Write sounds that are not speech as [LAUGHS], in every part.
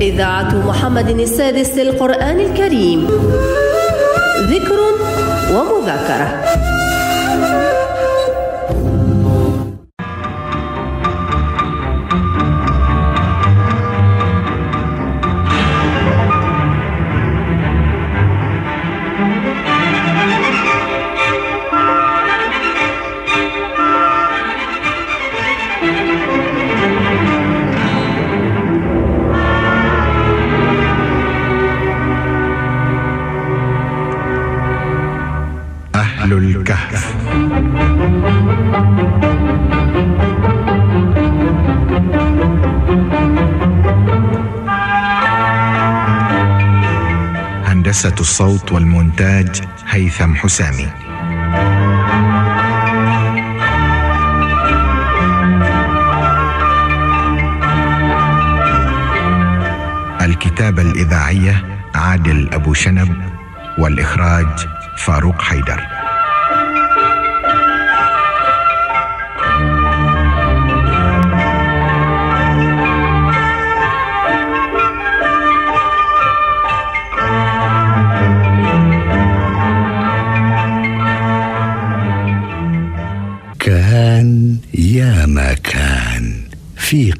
إذاعة محمد السادس للقرآن الكريم. ذكر ومذاكرة. هندسة الصوت والمونتاج هيثم حسامي. الكتابة الإذاعية عادل أبو شنب والإخراج فاروق حيدر.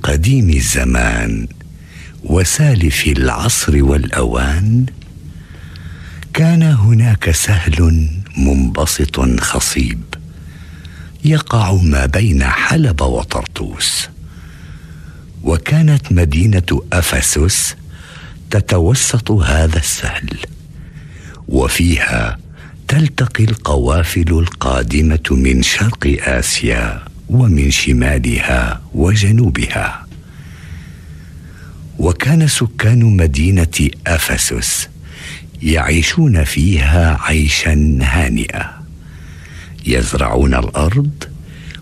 قديم الزمان وسالف العصر والأوان كان هناك سهل منبسط خصيب يقع ما بين حلب وطرطوس وكانت مدينة أفسس تتوسط هذا السهل وفيها تلتقي القوافل القادمة من شرق آسيا. ومن شمالها وجنوبها. وكان سكان مدينة أفسس يعيشون فيها عيشا هانئا. يزرعون الأرض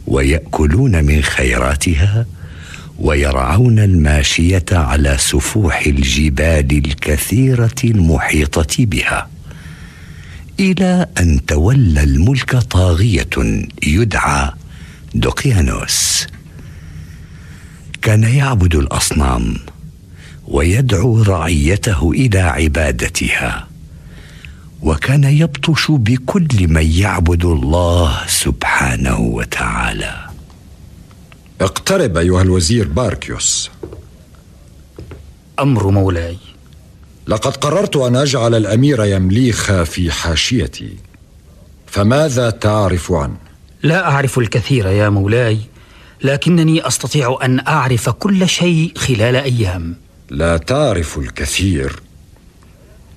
ويأكلون من خيراتها ويرعون الماشية على سفوح الجبال الكثيرة المحيطة بها. إلى أن تولى الملك طاغية يدعى دوقيانوس كان يعبد الأصنام ويدعو رعيته إلى عبادتها وكان يبطش بكل من يعبد الله سبحانه وتعالى. اقترب أيها الوزير باركيوس. أمر مولاي. لقد قررت أن أجعل الأمير يمليخ في حاشيتي فماذا تعرف عنه؟ لا أعرف الكثير يا مولاي لكنني أستطيع أن أعرف كل شيء خلال أيام. لا تعرف الكثير.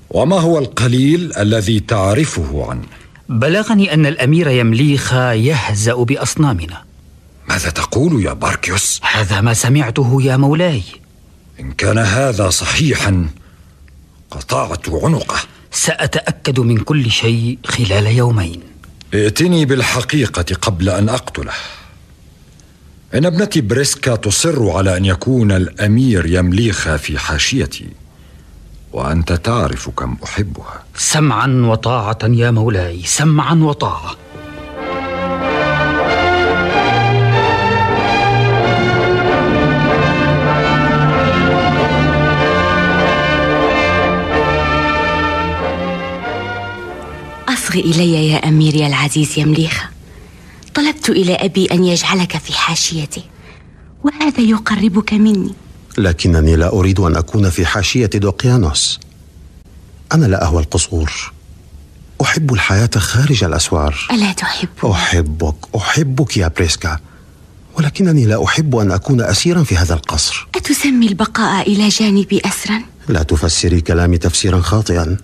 وما هو القليل الذي تعرفه عنه؟ بلغني أن الأمير يمليخ يهزأ بأصنامنا. ماذا تقول يا باركيوس؟ هذا ما سمعته يا مولاي. إن كان هذا صحيحا قطعت عنقه. سأتأكد من كل شيء خلال يومين. ائتني بالحقيقة قبل أن أقتله. إن ابنتي بريسكا تصر على أن يكون الأمير يمليخ في حاشيتي وأنت تعرف كم أحبها. سمعا وطاعة يا مولاي سمعا وطاعة. أصغ إلي يا أميري العزيز يمليخة طلبت إلى أبي أن يجعلك في حاشيته وهذا يقربك مني. لكنني لا أريد أن أكون في حاشية دوقيانوس. أنا لا أهوى القصور. أحب الحياة خارج الأسوار. ألا تحب؟ أحبك أحبك يا بريسكا. ولكنني لا أحب أن أكون أسيرا في هذا القصر. أتسمي البقاء إلى جانبي أسرا؟ لا تفسري كلامي تفسيرا خاطئا.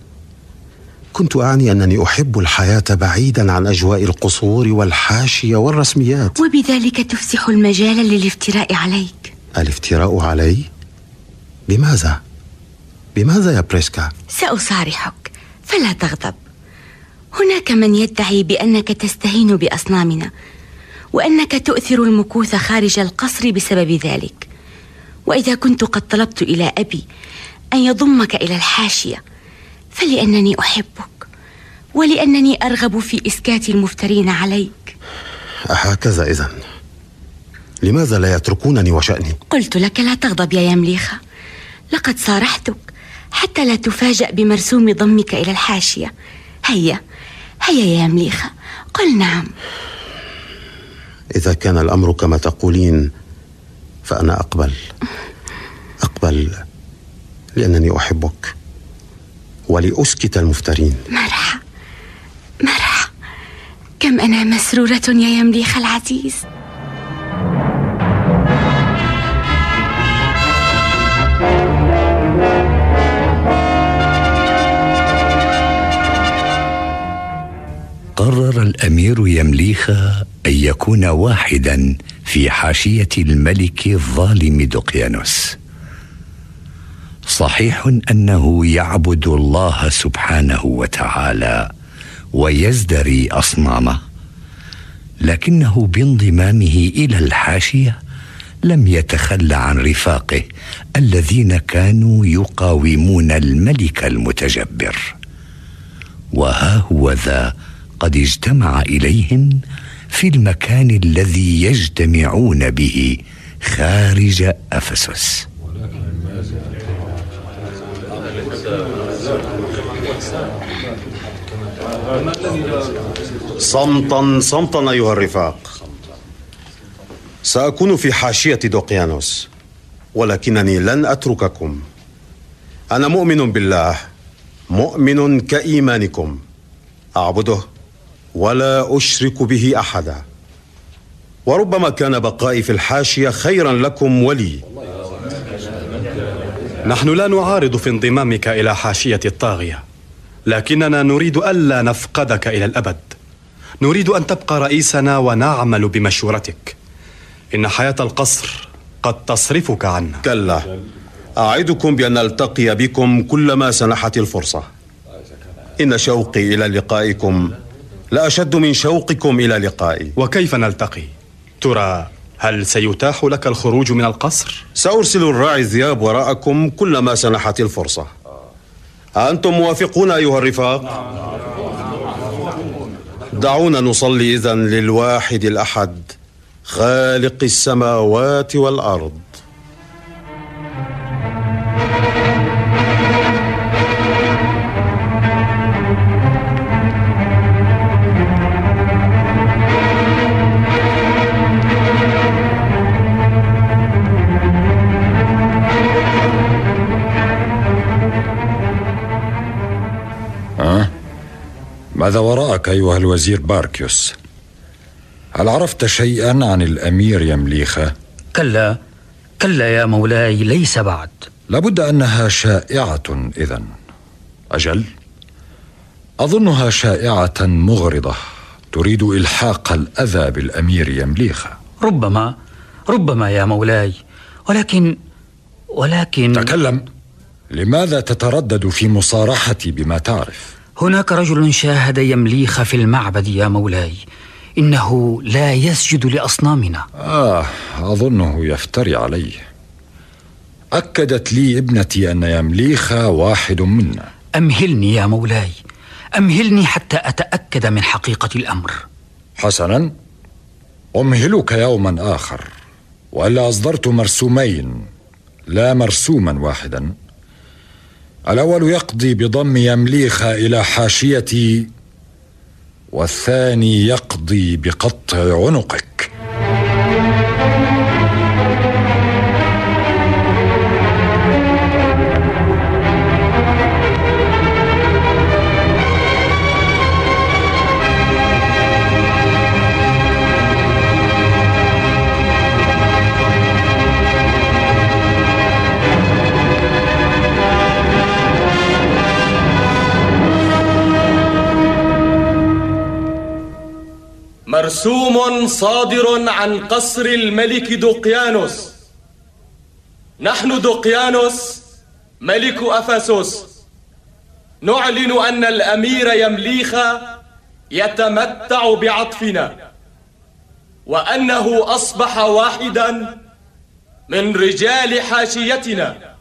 كنت أعني أنني أحب الحياة بعيدا عن أجواء القصور والحاشية والرسميات وبذلك تفسح المجال للافتراء عليك الافتراء علي؟ بماذا؟ بماذا يا بريسكا؟ سأصارحك فلا تغضب هناك من يدعي بأنك تستهين بأصنامنا وأنك تؤثر المكوث خارج القصر بسبب ذلك وإذا كنت قد طلبت إلى أبي أن يضمك إلى الحاشية فلأنني أحبك ولأنني أرغب في إسكات المفترين عليك. هكذا إذا لماذا لا يتركونني وشأني؟ قلت لك لا تغضب يا يمليخة. لقد صارحتك حتى لا تفاجأ بمرسوم ضمك إلى الحاشية. هيا هيا يا مليخة قل نعم. إذا كان الأمر كما تقولين فأنا أقبل. أقبل لأنني أحبك. ولأسكت المفترين. مرحى مرحى كم أنا مسرورة يا يمليخ العزيز. قرر الأمير يمليخا أن يكون واحدا في حاشية الملك الظالم دقيانوس صحيح أنه يعبد الله سبحانه وتعالى ويزدري أصنامه لكنه بانضمامه إلى الحاشية لم يتخل عن رفاقه الذين كانوا يقاومون الملك المتجبر. وها هو ذا قد اجتمع إليهم في المكان الذي يجتمعون به خارج أفسس. صمتا صمتا أيها الرفاق. سأكون في حاشية دوقيانوس ولكنني لن أترككم. أنا مؤمن بالله مؤمن كإيمانكم. أعبده ولا أشرك به أحدا. وربما كان بقائي في الحاشية خيرا لكم ولي. نحن لا نعارض في انضمامك إلى حاشية الطاغية لكننا نريد ألا نفقدك إلى الأبد. نريد أن تبقى رئيسنا ونعمل بمشورتك. إن حياة القصر قد تصرفك عنا. كلا. أعدكم بأن ألتقي بكم كلما سنحت الفرصة. إن شوقي إلى لقائكم لأشد من شوقكم إلى لقائي. وكيف نلتقي؟ ترى هل سيتاح لك الخروج من القصر؟ سأرسل الراعي الذئاب وراءكم كلما سنحت الفرصة أنتم موافقون أيها الرفاق؟ دعونا نصلي إذن للواحد الأحد خالق السماوات والأرض ماذا وراءك أيها الوزير باركيوس؟ هل عرفت شيئا عن الأمير يمليخة؟ كلا كلا يا مولاي ليس بعد. لابد أنها شائعة إذا. أجل؟ أظنها شائعة مغرضة تريد إلحاق الأذى بالأمير يمليخة. ربما ربما يا مولاي. ولكن ولكن تكلم! لماذا تتردد في مصارحتي بما تعرف؟ هناك رجل شاهد يمليخ في المعبد يا مولاي. إنه لا يسجد لأصنامنا. آه أظنه يفتري علي أكدت لي ابنتي أن يمليخ واحد منا. أمهلني يا مولاي. أمهلني حتى أتأكد من حقيقة الأمر. حسنا. أمهلك يوما آخر. وإلا أصدرت مرسومين. لا مرسوما واحدا. الأول يقضي بضم يمليخ إلى حاشيتي والثاني يقضي بقطع عنقك. مرسوم صادر عن قصر الملك دقيانوس نحن دقيانوس ملك أفسس نعلن أن الأمير يمليخ يتمتع بعطفنا وأنه أصبح واحدا من رجال حاشيتنا.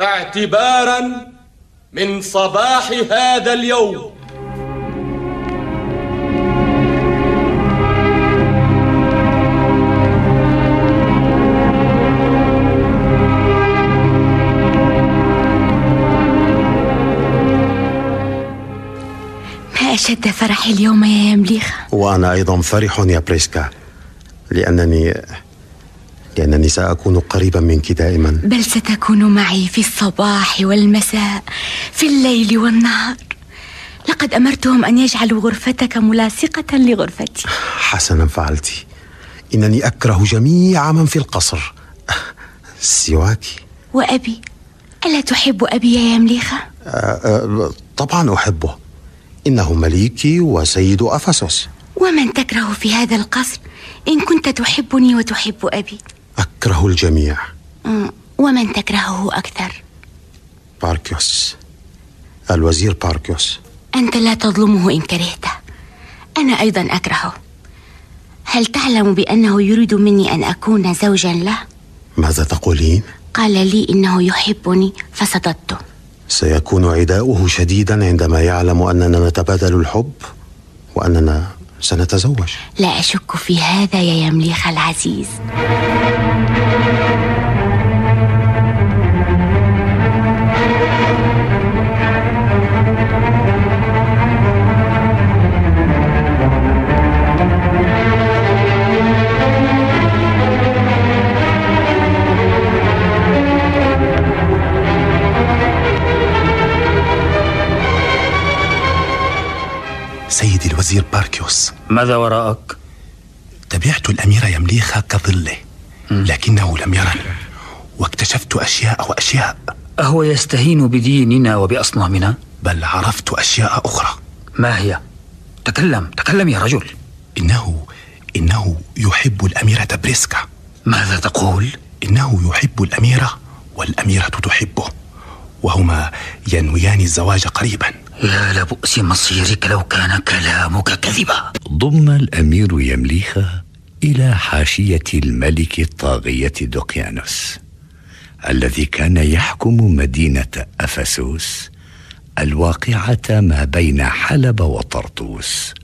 اعتبارا من صباح هذا اليوم. أشد فرحي اليوم يا يمليخة وأنا أيضا فرح يا بريسكا لأنني لأنني سأكون قريبا منك دائما. بل ستكون معي في الصباح والمساء في الليل والنهار. لقد أمرتهم أن يجعلوا غرفتك ملاصقة لغرفتي. حسنا فعلت. إنني أكره جميع من في القصر. سواك. وأبي ألا تحب أبي يا يمليخة؟ أه أه طبعا أحبه. إنه مليكي وسيد أفسس ومن تكره في هذا القصر؟ إن كنت تحبني وتحب أبي. أكره الجميع. ومن تكرهه أكثر؟ باركيوس. الوزير باركيوس. أنت لا تظلمه إن كرهته. أنا أيضا أكرهه. هل تعلم بأنه يريد مني أن أكون زوجا له؟ ماذا تقولين؟ قال لي إنه يحبني فصددته. سيكون عداؤه شديدا عندما يعلم أننا نتبادل الحب وأننا سنتزوج. لا أشك في هذا يا يمليخ العزيز. الوزير باركيوس ماذا وراءك؟ تبعت الأمير يمليخا كظله لكنه لم يرني واكتشفت أشياء وأشياء أهو يستهين بديننا وبأصنامنا؟ بل عرفت أشياء أخرى ما هي؟ تكلم تكلم يا رجل إنه إنه يحب الأميرة بريسكا ماذا تقول؟ إنه يحب الأميرة والأميرة تحبه وهما ينويان الزواج قريبا. يا لبؤس مصيرك لو كان كلامك كذبا. ضم الأمير يمليخة إلى حاشية الملك الطاغية دوقيانوس الذي كان يحكم مدينة أفسوس الواقعة ما بين حلب وطرطوس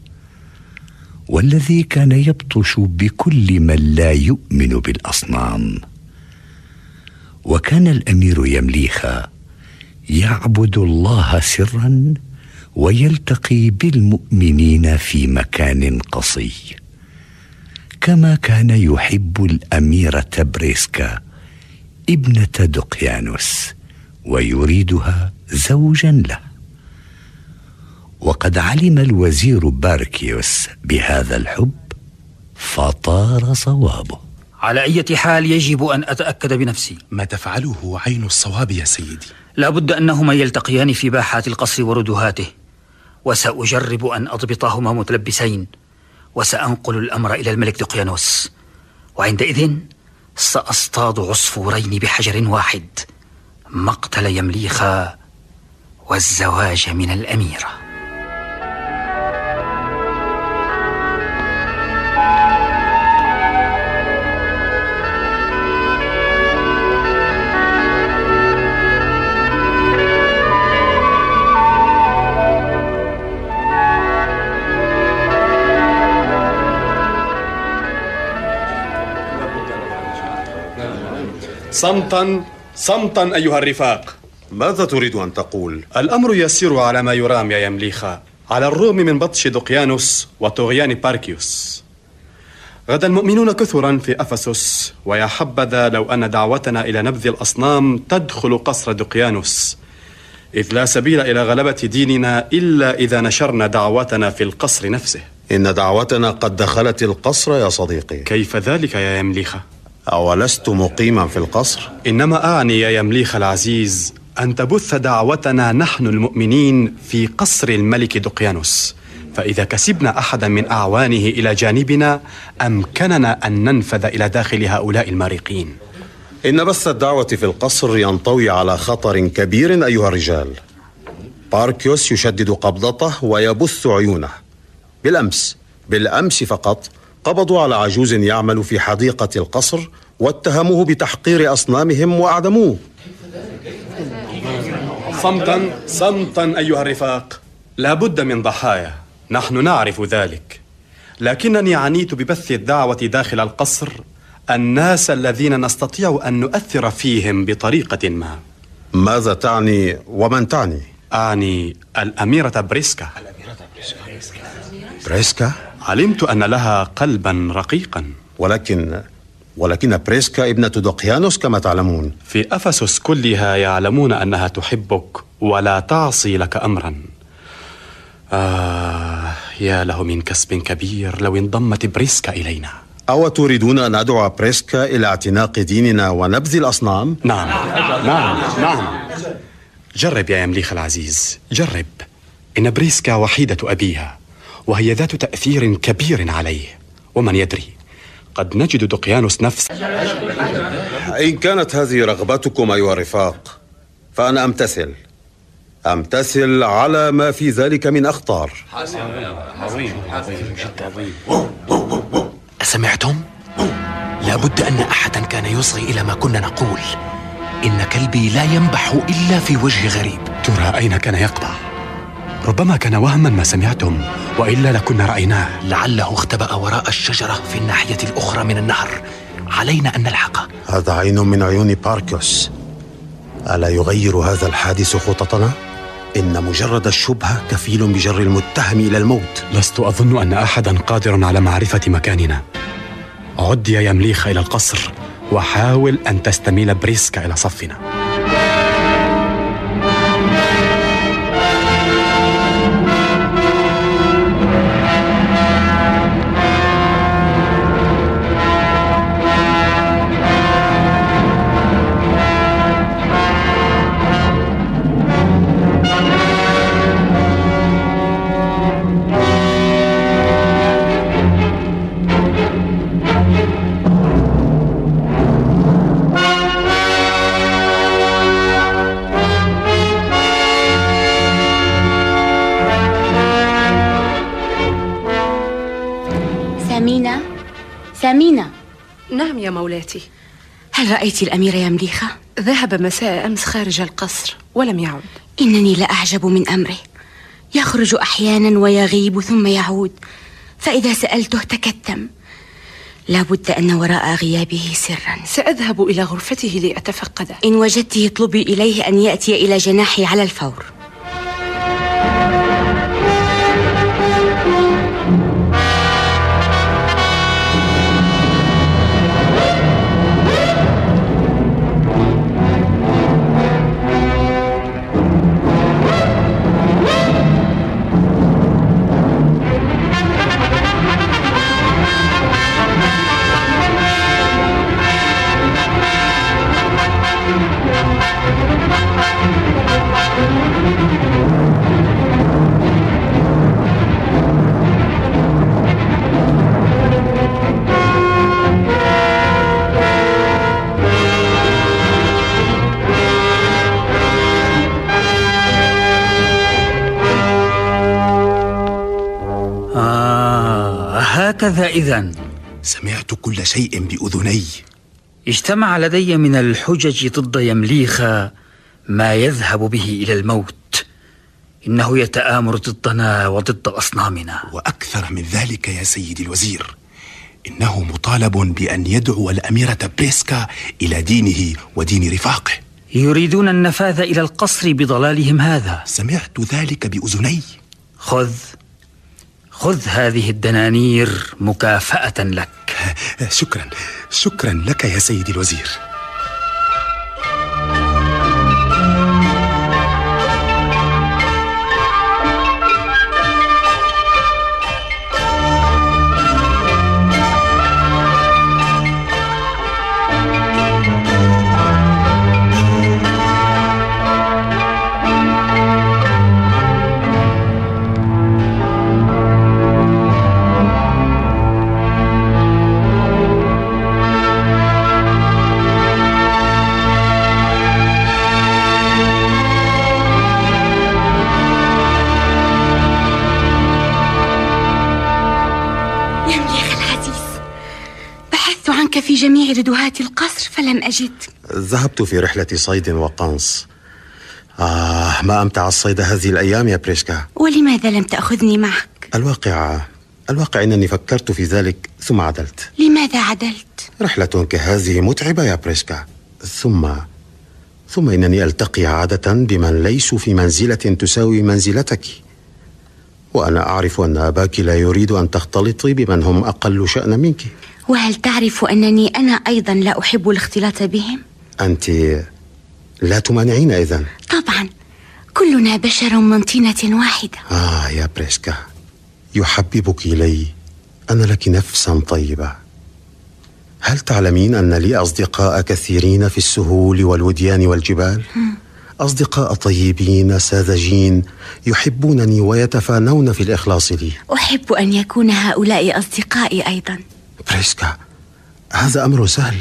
والذي كان يبطش بكل من لا يؤمن بالأصنام. وكان الأمير يمليخا يعبد الله سرا ويلتقي بالمؤمنين في مكان قصي. كما كان يحب الاميره بريسكا ابنة دقيانوس ويريدها زوجا له. وقد علم الوزير باركيوس بهذا الحب فطار صوابه. على أي حال يجب أن أتأكد بنفسي. ما تفعله عين الصواب يا سيدي. لا بد أنهما يلتقيان في باحات القصر وردهاته. وسأجرب أن أضبطهما متلبسين. وسأنقل الأمر إلى الملك دقيانوس. وعندئذ سأصطاد عصفورين بحجر واحد. مقتل يمليخا والزواج من الأميرة. صمتا صمتا أيها الرفاق. ماذا تريد أن تقول؟ الأمر يسير على ما يرام يا يمليخا على الرغم من بطش دقيانوس وطغيان باركيوس. غدا المؤمنون كثرا في أفسس ويا حبذا لو أن دعوتنا إلى نبذ الأصنام تدخل قصر دقيانوس إذ لا سبيل إلى غلبة ديننا إلا إذا نشرنا دعوتنا في القصر نفسه. إن دعوتنا قد دخلت القصر يا صديقي. كيف ذلك يا يمليخة؟ أولست مقيما في القصر؟ إنما أعني يا يمليخ العزيز أن تبث دعوتنا نحن المؤمنين في قصر الملك دقيانوس. فإذا كسبنا أحدا من أعوانه إلى جانبنا أمكننا أن ننفذ إلى داخل هؤلاء المارقين. إن بث الدعوة في القصر ينطوي على خطر كبير أيها الرجال. باركيوس يشدد قبضته ويبث عيونه. بالأمس بالأمس فقط قبضوا على عجوز يعمل في حديقة القصر واتهموه بتحقير أصنامهم وأعدموه. صمتا صمتا أيها الرفاق. لا بد من ضحايا. نحن نعرف ذلك. لكنني عنيت ببث الدعوة داخل القصر الناس الذين نستطيع أن نؤثر فيهم بطريقة ما. ماذا تعني ومن تعني؟ أعني الأميرة بريسكا. بريسكا؟ علمت أن لها قلبا رقيقا. ولكن ولكن بريسكا ابنة دوقيانوس كما تعلمون. في أفسس كلها يعلمون أنها تحبك ولا تعصي لك أمرا. آه يا له من كسب كبير لو انضمت بريسكا إلينا. أو تريدون أن أدعو بريسكا إلى اعتناق ديننا ونبذ الأصنام؟ نعم نعم نعم. جرب يا يمليخ العزيز جرب. إن بريسكا وحيدة أبيها. وهي ذات تأثير كبير عليه. ومن يدري قد نجد دقيانوس نفسه إن كانت هذه رغبتكم أيها الرفاق فأنا أمتثل. أمتثل على ما في ذلك من أخطار. عظيم عظيم أسمعتم؟ لابد أن أحدا كان يصغي إلى ما كنا نقول. إن كلبي لا ينبح إلا في وجه غريب. ترى أين كان يقطع؟ ربما كان وهما ما سمعتم وإلا لكنا رأيناه. لعله اختبأ وراء الشجرة في الناحية الأخرى من النهر. علينا أن نلحقه هذا عين من عيون باركوس ألا يغير هذا الحادث خططنا؟ إن مجرد الشبهة كفيل بجر المتهم إلى الموت. لست أظن أن أحدا قادر على معرفة مكاننا. عد يا يمليخ إلى القصر وحاول أن تستميل بريسكا إلى صفنا. يا مولاتي هل رأيت الأمير يمليخة؟ ذهب مساء أمس خارج القصر ولم يعد. إنني لأعجب من أمره. يخرج أحيانا ويغيب ثم يعود. فإذا سألته تكتم. لابد أن وراء غيابه سرا. سأذهب إلى غرفته لأتفقده إن وجدته اطلبي إليه أن يأتي إلى جناحي على الفور. إذا سمعت كل شيء بأذني. اجتمع لدي من الحجج ضد يمليخا ما يذهب به إلى الموت. إنه يتآمر ضدنا وضد أصنامنا. وأكثر من ذلك يا سيدي الوزير. إنه مطالب بأن يدعو الأميرة بريسكا إلى دينه ودين رفاقه. يريدون النفاذ إلى القصر بضلالهم هذا. سمعت ذلك بأذني. خذ خذ هذه الدنانير مكافأة لك. [LAUGHS] شكرا. شكرا لك يا سيدي الوزير. جميع ردوهات القصر فلم أجد. ذهبت في رحلة صيد وقنص. آه ما أمتع الصيد هذه الأيام يا بريسكا ولماذا لم تأخذني معك؟ الواقع الواقع أنني فكرت في ذلك ثم عدلت. لماذا عدلت؟ رحلة كهذه متعبة يا بريسكا ثم ثم إنني ألتقي عادة بمن ليسوا في منزلة تساوي منزلتك. وأنا أعرف أن أباك لا يريد أن تختلطي بمن هم أقل شأنا منك. وهل تعرف أنني أنا أيضا لا أحب الاختلاط بهم؟ أنت لا تمانعين إذن. طبعا. كلنا بشر من طينة واحدة. آه يا بريسكا يحببك إلي. أن لك نفسا طيبة. هل تعلمين أن لي أصدقاء كثيرين في السهول والوديان والجبال؟ أصدقاء طيبين ساذجين يحبونني ويتفانون في الإخلاص لي. أحب أن يكون هؤلاء أصدقائي أيضا. بريسكا هذا أمر سهل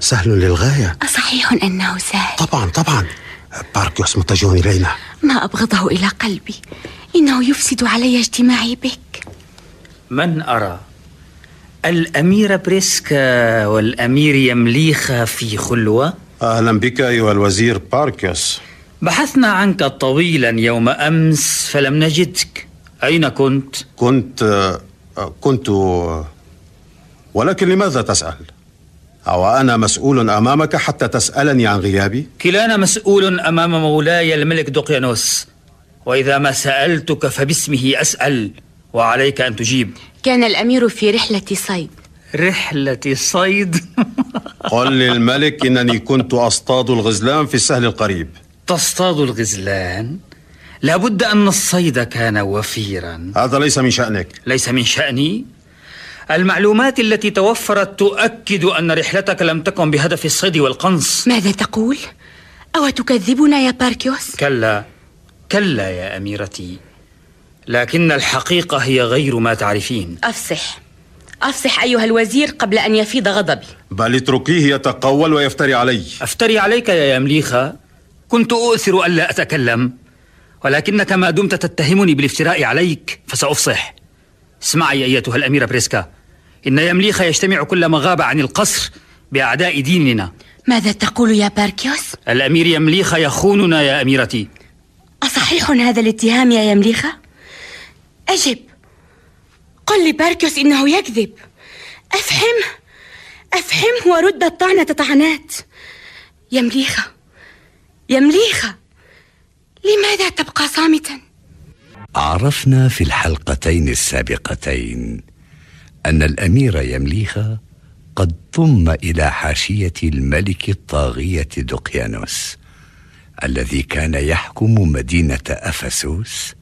سهل للغاية. أصحيح أنه سهل. طبعا طبعا. باركيوس متجه إلينا. ما أبغضه إلى قلبي. إنه يفسد علي اجتماعي بك. من أرى؟ الأميرة بريسكا والأمير يمليخا في خلوة؟ أهلا بك أيها الوزير باركيوس بحثنا عنك طويلا يوم أمس فلم نجدك. أين كنت؟ كنت كنت ولكن لماذا تسأل؟ أو أنا مسؤول أمامك حتى تسألني عن غيابي؟ كلانا مسؤول أمام مولاي الملك دوقيانوس وإذا ما سألتك فباسمه أسأل وعليك أن تجيب كان الأمير في رحلة صيد رحلة صيد [LAUGHS] قل للملك إنني كنت أصطاد الغزلان في السهل القريب تصطاد الغزلان؟ لابد أن الصيد كان وفيرا هذا ليس من شأنك ليس من شأني؟ المعلومات التي توفرت تؤكد أن رحلتك لم تكن بهدف الصيد والقنص. ماذا تقول؟ أو تكذبنا يا باركيوس؟ كلا كلا يا أميرتي. لكن الحقيقة هي غير ما تعرفين. أفصح. أفصح أيها الوزير قبل أن يفيض غضبي. بل اتركيه يتقول ويفتري علي أفتري عليك يا يمليخة. كنت أؤثر ألا أتكلم. ولكنك ما دمت تتهمني بالافتراء عليك فسأفصح. اسمعي أيتها الأميرة بريسكا. إن يمليخ يجتمع كل ما غاب عن القصر بأعداء ديننا. ماذا تقول يا باركيوس؟ الأمير يمليخ يخوننا يا أميرتي. أصحيح هذا الاتهام يا يمليخة؟ أجب. قل لباركيوس إنه يكذب. أفهم أفهم ورد الطعنة طعنات يمليخة يمليخة لماذا تبقى صامتا؟ عرفنا في الحلقتين السابقتين أن الأمير يمليخا قد ضم إلى حاشية الملك الطاغية دقيانوس الذي كان يحكم مدينة أفسوس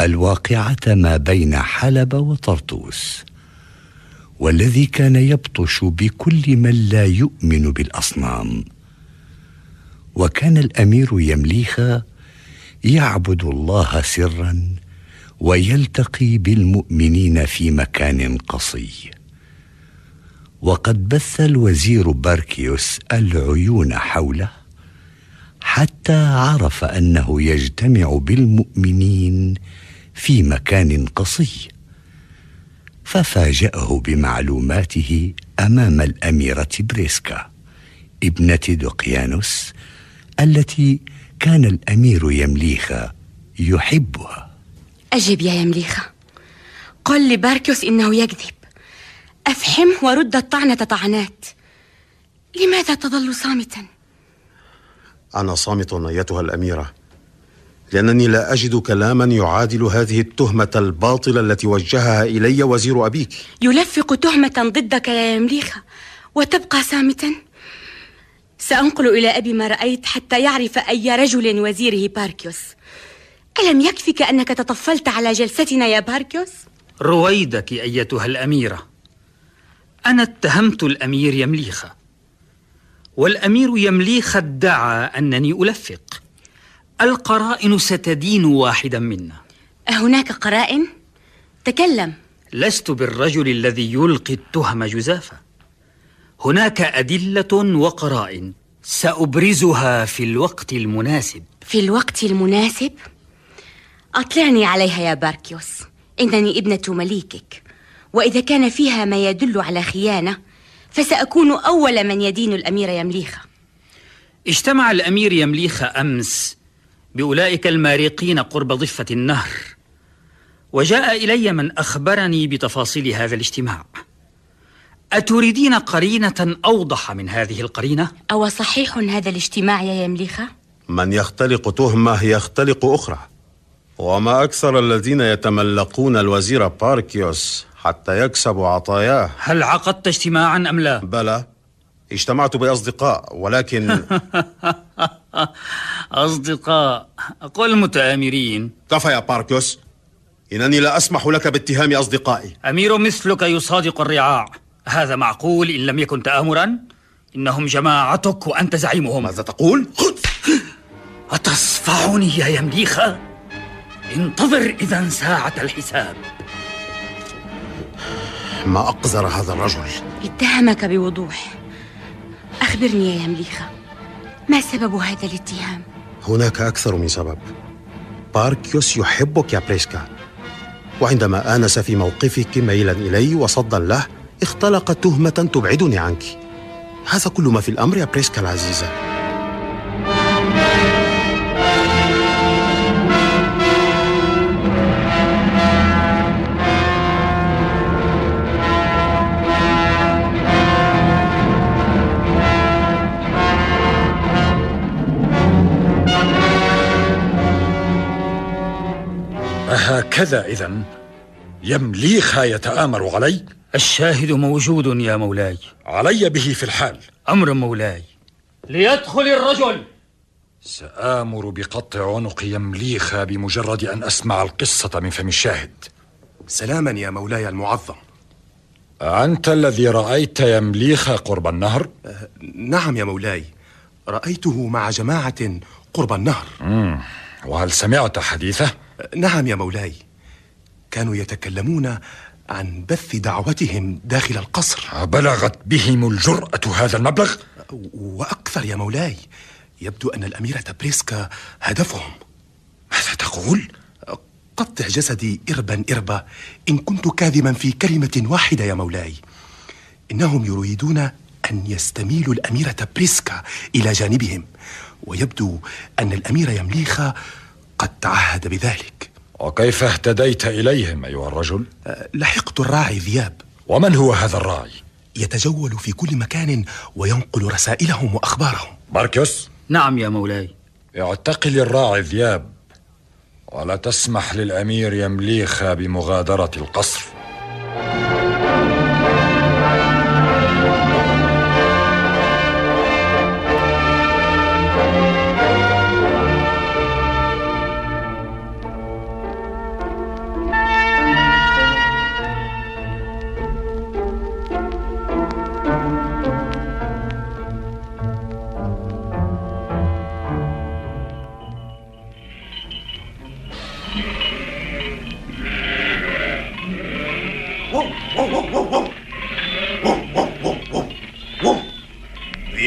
الواقعة ما بين حلب وطرطوس والذي كان يبطش بكل من لا يؤمن بالأصنام. وكان الأمير يمليخا يعبد الله سرا ويلتقي بالمؤمنين في مكان قصي. وقد بث الوزير باركيوس العيون حوله حتى عرف أنه يجتمع بالمؤمنين في مكان قصي ففاجأه بمعلوماته أمام الأميرة بريسكا ابنة دقيانوس التي كان الأمير يمليخا يحبها. أجب يا يمليخة. قل لباركيوس إنه يكذب. أفحمه ورد الطعنة طعنات لماذا تظل صامتا؟ أنا صامت أيتها الأميرة. لأنني لا أجد كلاما يعادل هذه التهمة الباطلة التي وجهها إلي وزير أبيك. يلفق تهمة ضدك يا يمليخة. وتبقى صامتا؟ سأنقل إلى أبي ما رأيت حتى يعرف أي رجل وزيره باركيوس. ألم يكفك أنك تطفلت على جلستنا يا باركيوس؟ رويدك أيتها الأميرة. أنا اتهمت الأمير يمليخة والأمير يمليخة ادعى أنني ألفق. القرائن ستدين واحدا منا. أهناك قرائن؟ تكلم. لست بالرجل الذي يلقي التهم جزافة هناك أدلة وقرائن سأبرزها في الوقت المناسب. في الوقت المناسب؟ أطلعني عليها يا باركيوس. إنني ابنة مليكك. وإذا كان فيها ما يدل على خيانة فسأكون أول من يدين الأمير يمليخة. اجتمع الأمير يمليخ أمس بأولئك المارقين قرب ضفة النهر وجاء إلي من أخبرني بتفاصيل هذا الاجتماع. أتريدين قرينة أوضح من هذه القرينة؟ أو صحيح هذا الاجتماع يا يمليخة؟ من يختلق تهمة يختلق أخرى. وما أكثر الذين يتملقون الوزير باركيوس حتى يكسبوا عطاياه. هل عقدت اجتماعا أم لا؟ بلى. اجتمعت بأصدقاء ولكن [LAUGHS] أصدقاء. قل متآمرين. كفى يا باركيوس. إنني لا أسمح لك باتهام أصدقائي. أمير مثلك يصادق الرعاع. هذا معقول إن لم يكن تآمرا؟ إنهم جماعتك وأنت زعيمهم. ماذا تقول؟ أتصفعني يا يمليخة؟ انتظر إذا ساعة الحساب. ما أقذر هذا الرجل. اتهمك بوضوح. أخبرني يا يمليخة ما سبب هذا الاتهام؟ هناك أكثر من سبب. باركيوس يحبك يا بريسكا. وعندما آنس في موقفك ميلا إلي وصدا له اختلق تهمة تبعدني عنك. هذا كل ما في الأمر يا بريسكا العزيزة. أهكذا إذا يمليخا يتآمر علي؟ الشاهد موجود يا مولاي علي به في الحال أمر مولاي ليدخل الرجل سآمر بقطع عنق يمليخا بمجرد أن أسمع القصة من فم الشاهد سلاما يا مولاي المعظم أنت الذي رأيت يمليخا قرب النهر؟ أه نعم يا مولاي رأيته مع جماعة قرب النهر مم. وهل سمعت حديثه؟ نعم يا مولاي. كانوا يتكلمون عن بث دعوتهم داخل القصر. بلغت بهم الجرأة هذا المبلغ؟ وأكثر يا مولاي. يبدو أن الأميرة بريسكا هدفهم. ماذا تقول؟ قطع جسدي إربا إربا. إن كنت كاذبا في كلمة واحدة يا مولاي. إنهم يريدون أن يستميلوا الأميرة بريسكا إلى جانبهم. ويبدو أن الأمير يمليخا قد تعهد بذلك. وكيف اهتديت إليهم أيها الرجل؟ لحقت الراعي ذياب. ومن هو هذا الراعي؟ يتجول في كل مكان وينقل رسائلهم وأخبارهم. ماركيوس نعم يا مولاي. اعتقل الراعي ذياب ولا تسمح للأمير يمليخا بمغادرة القصر.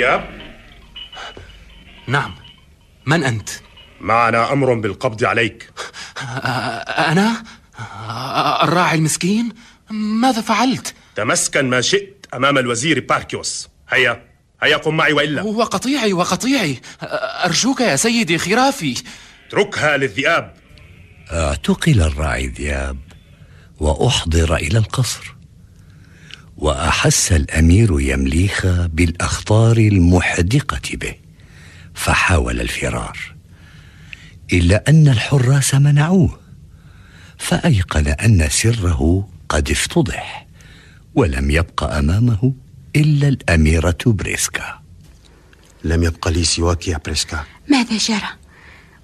ذياب نعم. من أنت؟ معنا أمر بالقبض عليك. أنا؟ الراعي المسكين؟ ماذا فعلت؟ تمسكن ما شئت أمام الوزير باركيوس. هيا هيا قم معي وإلا. وقطيعي وقطيعي. أرجوك يا سيدي خرافي. اتركها للذئاب. اعتقل الراعي ذياب وأحضر إلى القصر. وأحس الأمير يمليخا بالأخطار المحدقة به فحاول الفرار إلا أن الحراس منعوه فأيقن أن سره قد افتضح ولم يبق أمامه إلا الأميرة بريسكا لم يبق لي سواك يا بريسكا ماذا جرى؟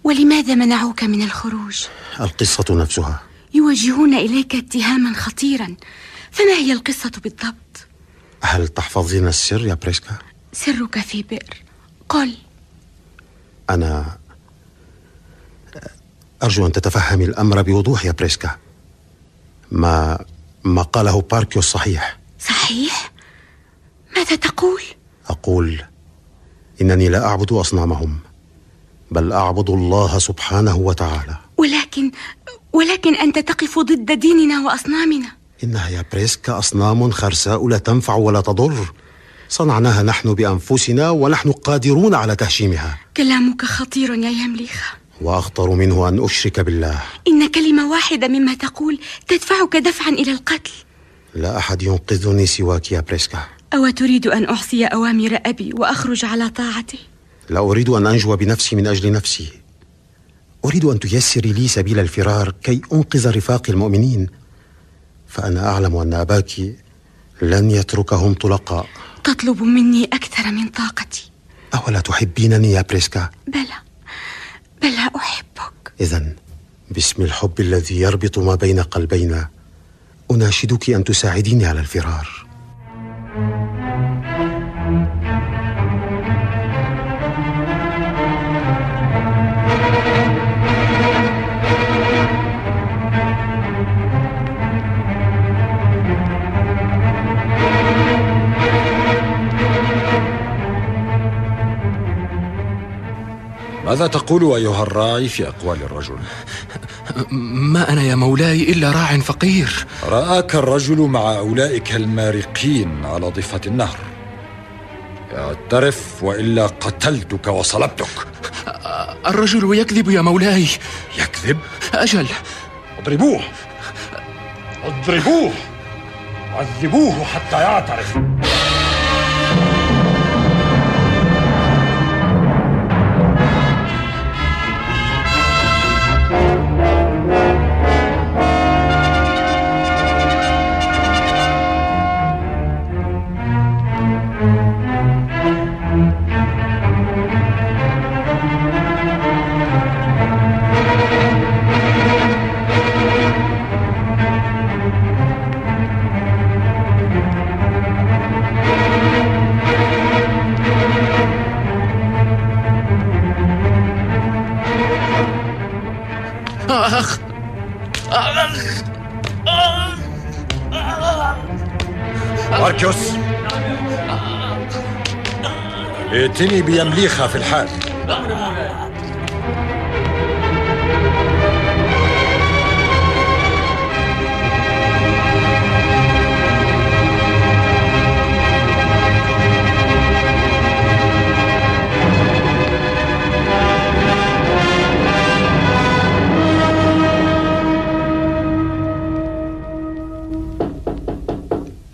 ولماذا منعوك من الخروج؟ القصة نفسها يوجهون إليك اتهاما خطيرا فما هي القصة بالضبط؟ هل تحفظين السر يا بريسكا؟ سرك في بئر قل أنا أرجو أن تتفهمي الأمر بوضوح يا بريسكا ما ما قاله باركيوس صحيح صحيح؟ ماذا تقول؟ أقول إنني لا أعبد أصنامهم بل أعبد الله سبحانه وتعالى ولكن ولكن أنت تقف ضد ديننا وأصنامنا إنها يا بريسكا أصنام خرساء لا تنفع ولا تضر. صنعناها نحن بأنفسنا ونحن قادرون على تهشيمها. كلامك خطير يا يمليخة. وأخطر منه أن أشرك بالله. إن كلمة واحدة مما تقول تدفعك دفعا إلى القتل. لا أحد ينقذني سواك يا بريسكا. أو تريد أن أعصي أوامر أبي وأخرج على طاعته؟ لا أريد أن أنجو بنفسي من أجل نفسي. أريد أن تيسري لي سبيل الفرار كي أنقذ رفاقي المؤمنين. فأنا أعلم أن أباك لن يتركهم طلقاء تطلب مني أكثر من طاقتي. أولا تحبينني يا بريسكا؟ بلى بلى أحبك. إذا باسم الحب الذي يربط ما بين قلبينا أناشدك أن تساعديني على الفرار. ماذا تقول أيها الراعي في أقوال الرجل؟ ما أنا يا مولاي إلا راع فقير. رآك الرجل مع أولئك المارقين على ضفة النهر. اعترف وإلا قتلتك وصلبتك. الرجل يكذب يا مولاي. يكذب؟ أجل. اضربوه. اضربوه. عذبوه حتى يعترف. ائتني بيمليخة في الحال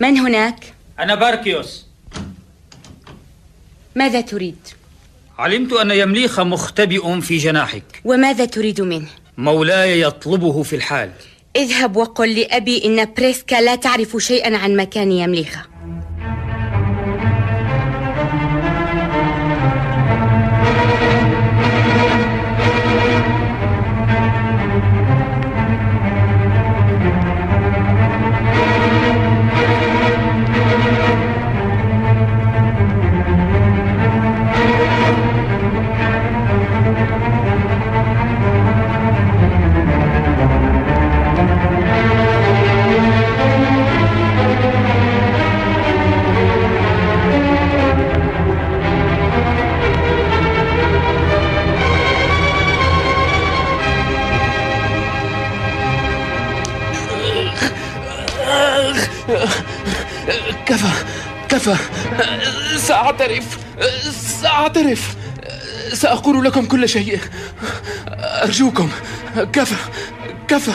من هناك؟ أنا باركيوس ماذا تريد؟ علمت أن يمليخ مختبئ في جناحك وماذا تريد منه؟ مولاي يطلبه في الحال اذهب وقل لأبي إن بريسكا لا تعرف شيئا عن مكان يمليخة سأعترف سأعترف. سأقول لكم كل شيء. أرجوكم. كفى. كفى.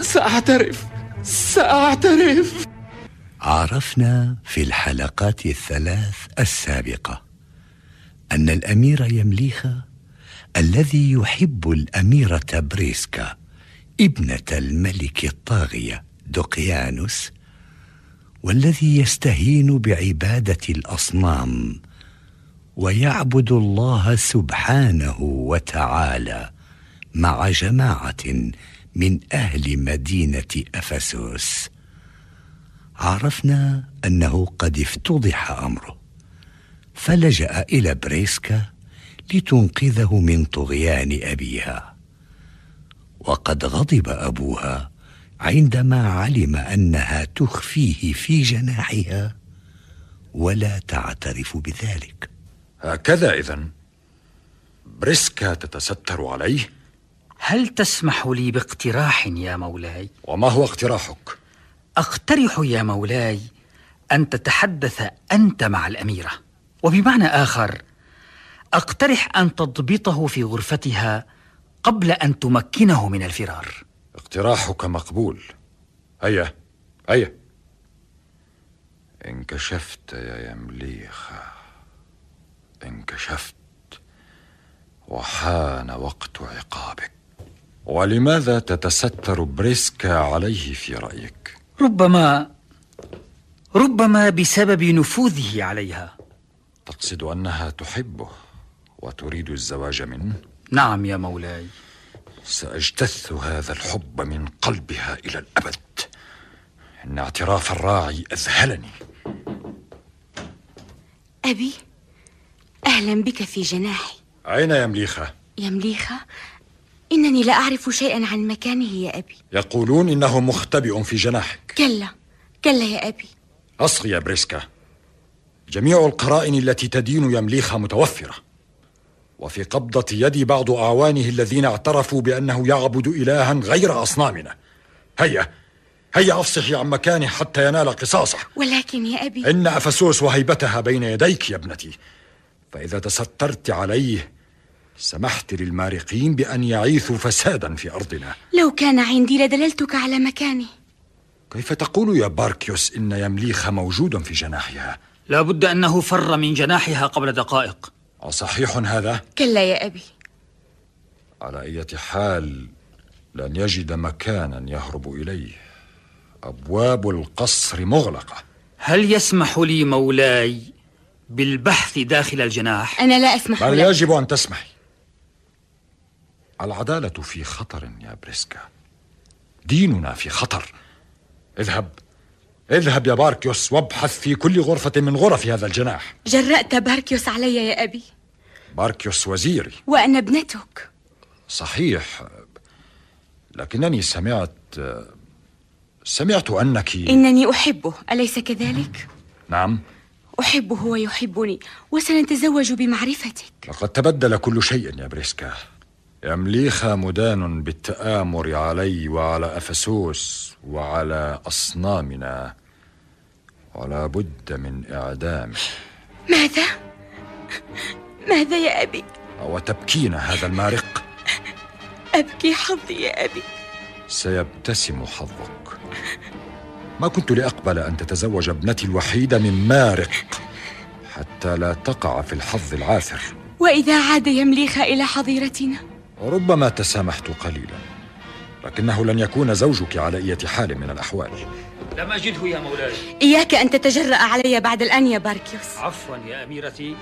سأعترف. سأعترف. عرفنا في الحلقات الثلاث السابقة أن الأمير يمليخة الذي يحب الأميرة بريسكا ابنة الملك الطاغية دوقيانوس والذي يستهين بعبادة الأصنام ويعبد الله سبحانه وتعالى مع جماعة من أهل مدينة أفسوس. عرفنا أنه قد افتضح أمره فلجأ إلى بريسكا لتنقذه من طغيان أبيها. وقد غضب أبوها عندما علم أنها تخفيه في جناحها ولا تعترف بذلك. هكذا إذا بريسكا تتستر عليه. هل تسمح لي باقتراح يا مولاي؟ وما هو اقتراحك؟ أقترح يا مولاي أن تتحدث أنت مع الأميرة. وبمعنى آخر أقترح أن تضبطه في غرفتها قبل أن تمكنه من الفرار. اقتراحك مقبول. هيا هيا. انكشفت يا يمليخة. انكشفت. وحان وقت عقابك. ولماذا تتستر بريسكا عليه في رأيك؟ ربما ربما بسبب نفوذه عليها. تقصد أنها تحبه وتريد الزواج منه؟ نعم يا مولاي. سأجتث هذا الحب من قلبها إلى الأبد. إن اعتراف الراعي أذهلني. أبي أهلا بك في جناحي. أين يمليخة؟ يمليخة إنني لا أعرف شيئا عن مكانه يا أبي. يقولون إنه مختبئ في جناحك. كلا كلا يا أبي. أصغي يا بريسكا. جميع القرائن التي تدين يمليخة متوفرة. وفي قبضة يد بعض أعوانه الذين اعترفوا بأنه يعبد إلها غير أصنامنا. هيا هيا أفصحي عن مكانه حتى ينال قصاصه. ولكن يا أبي إن أفسوس وهيبتها بين يديك يا ابنتي. فإذا تسترت عليه سمحت للمارقين بأن يعيثوا فسادا في أرضنا. لو كان عندي لدللتك على مكانه كيف تقول يا باركيوس إن يمليخ موجود في جناحها؟ لا بد أنه فر من جناحها قبل دقائق. أصحيح هذا؟ كلا يا أبي. على أي حال لن يجد مكانا يهرب إليه. أبواب القصر مغلقة. هل يسمح لي مولاي بالبحث داخل الجناح؟ أنا لا أسمح بل لك. يجب أن تسمحي العدالة في خطر يا بريسكا. ديننا في خطر. اذهب. اذهب يا باركيوس وابحث في كل غرفة من غرف هذا الجناح. جرأت باركيوس علي يا أبي. باركيوس وزيري. وأنا ابنتك. صحيح. لكنني سمعت سمعت أنك إنني أحبه. أليس كذلك؟ نعم. أحبه ويحبني وسنتزوج بمعرفتك. لقد تبدل كل شيء يا بريسكا. يمليخ مدان بالتآمر علي وعلى أفسوس وعلى أصنامنا ولا بد من إعدامه ماذا؟ ماذا يا أبي؟ أو تبكين هذا المارق؟ أبكي حظي يا أبي. سيبتسم حظك. ما كنت لأقبل أن تتزوج ابنتي الوحيدة من مارق حتى لا تقع في الحظ العاثر. وإذا عاد يمليخ إلى حظيرتنا؟ ربما تسامحت قليلا لكنه لن يكون زوجك على أي حال من الأحوال. لم أجده يا مولاي. إياك أن تتجرأ علي بعد الآن يا باركيوس. عفوا يا أميرتي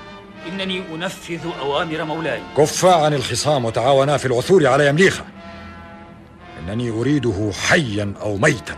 إنني أنفذ أوامر مولاي. كفا عن الخصام وتعاونا في العثور على يمليخة. إنني أريده حيا أو ميتا.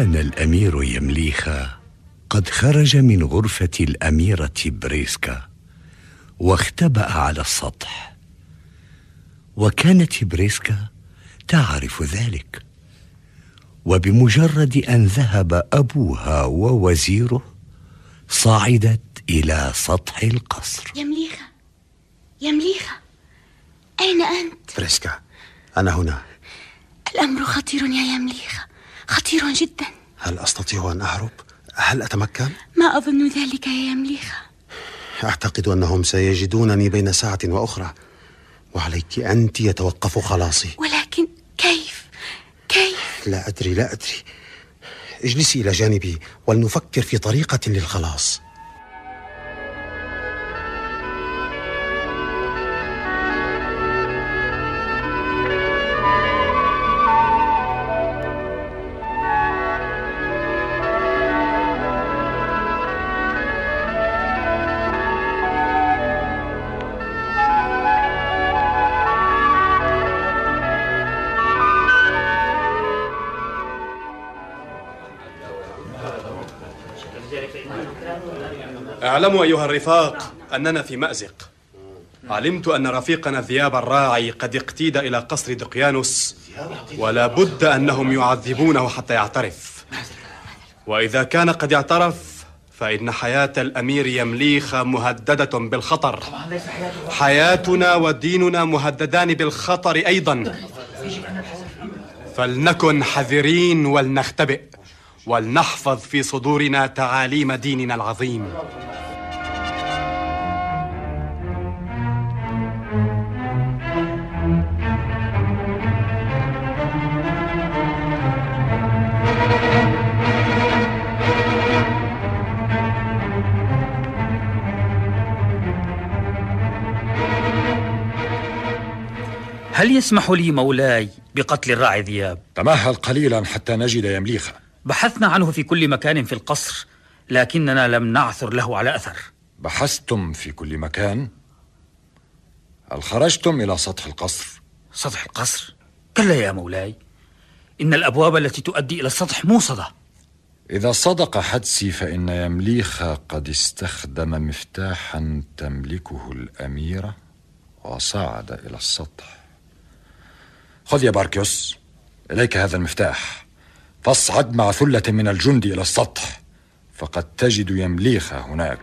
كان الأمير يمليخا قد خرج من غرفة الأميرة بريسكا واختبأ على السطح. وكانت بريسكا تعرف ذلك وبمجرد أن ذهب أبوها ووزيره صعدت إلى سطح القصر. يمليخة يمليخة أين أنت؟ بريسكا أنا هنا. الأمر خطير يا يمليخة خطير جدا هل أستطيع أن أهرب؟ هل أتمكن؟ ما أظن ذلك يا يمليخة أعتقد أنهم سيجدونني بين ساعة وأخرى وعليك أنت يتوقف خلاصي ولكن كيف؟ كيف؟ لا أدري لا أدري اجلسي إلى جانبي ولنفكر في طريقة للخلاص اعلموا أيها الرفاق أننا في مأزق. علمت أن رفيقنا ذياب الراعي قد اقتيد إلى قصر دقيانوس ولا بد أنهم يعذبونه حتى يعترف. وإذا كان قد اعترف فإن حياة الأمير يمليخة مهددة بالخطر. حياتنا وديننا مهددان بالخطر أيضا. فلنكن حذرين ولنختبئ ولنحفظ في صدورنا تعاليم ديننا العظيم. هل يسمح لي مولاي بقتل الراعي ذياب؟ تمهل قليلا حتى نجد يمليخا بحثنا عنه في كل مكان في القصر لكننا لم نعثر له على أثر بحثتم في كل مكان هل خرجتم إلى سطح القصر؟ سطح القصر؟ كلا يا مولاي إن الأبواب التي تؤدي إلى السطح موصدة إذا صدق حدسي فإن يمليخا قد استخدم مفتاحا تملكه الأميرة وصعد إلى السطح خذ يا باركيوس إليك هذا المفتاح. فاصعد مع ثلة من الجند إلى السطح فقد تجد يمليخا هناك.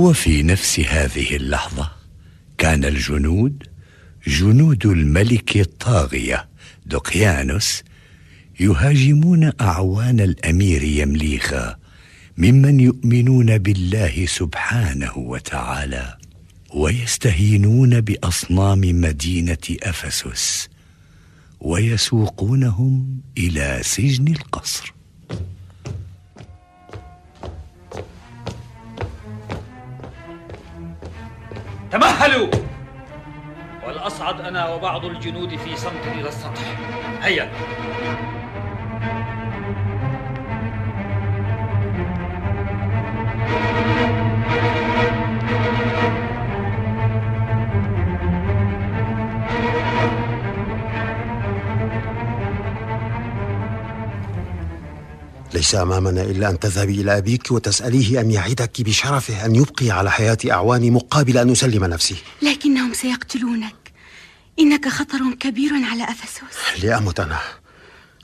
وفي نفس هذه اللحظة كان الجنود جنود الملك الطاغية دقيانوس يهاجمون أعوان الأمير يمليخا ممن يؤمنون بالله سبحانه وتعالى ويستهينون بأصنام مدينة أفسس ويسوقونهم إلى سجن القصر. تمهلوا! والأصعد أنا وبعض الجنود في صمت إلى السطح. هيا! ليس أمامنا إلا أن تذهبي إلى أبيك وتسأليه أن يعدك بشرفه أن يبقي على حياة أعواني مقابل أن أسلم نفسي. لكنهم سيقتلونك. إنك خطر كبير على أفسوس. لأمت أنا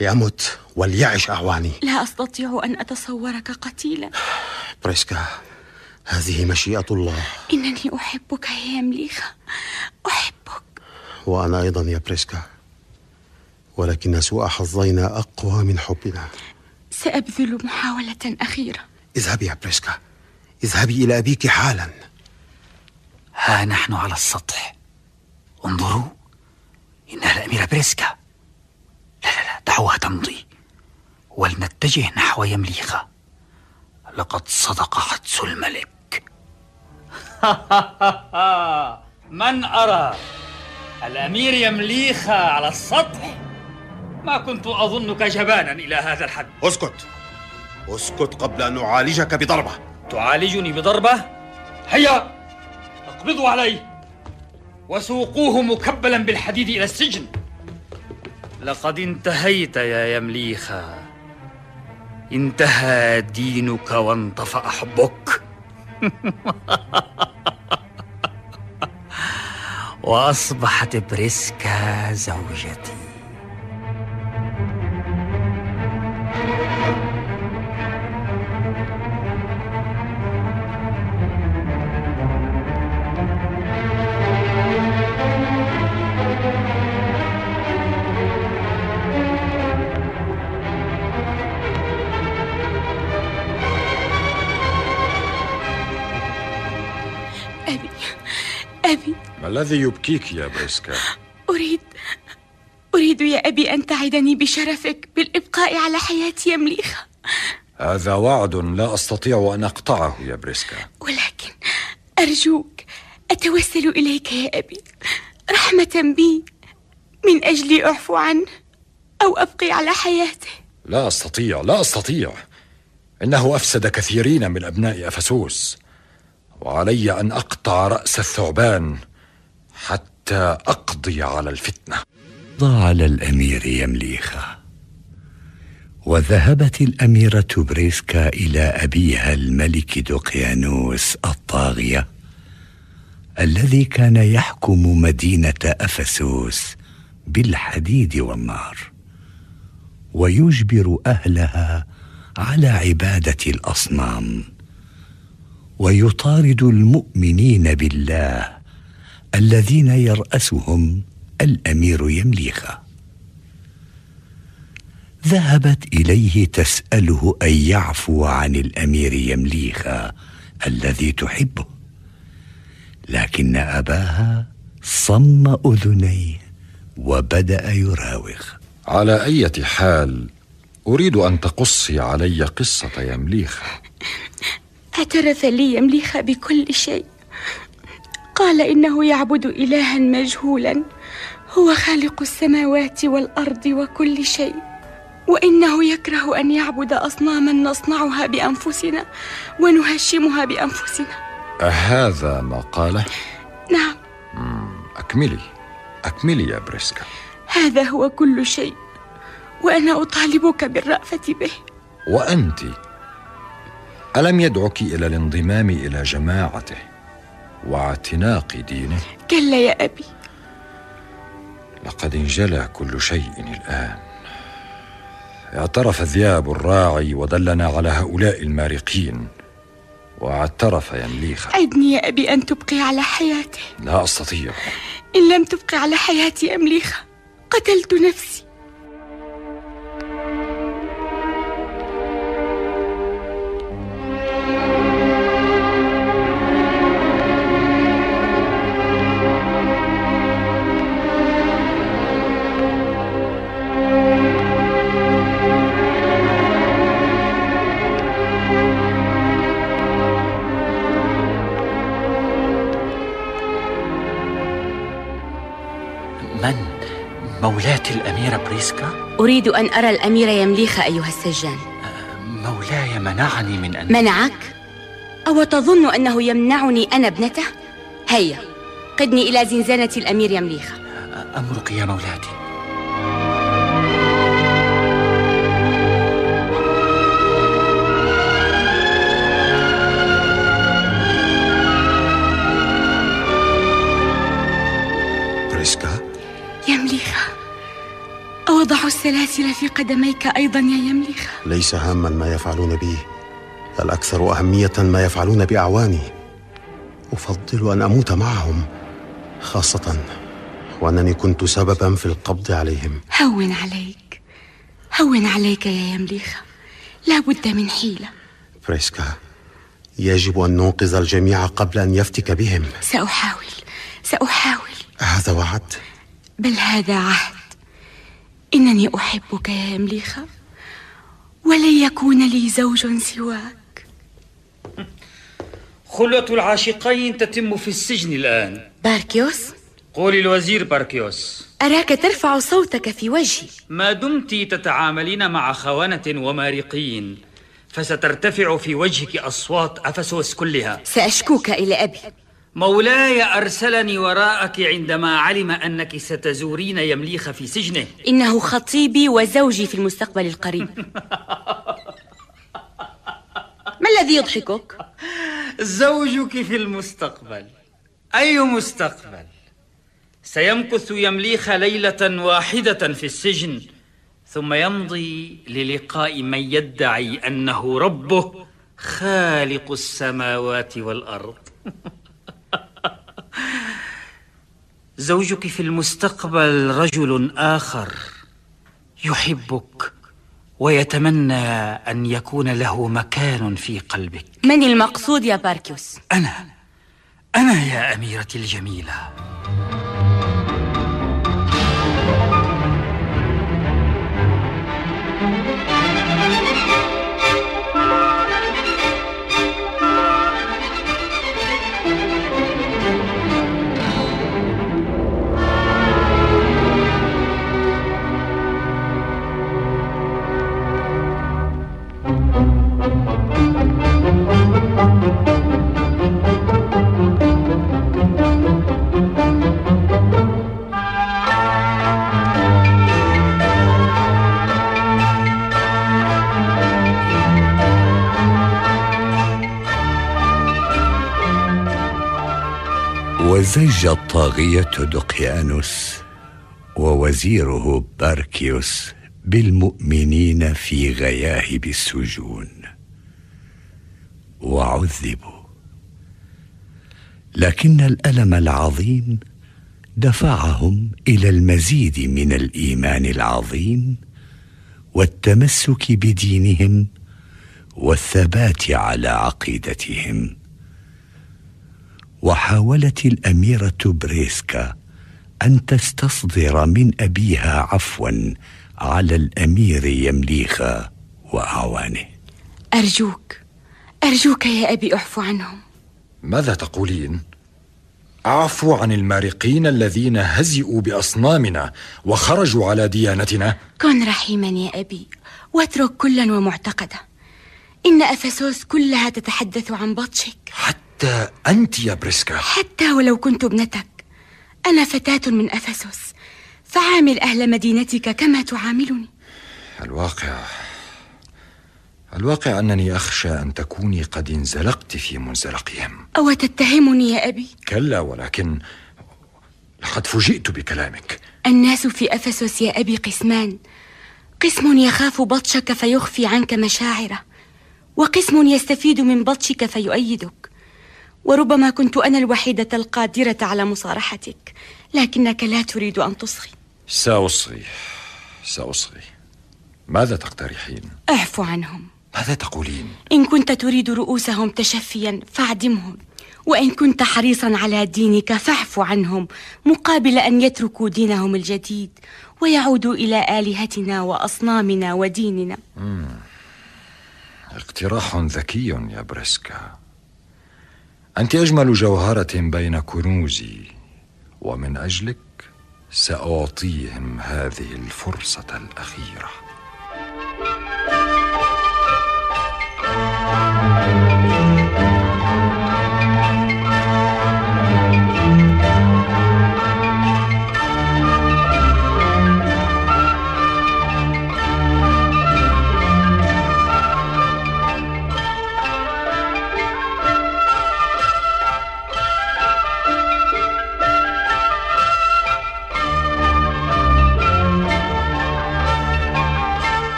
لأمت وليعش أعواني. لا أستطيع أن أتصورك قتيلا. بريسكا هذه مشيئة الله. إنني أحبك يا يمليخة أحبك. وأنا أيضا يا بريسكا. ولكن سوء حظينا أقوى من حبنا. سأبذل محاولة أخيرة. اذهبي يا بريسكا. اذهبي إلى أبيك حالا. ها نحن على السطح. انظروا. إنها الأميرة بريسكا. لا لا لا دعوها تمضي. ولنتجه نحو يمليخة. لقد صدق حدس الملك [LAUGHS] من أرى؟ الأمير يمليخة على السطح؟ ما كنت أظنك جبانا إلى هذا الحد. اسكت. اسكت قبل أن أعالجك بضربة. تعالجني بضربة؟ هيا! اقبضوا عليه وسوقوه مكبلا بالحديد إلى السجن. لقد انتهيت يا يمليخة انتهى دينك وانطفأ حبك. [LAUGHS] وأصبحت بريسكا زوجتي. ما الذي يبكيك يا بريسكا؟ أريد أريد يا أبي أن تعدني بشرفك بالإبقاء على حياتي يمليخة هذا وعد لا أستطيع أن أقطعه يا بريسكا. ولكن أرجوك أتوسل إليك يا أبي. رحمة بي من أجلي أعفو عنه أو أبقي على حياته. لا أستطيع لا أستطيع. إنه أفسد كثيرين من أبناء أفسوس. وعلي أن أقطع رأس الثعبان. حتى أقضي على الفتنة. على الأمير يمليخة وذهبت الأميرة بريسكا إلى أبيها الملك دوقيانوس الطاغية الذي كان يحكم مدينة أفسوس بالحديد والنار ويجبر أهلها على عبادة الأصنام ويطارد المؤمنين بالله الذين يرأسهم الأمير يمليخه ذهبت إليه تسأله أن يعفو عن الأمير يمليخا الذي تحبه. لكن أباها صم أذنيه وبدأ يراوغ. على اية حال أريد أن تقصي علي قصة يمليخه اعترف لي يمليخ بكل شيء. قال إنه يعبد إلها مجهولا هو خالق السماوات والأرض وكل شيء وإنه يكره أن يعبد اصناما نصنعها بأنفسنا ونهشمها بأنفسنا. أهذا ما قاله؟ نعم. أكملي أكملي يا بريسكا. هذا هو كل شيء وأنا أطالبك بالرأفة به. وأنت؟ ألم يدعك إلى الانضمام إلى جماعته؟ واعتناق دينه؟ كلا يا أبي. لقد انجلى كل شيء الآن. اعترف الذئاب الراعي ودلنا على هؤلاء المارقين واعترف يمليخا عدني يا أبي أن تبقي على حياته لا أستطيع. إن لم تبقي على حياتي امليخه قتلت نفسي. من؟ مولاتي الأميرة بريسكا؟ أريد أن أرى الأمير يمليخ أيها السجان مولاي منعني من أن منعك أو تظن أنه يمنعني أنا ابنته هيا قدني إلى زنزانة الأمير يمليخ أمرك يا مولاتي أوضع السلاسل في قدميك أيضا يا يمليخ. ليس هاما ما يفعلون بي الأكثر أهمية ما يفعلون بأعواني. أفضل أن أموت معهم خاصة وأنني كنت سببا في القبض عليهم. هون عليك هون عليك يا يمليخ. لا بد من حيلة. بريسكا يجب أن ننقذ الجميع قبل أن يفتك بهم. سأحاول سأحاول. هذا وعد؟ بل هذا عهد. إنني أحبك يا يمليخ ولن يكون لي زوج سواك. [LAUGHS] خلوة العاشقين تتم في السجن الآن. باركيوس؟ قولي الوزير باركيوس. أراك ترفع صوتك في وجهي. ما دمت تتعاملين مع خونة ومارقين فسترتفع في وجهك أصوات أفسوس كلها. سأشكوك إلى أبي. مولاي أرسلني وراءك عندما علم أنك ستزورين يمليخ في سجنه إنه خطيبي وزوجي في المستقبل القريب [LAUGHS] ما الذي يضحكك؟ زوجك في المستقبل أي مستقبل؟ سيمكث يمليخ ليلة واحدة في السجن ثم يمضي للقاء من يدعي أنه ربه خالق السماوات والأرض [LAUGHS] زوجك في المستقبل رجل آخر يحبك ويتمنى أن يكون له مكان في قلبك. من المقصود يا باركيوس؟ أنا. أنا يا أميرتي الجميلة. وزج الطاغية دقيانوس ووزيره باركيوس بالمؤمنين في غياهب السجون. وعذبوا. لكن الألم العظيم دفعهم إلى المزيد من الإيمان العظيم والتمسك بدينهم والثبات على عقيدتهم. وحاولت الأميرة بريسكا أن تستصدر من أبيها عفوا على الأمير يمليخا وأعوانه. أرجوك أرجوك يا أبي أعف عنهم. ماذا تقولين؟ اعفو عن المارقين الذين هزئوا بأصنامنا وخرجوا على ديانتنا. كن رحيما يا أبي واترك كلا ومعتقده إن أفسوس كلها تتحدث عن بطشك. حتى أنت يا بريسكا. حتى ولو كنت ابنتك. أنا فتاة من أفسس. فعامل أهل مدينتك كما تعاملني. الواقع الواقع أنني أخشى أن تكوني قد انزلقت في منزلقهم. أو تتهمني يا أبي؟ كلا ولكن لقد فوجئت بكلامك. الناس في أفسس يا أبي قسمان. قسم يخاف بطشك فيخفي عنك مشاعره. وقسم يستفيد من بطشك فيؤيدك. وربما كنت أنا الوحيدة القادرة على مصارحتك لكنك لا تريد أن تصغي. سأصغي. سأصغي. ماذا تقترحين؟ أعف عنهم. ماذا تقولين؟ إن كنت تريد رؤوسهم تشفيا فاعدمهم. وإن كنت حريصا على دينك فاعف عنهم مقابل أن يتركوا دينهم الجديد ويعودوا إلى آلهتنا وأصنامنا وديننا. مم. اقتراح ذكي يا بريسكا. أنت أجمل جوهرة بين كنوزي ومن أجلك سأعطيهم هذه الفرصة الأخيرة.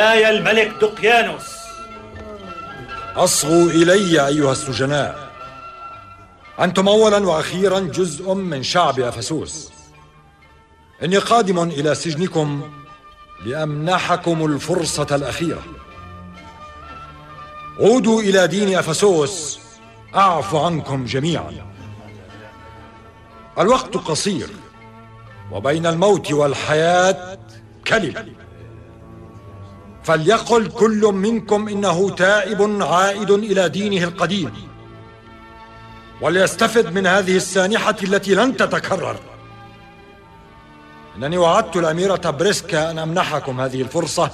مولاي الملك دقيانوس أصغوا إلي أيها السجناء. أنتم اولا وأخيرا جزء من شعب أفسوس. إني قادم إلى سجنكم لأمنحكم الفرصة الأخيرة. عودوا إلى دين أفسوس. أعفو عنكم جميعا. الوقت قصير وبين الموت والحياة كلمه فليقل كل منكم إنه تائب عائد إلى دينه القديم. وليستفد من هذه السانحة التي لن تتكرر. إنني وعدت الأميرة بريسكا أن أمنحكم هذه الفرصة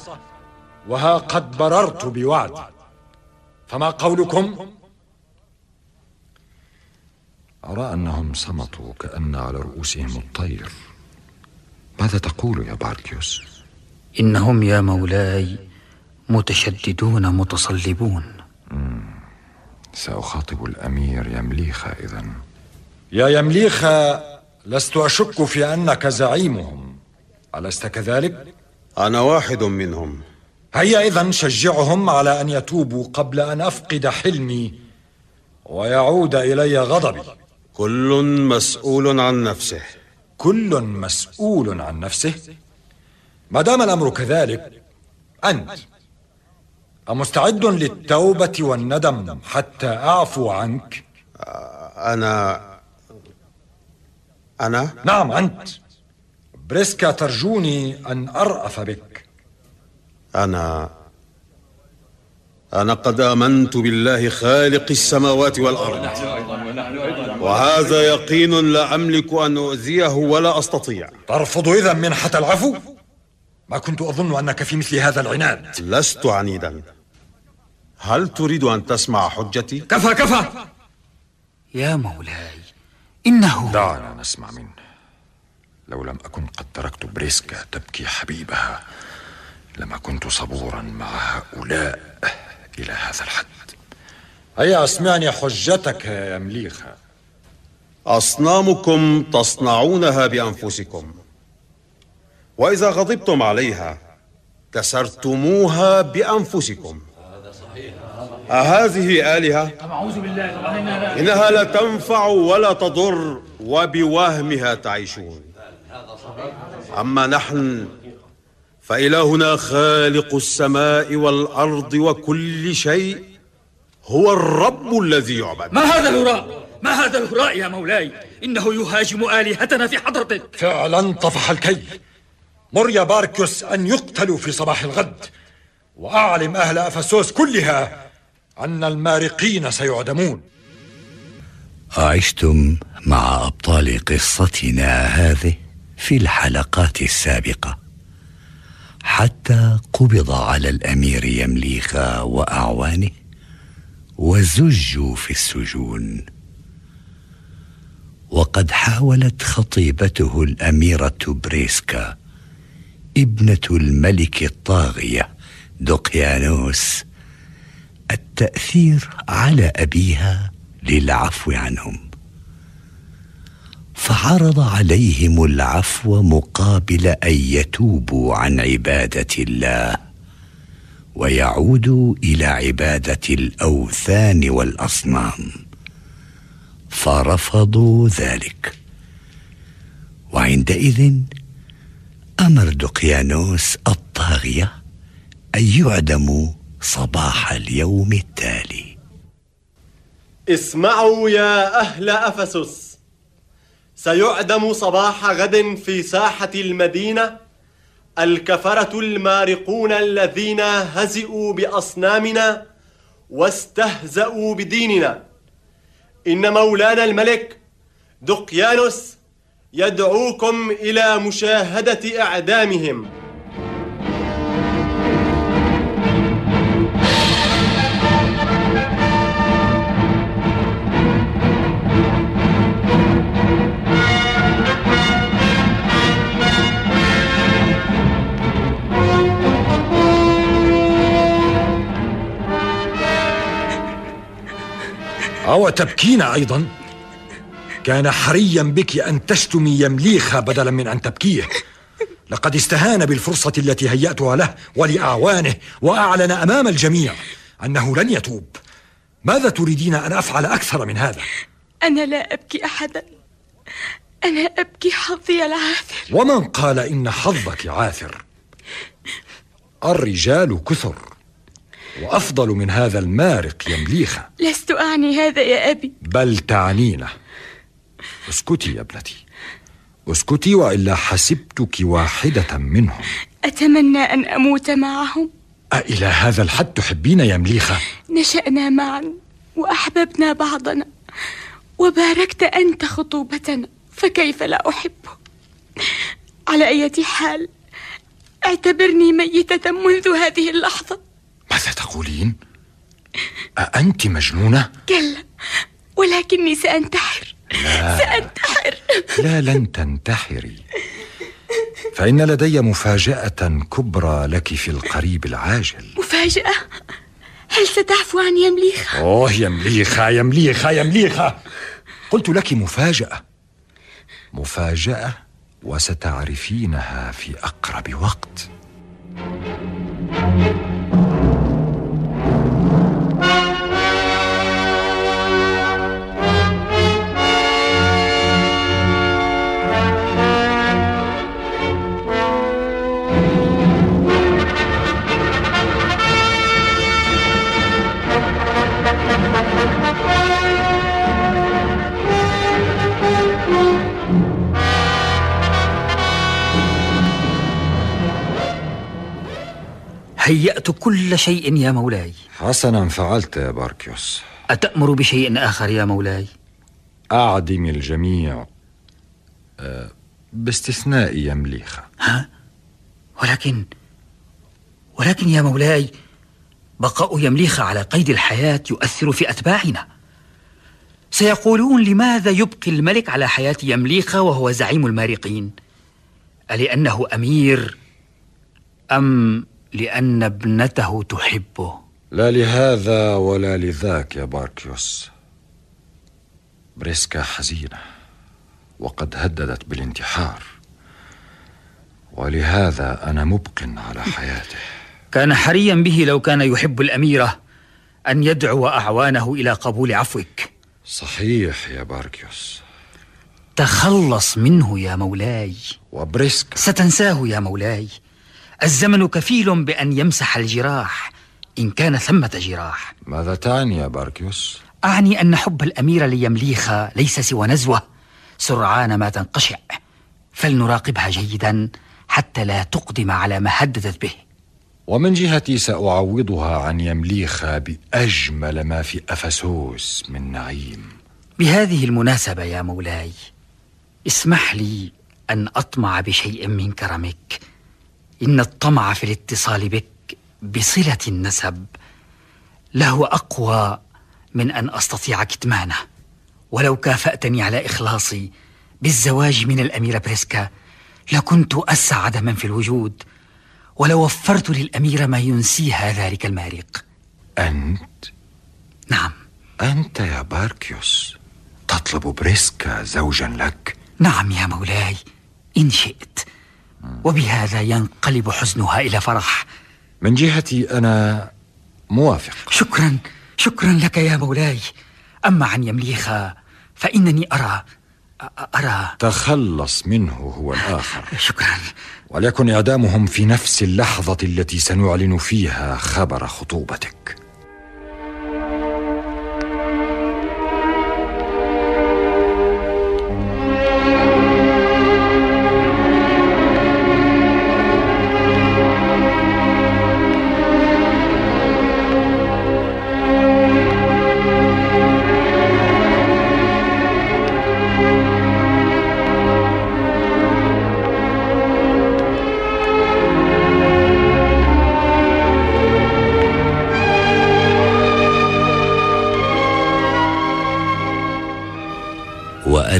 وها قد بررت بوعدي فما قولكم؟ أرى أنهم صمتوا كأن على رؤوسهم الطير. ماذا تقول يا باركيوس؟ إنهم يا مولاي متشددون متصلبون. سأخاطب الأمير يمليخا إذا. يا يمليخا لست أشك في أنك زعيمهم. ألست كذلك؟ أنا واحد منهم. هيا إذا شجعهم على أن يتوبوا قبل أن أفقد حلمي ويعود إلي غضبي. كل مسؤول عن نفسه. كل مسؤول عن نفسه. ما دام الأمر كذلك أنت أمستعد للتوبة والندم حتى أعفو عنك؟ أنا أنا؟ نعم أنت. بريسكا ترجوني أن أرأف بك. أنا أنا قد آمنت بالله خالق السماوات والأرض. وهذا يقين لا أملك أن أؤذيه ولا أستطيع. ترفض اذا منحه العفو؟ ما كنت أظن أنك في مثل هذا العناد. لست عنيدا. هل تريد أن تسمع حجتي؟ كفى كفى. يا مولاي إنه دعنا نسمع منه. لو لم أكن قد تركت بريسكا تبكي حبيبها لما كنت صبورا مع هؤلاء إلى هذا الحد. هيا اسمعني حجتك يا يمليخة أصنامكم تصنعونها بأنفسكم. وإذا غضبتم عليها كسرتموها بأنفسكم. أهذه آلهة؟ أعوذ بالله إنها لا تنفع ولا تضر وبوهمها تعيشون أما نحن فإلهنا خالق السماء والأرض وكل شيء هو الرب الذي يعبد ما هذا الهراء؟ ما هذا الهراء يا مولاي؟ إنه يهاجم آلهتنا في حضرتك فعلا طفح الكي مر يا باركيوس أن يقتلوا في صباح الغد وأعلم أهل أفسوس كلها أن المارقين سيعدمون. عشتم مع أبطال قصتنا هذه في الحلقات السابقة. حتى قبض على الأمير يمليخا وأعوانه وزجوا في السجون. وقد حاولت خطيبته الأميرة بريسكا ابنة الملك الطاغية دقيانوس التأثير على أبيها للعفو عنهم. فعرض عليهم العفو مقابل أن يتوبوا عن عبادة الله ويعودوا إلى عبادة الأوثان والأصنام. فرفضوا ذلك. وعندئذ أمر دقيانوس الطاغية أن يعدموا صباح اليوم التالي. اسمعوا يا أهل أفسس. سيعدم صباح غد في ساحة المدينة الكفرة المارقون الذين هزئوا بأصنامنا واستهزأوا بديننا. إن مولانا الملك دقيانوس يدعوكم إلى مشاهدة إعدامهم. أو تبكين أيضا؟ كان حريا بك أن تشتمي يمليخا بدلا من أن تبكيه. لقد استهان بالفرصة التي هيأتها له ولأعوانه وأعلن أمام الجميع أنه لن يتوب. ماذا تريدين أن أفعل أكثر من هذا؟ أنا لا أبكي أحدا. أنا أبكي حظي العاثر ومن قال إن حظك عاثر؟ الرجال كثر. وأفضل من هذا المارق يمليخا لست أعني هذا يا أبي. بل تعنينه اسكتي يا ابنتي. اسكتي وإلا حسبتك واحدة منهم. أتمنى أن أموت معهم. أإلى هذا الحد تحبين يمليخة؟ نشأنا معا وأحببنا بعضنا. وباركت أنت خطوبتنا فكيف لا أحبه على أي حال اعتبرني ميتة منذ هذه اللحظة. ماذا تقولين؟ أأنت مجنونة؟ كلا ولكني سأنتحر. لا. سأنتحر. لا لن تنتحري. فإن لدي مفاجأة كبرى لك في القريب العاجل. مفاجأة؟ هل ستعفو عن يمليخ؟ أوه يمليخة يمليخة يمليخة. قلت لك مفاجأة. مفاجأة وستعرفينها في أقرب وقت. هيأت كل شيء يا مولاي. حسنا فعلت يا باركيوس. أتأمر بشيء آخر يا مولاي؟ أعدم الجميع أه باستثناء يمليخة ها؟ ولكن ولكن يا مولاي بقاء يمليخ على قيد الحياة يؤثر في أتباعنا. سيقولون لماذا يبقي الملك على حياة يمليخ وهو زعيم المارقين؟ ألأنه أمير أم لأن ابنته تحبه. لا لهذا ولا لذاك يا باركيوس. بريسكا حزينة وقد هددت بالانتحار. ولهذا أنا مبق على حياته. كان حريا به لو كان يحب الأميرة أن يدعو أعوانه إلى قبول عفوك. صحيح يا باركيوس. تخلص منه يا مولاي. وبريسكا. ستنساه يا مولاي. الزمن كفيل بأن يمسح الجراح إن كان ثمة جراح. ماذا تعني يا باركيوس؟ أعني أن حب الأميرة ليمليخ ليس سوى نزوة. سرعان ما تنقشع. فلنراقبها جيدا حتى لا تقدم على ما هددت به. ومن جهتي سأعوضها عن يمليخ بأجمل ما في أفسوس من نعيم. بهذه المناسبة يا مولاي اسمح لي أن أطمع بشيء من كرمك. إن الطمع في الاتصال بك بصلة النسب لهو أقوى من أن أستطيع كتمانه. ولو كافأتني على إخلاصي بالزواج من الأميرة بريسكا لكنت أسعد من في الوجود. ولو وفرت للأميرة ما ينسيها ذلك المارق. أنت؟ نعم. أنت يا باركيوس تطلب بريسكا زوجا لك؟ نعم يا مولاي إن شئت. وبهذا ينقلب حزنها إلى فرح. من جهتي أنا موافق. شكرا شكرا لك يا مولاي. أما عن يمليخا فإنني أرى أرى. تخلص منه هو الآخر. شكرا. وليكن إعدامهم في نفس اللحظة التي سنعلن فيها خبر خطوبتك.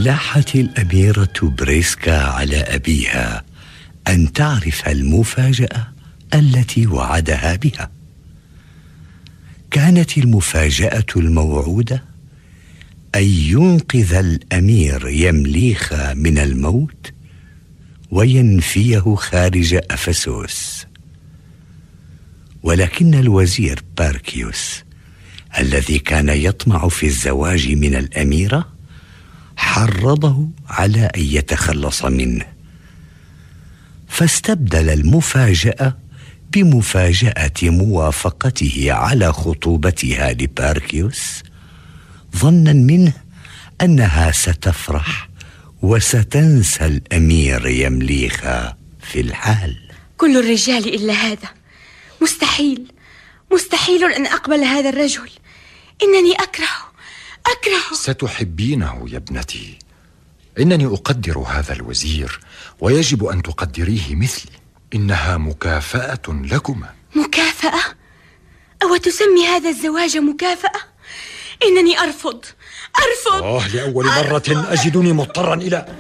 ألحت الأميرة بريسكا على أبيها أن تعرف المفاجأة التي وعدها بها. كانت المفاجأة الموعودة أن ينقذ الأمير يمليخا من الموت وينفيه خارج أفسوس. ولكن الوزير باركيوس الذي كان يطمع في الزواج من الأميرة حرضه على أن يتخلص منه. فاستبدل المفاجأة بمفاجأة موافقته على خطوبتها لباركيوس ظنا منه أنها ستفرح وستنسى الأمير يمليخا في الحال. كل الرجال إلا هذا. مستحيل مستحيل أن أقبل هذا الرجل. إنني أكرهه. أكرهه. ستحبينه يا ابنتي. إنني أقدر هذا الوزير ويجب أن تقدريه مثلي. إنها مكافأة لكما. مكافأة؟ أو تسمي هذا الزواج مكافأة؟ إنني أرفض. أرفض. آه لأول مرة أجدني مضطرا إلى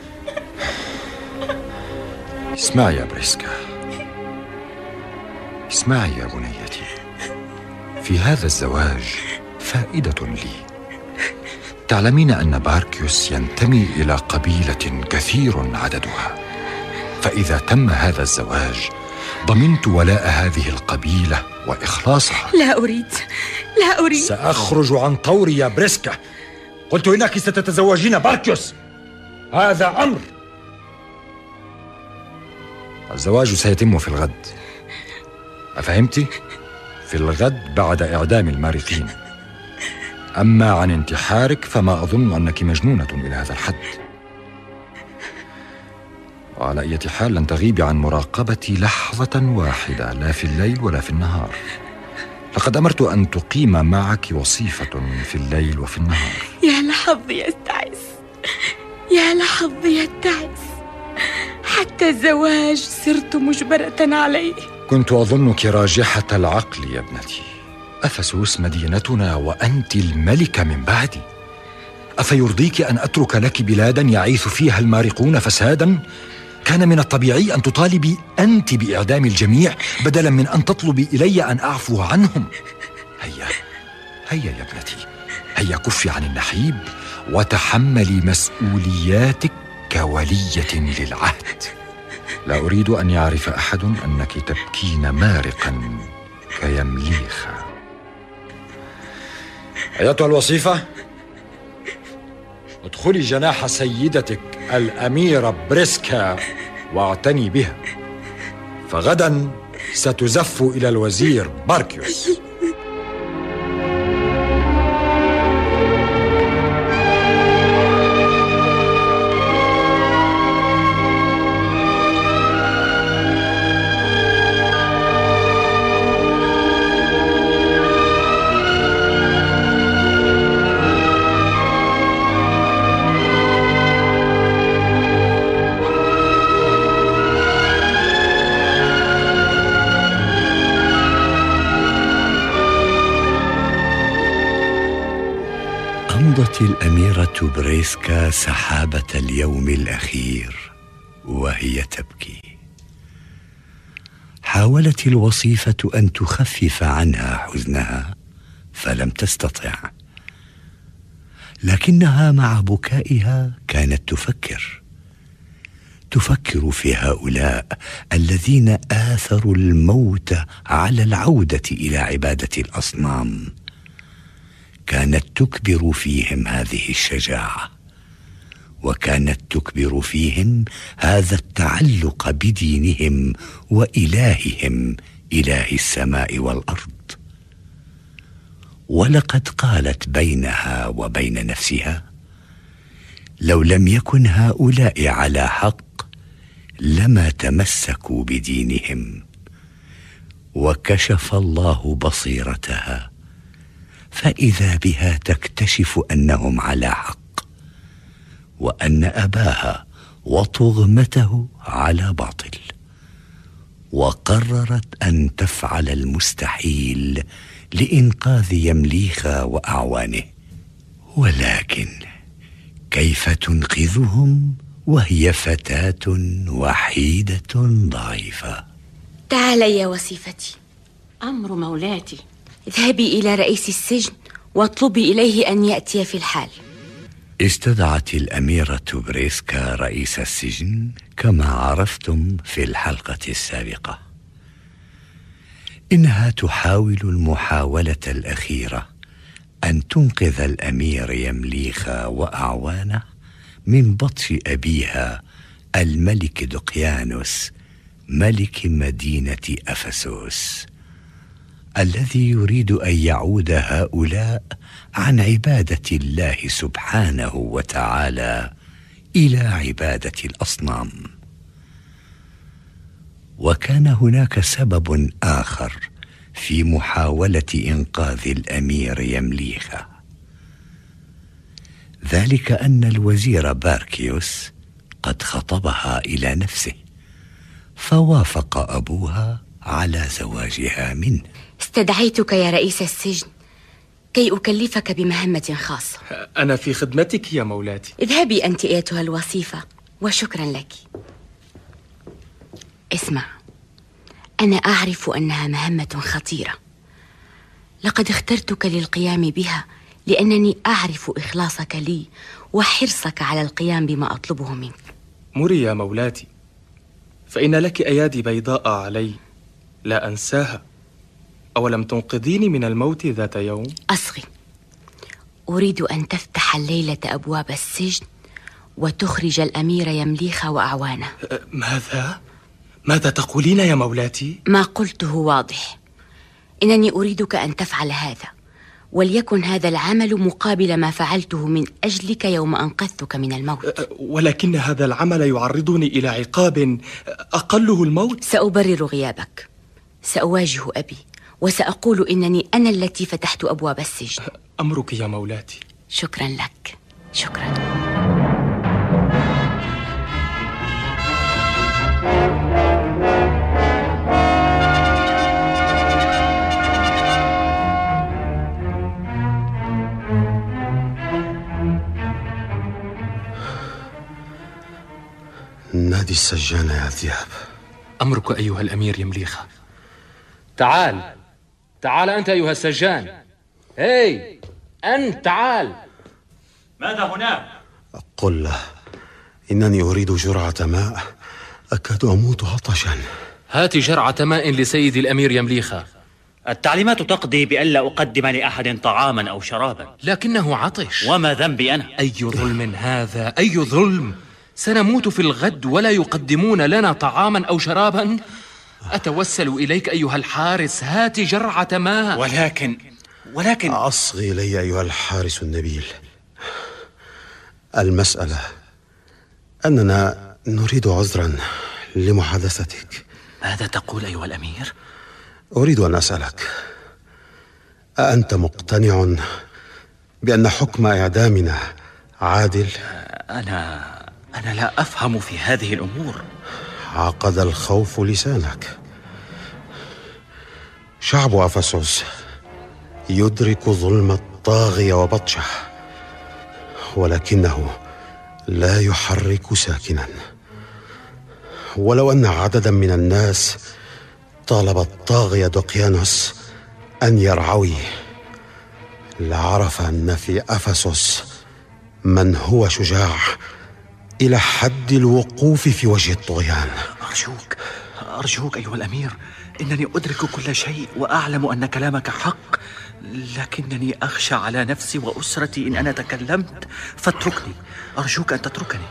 اسمعي يا بريسكا. اسمعي يا بنيتي. في هذا الزواج فائدة لي. تعلمين أن باركيوس ينتمي إلى قبيلة كثير عددها. فإذا تم هذا الزواج ضمنت ولاء هذه القبيلة وإخلاصها. لا أريد. لا أريد. سأخرج عن طوري يا بريسكا. قلت إنك ستتزوجين باركيوس. هذا أمر. الزواج سيتم في الغد. افهمت في الغد بعد إعدام المارقين. أما عن انتحارك فما أظن أنك مجنونة إلى هذا الحد. وعلى أي حال لن تغيبي عن مراقبتي لحظة واحدة لا في الليل ولا في النهار. لقد أمرت أن تقيم معك وصيفة في الليل وفي النهار. يا لحظي يستعس يا لحظي يتعس حتى الزواج صرت مجبرة عليه. كنت أظنك راجحة العقل يا ابنتي. افسوس مدينتنا وأنت الملكه من بعدي. أفيرضيك أن أترك لك بلادا يعيث فيها المارقون فسادا؟ كان من الطبيعي أن تطالبي أنت بإعدام الجميع بدلا من أن تطلبي إلي أن أعفو عنهم. هيا هيا يا ابنتي. هيا كفي عن النحيب وتحملي مسؤولياتك كوليه للعهد. لا أريد أن يعرف أحد أنك تبكين مارقا كيمليخا. أيتها الوصيفة؟ ادخلي جناح سيدتك الأميرة بريسكا واعتني بها. فغدا ستزف إلى الوزير باركيوس. أمضت الأميرة بريسكا سحابة اليوم الأخير وهي تبكي. حاولت الوصيفة أن تخفف عنها حزنها فلم تستطع. لكنها مع بكائها كانت تفكر. تفكر في هؤلاء الذين آثروا الموت على العودة إلى عبادة الأصنام. كانت تكبر فيهم هذه الشجاعة وكانت تكبر فيهم هذا التعلق بدينهم وإلههم إله السماء والأرض. ولقد قالت بينها وبين نفسها لو لم يكن هؤلاء على حق لما تمسكوا بدينهم؟ وكشف الله بصيرتها. فإذا بها تكتشف أنهم على حق وأن أباها وطغمته على باطل وقررت أن تفعل المستحيل لإنقاذ يمليخا وأعوانه. ولكن كيف تنقذهم وهي فتاة وحيدة ضعيفة؟ تعالي يا وصيفتي. أمر مولاتي. اذهبي إلى رئيس السجن واطلبي إليه أن يأتي في الحال. استدعت الأميرة بريسكا رئيس السجن كما عرفتم في الحلقة السابقة. إنها تحاول المحاولة الأخيرة أن تنقذ الأمير يمليخا وأعوانه من بطش أبيها الملك دقيانوس ملك مدينة أفسوس. الذي يريد أن يعود هؤلاء عن عبادة الله سبحانه وتعالى إلى عبادة الأصنام. وكان هناك سبب آخر في محاولة إنقاذ الأمير يمليخه ذلك أن الوزير باركيوس قد خطبها إلى نفسه فوافق أبوها على زواجها منه. استدعيتك يا رئيس السجن. كي أكلفك بمهمة خاصة. أنا في خدمتك يا مولاتي. اذهبي أنت أيتها الوصيفة وشكرا لك. اسمع أنا أعرف أنها مهمة خطيرة. لقد اخترتك للقيام بها لأنني أعرف إخلاصك لي وحرصك على القيام بما أطلبه منك. مري يا مولاتي فإن لك أيادي بيضاء علي. لا أنساها أولم تنقذيني من الموت ذات يوم؟ أصغي أريد أن تفتح الليلة أبواب السجن وتخرج الأمير يمليخ وأعوانه أه، ماذا؟ ماذا تقولين يا مولاتي؟ ما قلته واضح إنني أريدك أن تفعل هذا وليكن هذا العمل مقابل ما فعلته من أجلك يوم أنقذتك من الموت أه، ولكن هذا العمل يعرضني إلى عقاب أقله الموت سأبرر غيابك سأواجه أبي وسأقول إنني أنا التي فتحت أبواب السجن. [LAUGHS] أمرك يا مولاتي. شكرا لك. شكرا. نادي السجانة يا ذياب أمرك أيها الأمير يمليخة. تعال. تعال أنت أيها السجان. هي أنت تعال. ماذا هناك؟ قل له إنني أريد جرعة ماء. أكاد أموت عطشا. هات جرعة ماء لسيدي الأمير يمليخة التعليمات تقضي بألا أقدم لأحد طعاما أو شرابا. لكنه عطش. وما ذنبي أنا؟ أي ظلم هذا؟ أي ظلم؟ سنموت في الغد ولا يقدمون لنا طعاما أو شرابا؟ أتوسل إليك أيها الحارس هات جرعة ماء. ولكن ولكن أصغي إلي أيها الحارس النبيل. المسألة أننا نريد عذرا لمحادثتك. ماذا تقول أيها الأمير؟ أريد أن أسألك. أأنت مقتنع بأن حكم إعدامنا عادل؟ أنا أنا لا أفهم في هذه الأمور. عقد الخوف لسانك. شعب أفسس يدرك ظلم الطاغية وبطشه ولكنه لا يحرك ساكنا. ولو أن عددا من الناس طالب الطاغية دوقيانوس أن يرعويه لعرف أن في أفسس من هو شجاع. إلى حد الوقوف في وجه الطغيان. أرجوك أرجوك أيها الأمير إنني أدرك كل شيء وأعلم أن كلامك حق لكنني أخشى على نفسي وأسرتي إن أنا تكلمت فاتركني. أرجوك أن تتركني.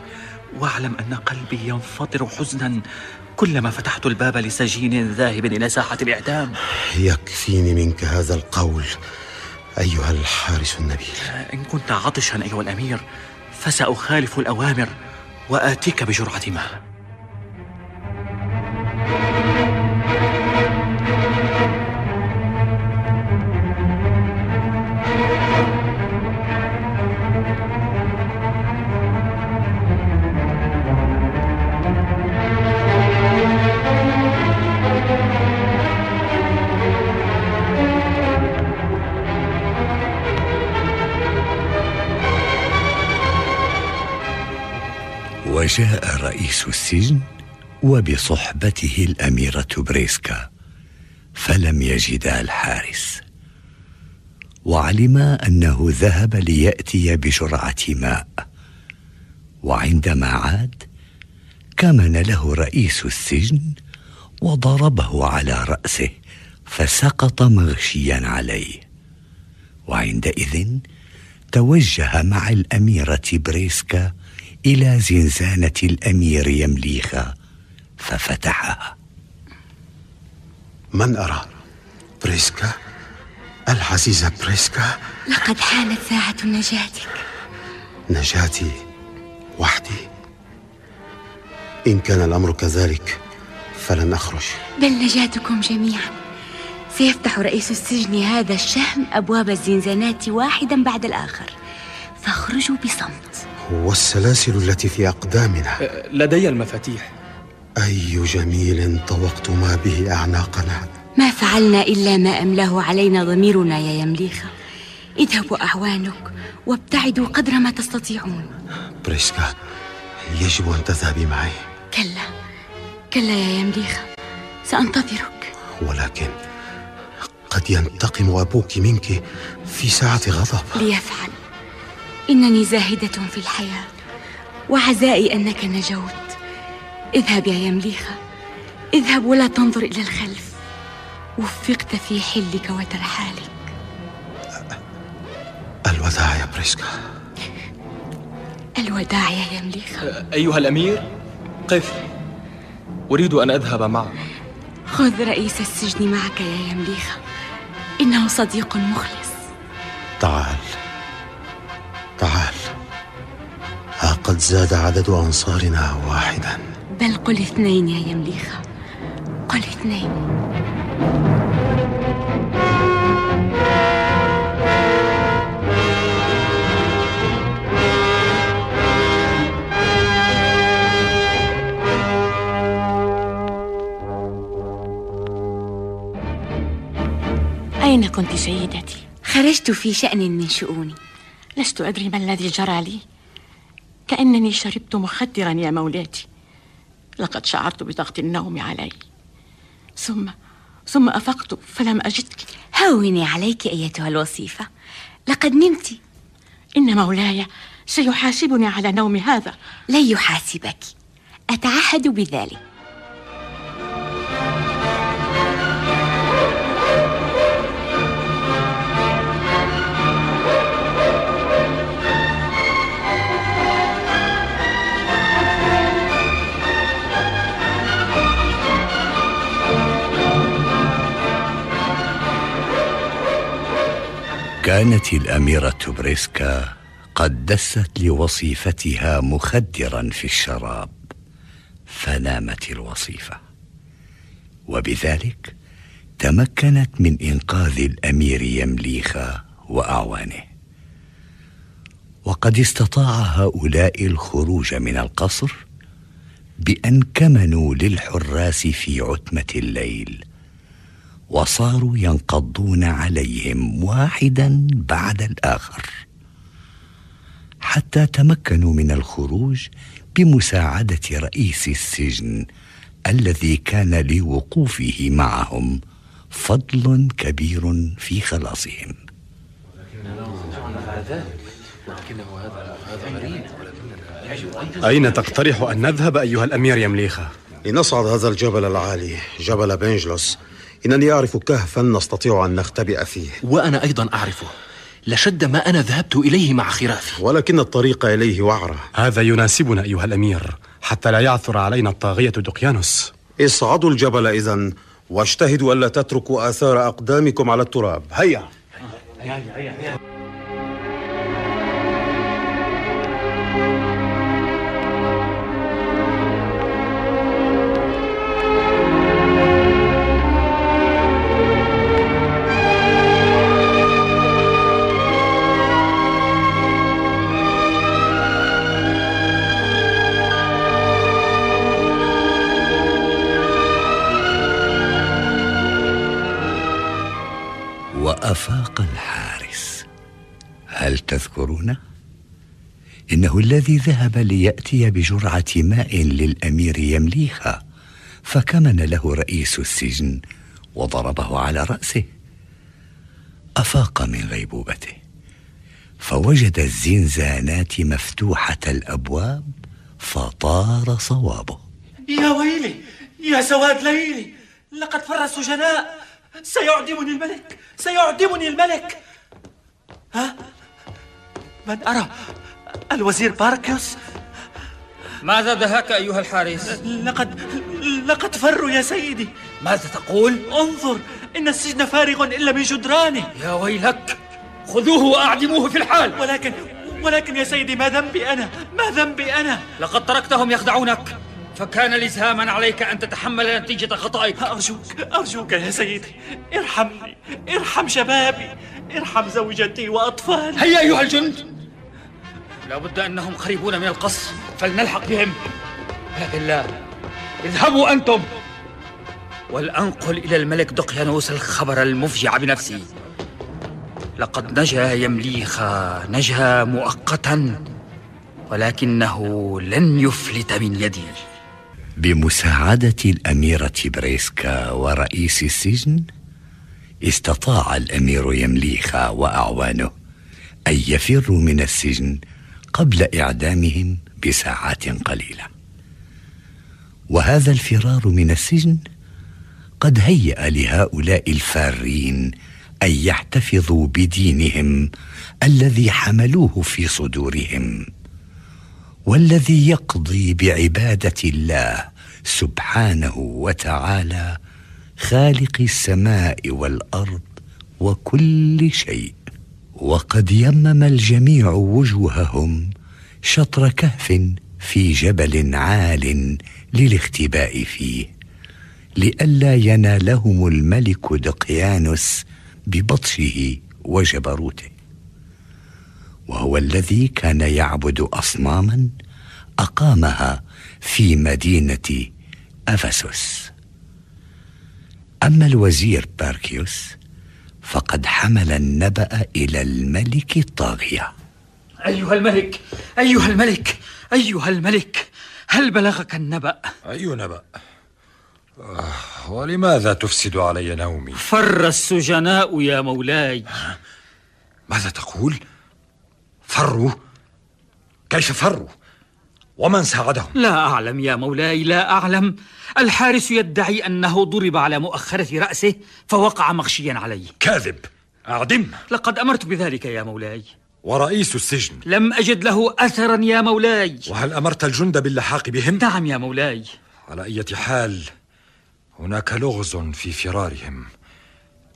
واعلم أن قلبي ينفطر حزنا كلما فتحت الباب لسجين ذاهب إلى ساحة الإعدام. يكفيني منك هذا القول أيها الحارس النبيل. إن كنت عطشا أيها الأمير فسأخالف الأوامر وآتيك بجرعة ماء. وجاء رئيس السجن وبصحبته الأميرة بريسكا فلم يجدا الحارس. وعلما أنه ذهب ليأتي بجرعه ماء. وعندما عاد كمن له رئيس السجن وضربه على رأسه فسقط مغشيا عليه. وعندئذ توجه مع الأميرة بريسكا إلى زنزانة الأمير يمليخا ففتحها. من أرى؟ بريسكا؟ العزيزة بريسكا؟ لقد حانت ساعة نجاتك. نجاتي وحدي. إن كان الأمر كذلك فلن أخرج. بل نجاتكم جميعا. سيفتح رئيس السجن هذا الشهم أبواب الزنزانات واحدا بعد الآخر. فاخرجوا بصمت. والسلاسل التي في أقدامنا. لدي المفاتيح. أي جميل طوقتما به أعناقنا. ما فعلنا إلا ما أملاه علينا ضميرنا يا يمليخة اذهبوا أعوانك وابتعدوا قدر ما تستطيعون. بريسكا يجب أن تذهبي معي. كلا كلا يا يمليخة سأنتظرك. ولكن قد ينتقم أبوك منك في ساعة غضب. ليفعل. إنني زاهدة في الحياة وعزائي أنك نجوت. اذهب يا يمليخة اذهب ولا تنظر إلى الخلف. وفقت في حلك وترحالك. الوداع يا بريسكا. الوداع يا يمليخة. أيها الأمير قف. أريد أن أذهب معك. خذ رئيس السجن معك يا يمليخة. إنه صديق مخلص. تعال. تعال. ها قد زاد عدد أنصارنا واحدا. بل قل اثنين يا يمليخة. قل اثنين. أين كنت سيدتي؟ خرجت في شأن من شؤوني. لست أدري ما الذي جرى لي. كأنني شربت مخدرا يا مولاتي. لقد شعرت بضغط النوم علي. ثم ثم أفقت فلم أجدك. هوني عليك أيتها الوصيفة. لقد نمت. إن مولاي سيحاسبني على نوم هذا. لن يحاسبك. أتعهد بذلك. كانت الأميرة بريسكا قد دست لوصيفتها مخدرا في الشراب فنامت الوصيفة. وبذلك تمكنت من إنقاذ الأمير يمليخا وأعوانه. وقد استطاع هؤلاء الخروج من القصر بأن كمنوا للحراس في عتمة الليل وصاروا ينقضون عليهم واحدا بعد الآخر. حتى تمكنوا من الخروج بمساعدة رئيس السجن الذي كان لوقوفه معهم فضل كبير في خلاصهم. أين تقترح أن نذهب أيها الأمير يمليخة؟ لنصعد هذا الجبل العالي جبل بنجلوس. إنني أعرف كهفا نستطيع أن نختبئ فيه. وأنا أيضا أعرفه لشد ما أنا ذهبت إليه مع خرافي. ولكن الطريق إليه وعرة. هذا يناسبنا أيها الأمير حتى لا يعثر علينا الطاغية دقيانوس. اصعدوا الجبل إذا واجتهدوا ألا تتركوا آثار أقدامكم على التراب. هيا! هيا هيا, هيا. الذي ذهب ليأتي بجرعة ماء للأمير يمليخا فكمن له رئيس السجن وضربه على رأسه. أفاق من غيبوبته فوجد الزنزانات مفتوحة الأبواب فطار صوابه. يا ويلي يا سواد ليلي لقد فر السجناء سيعدمني الملك سيعدمني الملك. ها؟ من أرى؟ الوزير باركيوس ماذا دهاك أيها الحارس؟ لقد لقد فروا يا سيدي. ماذا تقول؟ انظر إن السجن فارغ إلا من جدرانه. يا ويلك خذوه وأعدموه في الحال. ولكن ولكن يا سيدي ما ذنبي أنا؟ ما ذنبي أنا؟ لقد تركتهم يخدعونك. فكان لزاما عليك أن تتحمل نتيجة خطأك. أرجوك أرجوك يا سيدي. ارحمني. ارحم شبابي. ارحم زوجتي وأطفالي. هيا أيها الجند. لابد أنهم قريبون من القصر. فلنلحق بهم. ولكن لا اذهبوا أنتم. ولأنقل إلى الملك دقيانوس الخبر المفجع بنفسي لقد نجا يمليخا نجا مؤقتا ولكنه لن يفلت من يدي. بمساعدة الأميرة بريسكا ورئيس السجن استطاع الأمير يمليخا وأعوانه أن يفروا من السجن قبل إعدامهم بساعات قليلة. وهذا الفرار من السجن قد هيأ لهؤلاء الفارين أن يحتفظوا بدينهم الذي حملوه في صدورهم والذي يقضي بعبادة الله سبحانه وتعالى خالق السماء والأرض وكل شيء. وقد يمم الجميع وجوههم شطر كهف في جبل عال للاختباء فيه لئلا ينالهم الملك دقيانوس ببطشه وجبروته. وهو الذي كان يعبد أصناما أقامها في مدينة أفسس. أما الوزير باركيوس فقد حمل النبأ إلى الملك الطاغيه أيها الملك أيها الملك أيها الملك هل بلغك النبأ؟ أي نبأ؟ آه ولماذا تفسد علي نومي؟ فر السجناء يا مولاي ماذا تقول؟ فروا؟ كيف فروا؟ ومن ساعدهم؟ لا أعلم يا مولاي لا أعلم. الحارس يدعي أنه ضرب على مؤخرة رأسه فوقع مغشيا عليه. كاذب. أعدم. لقد أمرت بذلك يا مولاي. ورئيس السجن. لم أجد له أثرا يا مولاي. وهل أمرت الجند باللحاق بهم؟ نعم يا مولاي. على أي حال هناك لغز في فرارهم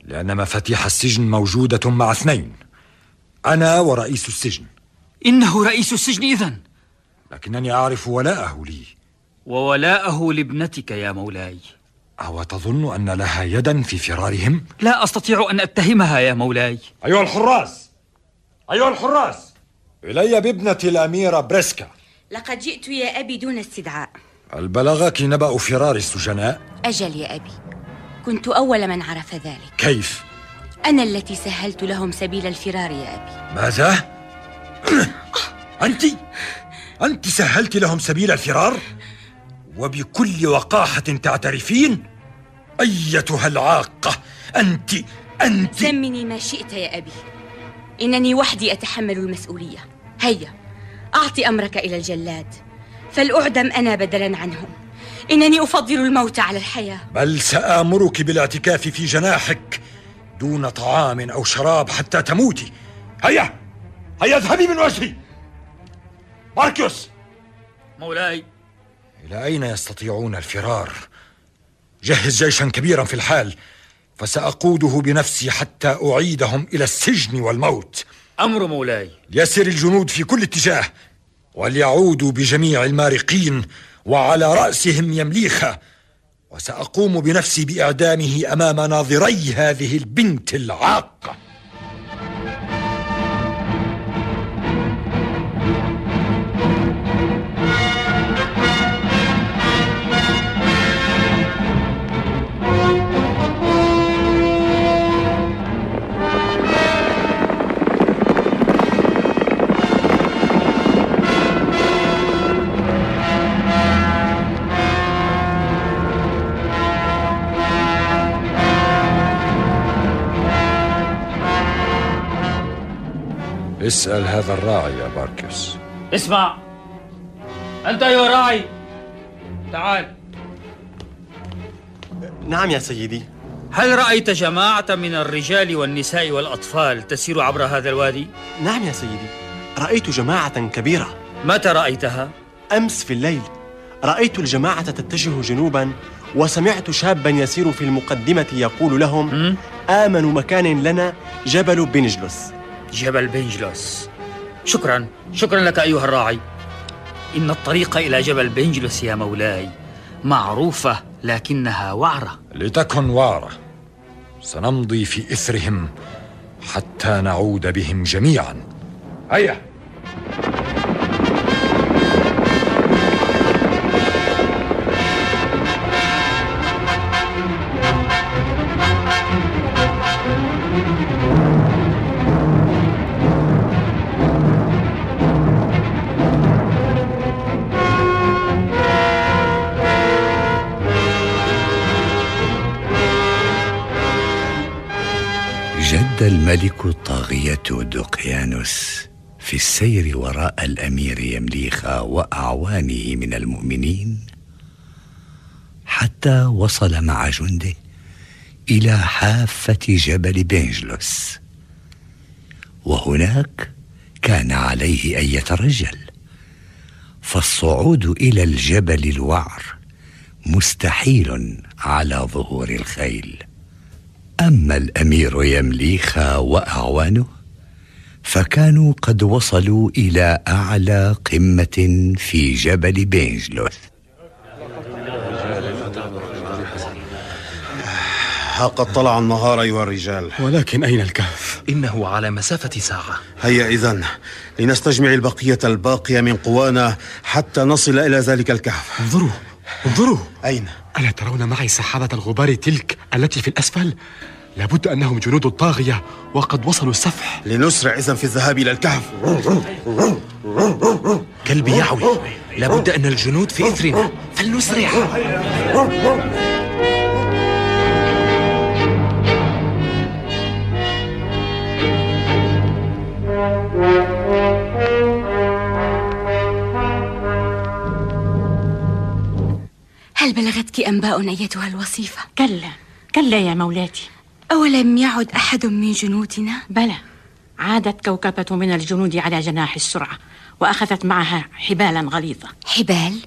لأن مفاتيح السجن موجودة مع اثنين أنا ورئيس السجن. إنه رئيس السجن إذن. لكنني أعرف ولاءه لي وولاءه لابنتك يا مولاي أو تظن أن لها يدا في فرارهم؟ لا أستطيع أن أتهمها يا مولاي أيها الحراس أيها الحراس إلي بابنتي الأميرة بريسكا لقد جئت يا أبي دون استدعاء هل بلغك نبأ فرار السجناء؟ أجل يا أبي كنت أول من عرف ذلك كيف؟ أنا التي سهلت لهم سبيل الفرار يا أبي ماذا؟ أنت؟ أنت سهلت لهم سبيل الفرار؟ وبكل وقاحة تعترفين؟ أيتها العاقة أنت أنت. سمني ما شئت يا أبي. إنني وحدي أتحمل المسؤولية. هيا أعطي أمرك إلى الجلاد. فلأعدم أنا بدلا عنهم. إنني أفضل الموت على الحياة. بل سآمرك بالاعتكاف في جناحك دون طعام أو شراب حتى تموتي. هيا هيا اذهبي من وجهي. ماركيوس مولاي. إلى أين يستطيعون الفرار؟ جهز جيشا كبيرا في الحال فسأقوده بنفسي حتى أعيدهم إلى السجن والموت. أمر مولاي. ليسر الجنود في كل اتجاه وليعودوا بجميع المارقين وعلى رأسهم يمليخة. وسأقوم بنفسي بإعدامه أمام ناظري هذه البنت العاقة. اسأل هذا الراعي يا باركيوس اسمع. أنت يا راعي تعال. نعم يا سيدي. هل رأيت جماعة من الرجال والنساء والأطفال تسير عبر هذا الوادي؟ نعم يا سيدي. رأيت جماعة كبيرة. متى رأيتها؟ أمس في الليل. رأيت الجماعة تتجه جنوبا وسمعت شابا يسير في المقدمة يقول لهم آمن مكان لنا جبل بنجلس. جبل بنجلس شكرا. شكرا لك أيها الراعي. إن الطريق إلى جبل بنجلس يا مولاي معروفة لكنها وعرة. لتكن وعرة سنمضي في إثرهم حتى نعود بهم جميعا. هيا! الملك الطاغية دقيانوس في السير وراء الأمير يمليخا وأعوانه من المؤمنين حتى وصل مع جنده إلى حافة جبل بنجلوس. وهناك كان عليه أن يترجل. فالصعود إلى الجبل الوعر مستحيل على ظهور الخيل. أما الأمير يمليخا وأعوانه فكانوا قد وصلوا إلى أعلى قمة في جبل بنجلوث. ها قد طلع النهار أيها الرجال. ولكن أين الكهف؟ إنه على مسافة ساعة. هيا إذن لنستجمع البقية الباقية من قوانا حتى نصل إلى ذلك الكهف. انظروا انظروا. أين؟ ألا ترون معي سحابة الغبار تلك التي في الأسفل؟ لابد أنهم جنود الطاغية وقد وصلوا السفح. لنسرع إذن في الذهاب إلى الكهف. كلبي يعوي. لابد أن الجنود في إثرنا. فلنسرع. هل بلغتك أنباء أيتها الوصيفة؟ كلا كلا يا مولاتي أولم يعد أحد من جنودنا؟ بلى عادت كوكبة من الجنود على جناح السرعة وأخذت معها حبالا غليظة حبال؟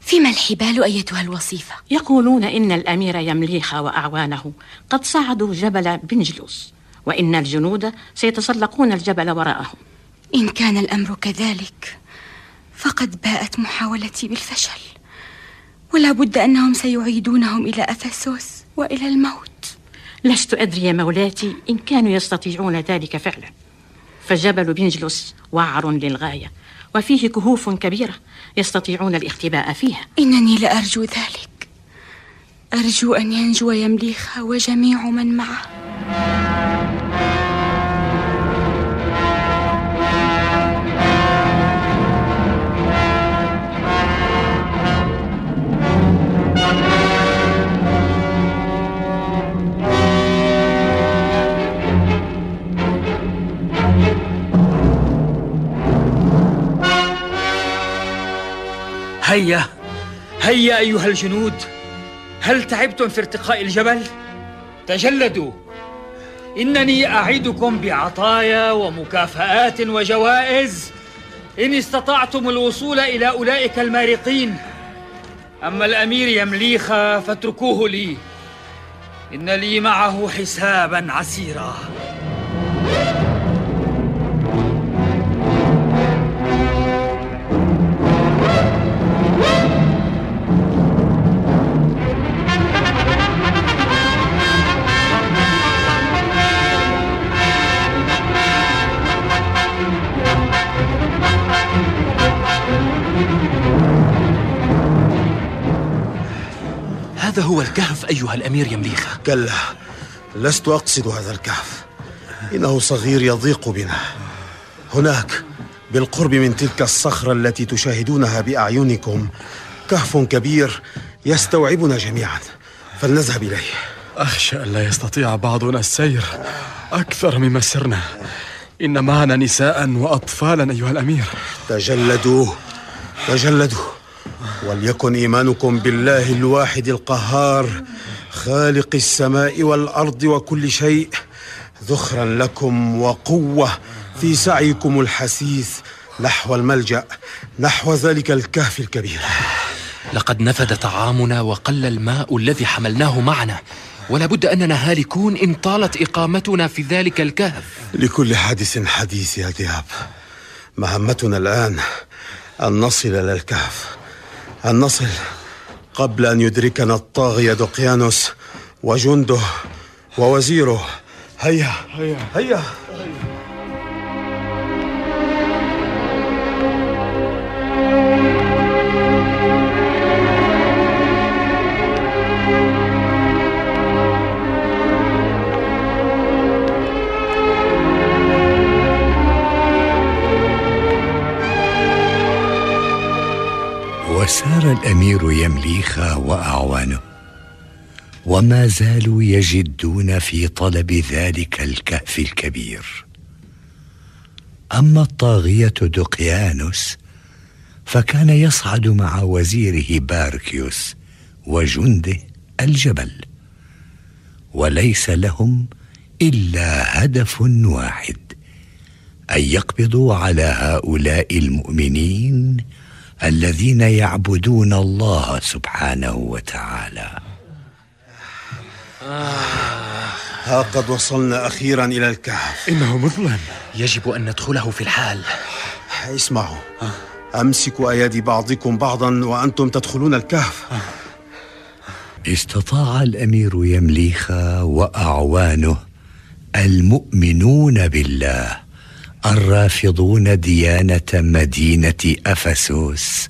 فيما الحبال أيتها الوصيفة؟ يقولون إن الأمير يمليخ وأعوانه قد صعدوا جبل بنجلوس وإن الجنود سيتسلقون الجبل وراءهم إن كان الأمر كذلك فقد باءت محاولتي بالفشل ولا بد أنهم سيعيدونهم إلى أفسوس وإلى الموت. لست أدري يا مولاتي إن كانوا يستطيعون ذلك فعلا. فجبل بنجلس وعر للغاية وفيه كهوف كبيرة يستطيعون الاختباء فيها. إنني لأرجو ذلك. أرجو أن ينجو يمليخ وجميع من معه. هيا هيا أيها الجنود. هل تعبتم في ارتقاء الجبل؟ تجلدوا. إنني أعدكم بعطايا ومكافآت وجوائز. إن استطعتم الوصول إلى أولئك المارقين. أما الأمير يمليخا فاتركوه لي. إن لي معه حسابا عسيرا. هذا هو الكهف أيها الأمير يمليخ. كلا لست أقصد هذا الكهف. إنه صغير يضيق بنا. هناك بالقرب من تلك الصخرة التي تشاهدونها بأعينكم كهف كبير يستوعبنا جميعا. فلنذهب إليه. أخشى أن لا يستطيع بعضنا السير. أكثر مما سرنا. إن معنا نساء وأطفالا أيها الأمير. تجلدوا. تجلدوا. وليكن إيمانكم بالله الواحد القهار خالق السماء والأرض وكل شيء. ذخرا لكم وقوة في سعيكم الحثيث نحو الملجأ نحو ذلك الكهف الكبير. لقد نفد طعامنا وقل الماء الذي حملناه معنا. ولا بد أننا هالكون إن طالت إقامتنا في ذلك الكهف. لكل حادث حديث يا ذئاب. مهمتنا الآن أن نصل إلى الكهف. أن نصل قبل أن يدركنا الطاغية دوقيانوس وجنده ووزيره. هيا. هيا. هيا. وسار الأمير يمليخا وأعوانه. وما زالوا يجدون في طلب ذلك الكهف الكبير. أما الطاغية دقيانوس فكان يصعد مع وزيره باركيوس وجنده الجبل. وليس لهم إلا هدف واحد أن يقبضوا على هؤلاء المؤمنين الذين يعبدون الله سبحانه وتعالى. ها قد وصلنا أخيرا إلى الكهف. إنه مظلم. يجب أن ندخله في الحال. اسمعوا أمسكوا أيدي بعضكم بعضا وأنتم تدخلون الكهف. استطاع الأمير يمليخا وأعوانه المؤمنون بالله. الرافضون ديانة مدينة أفسوس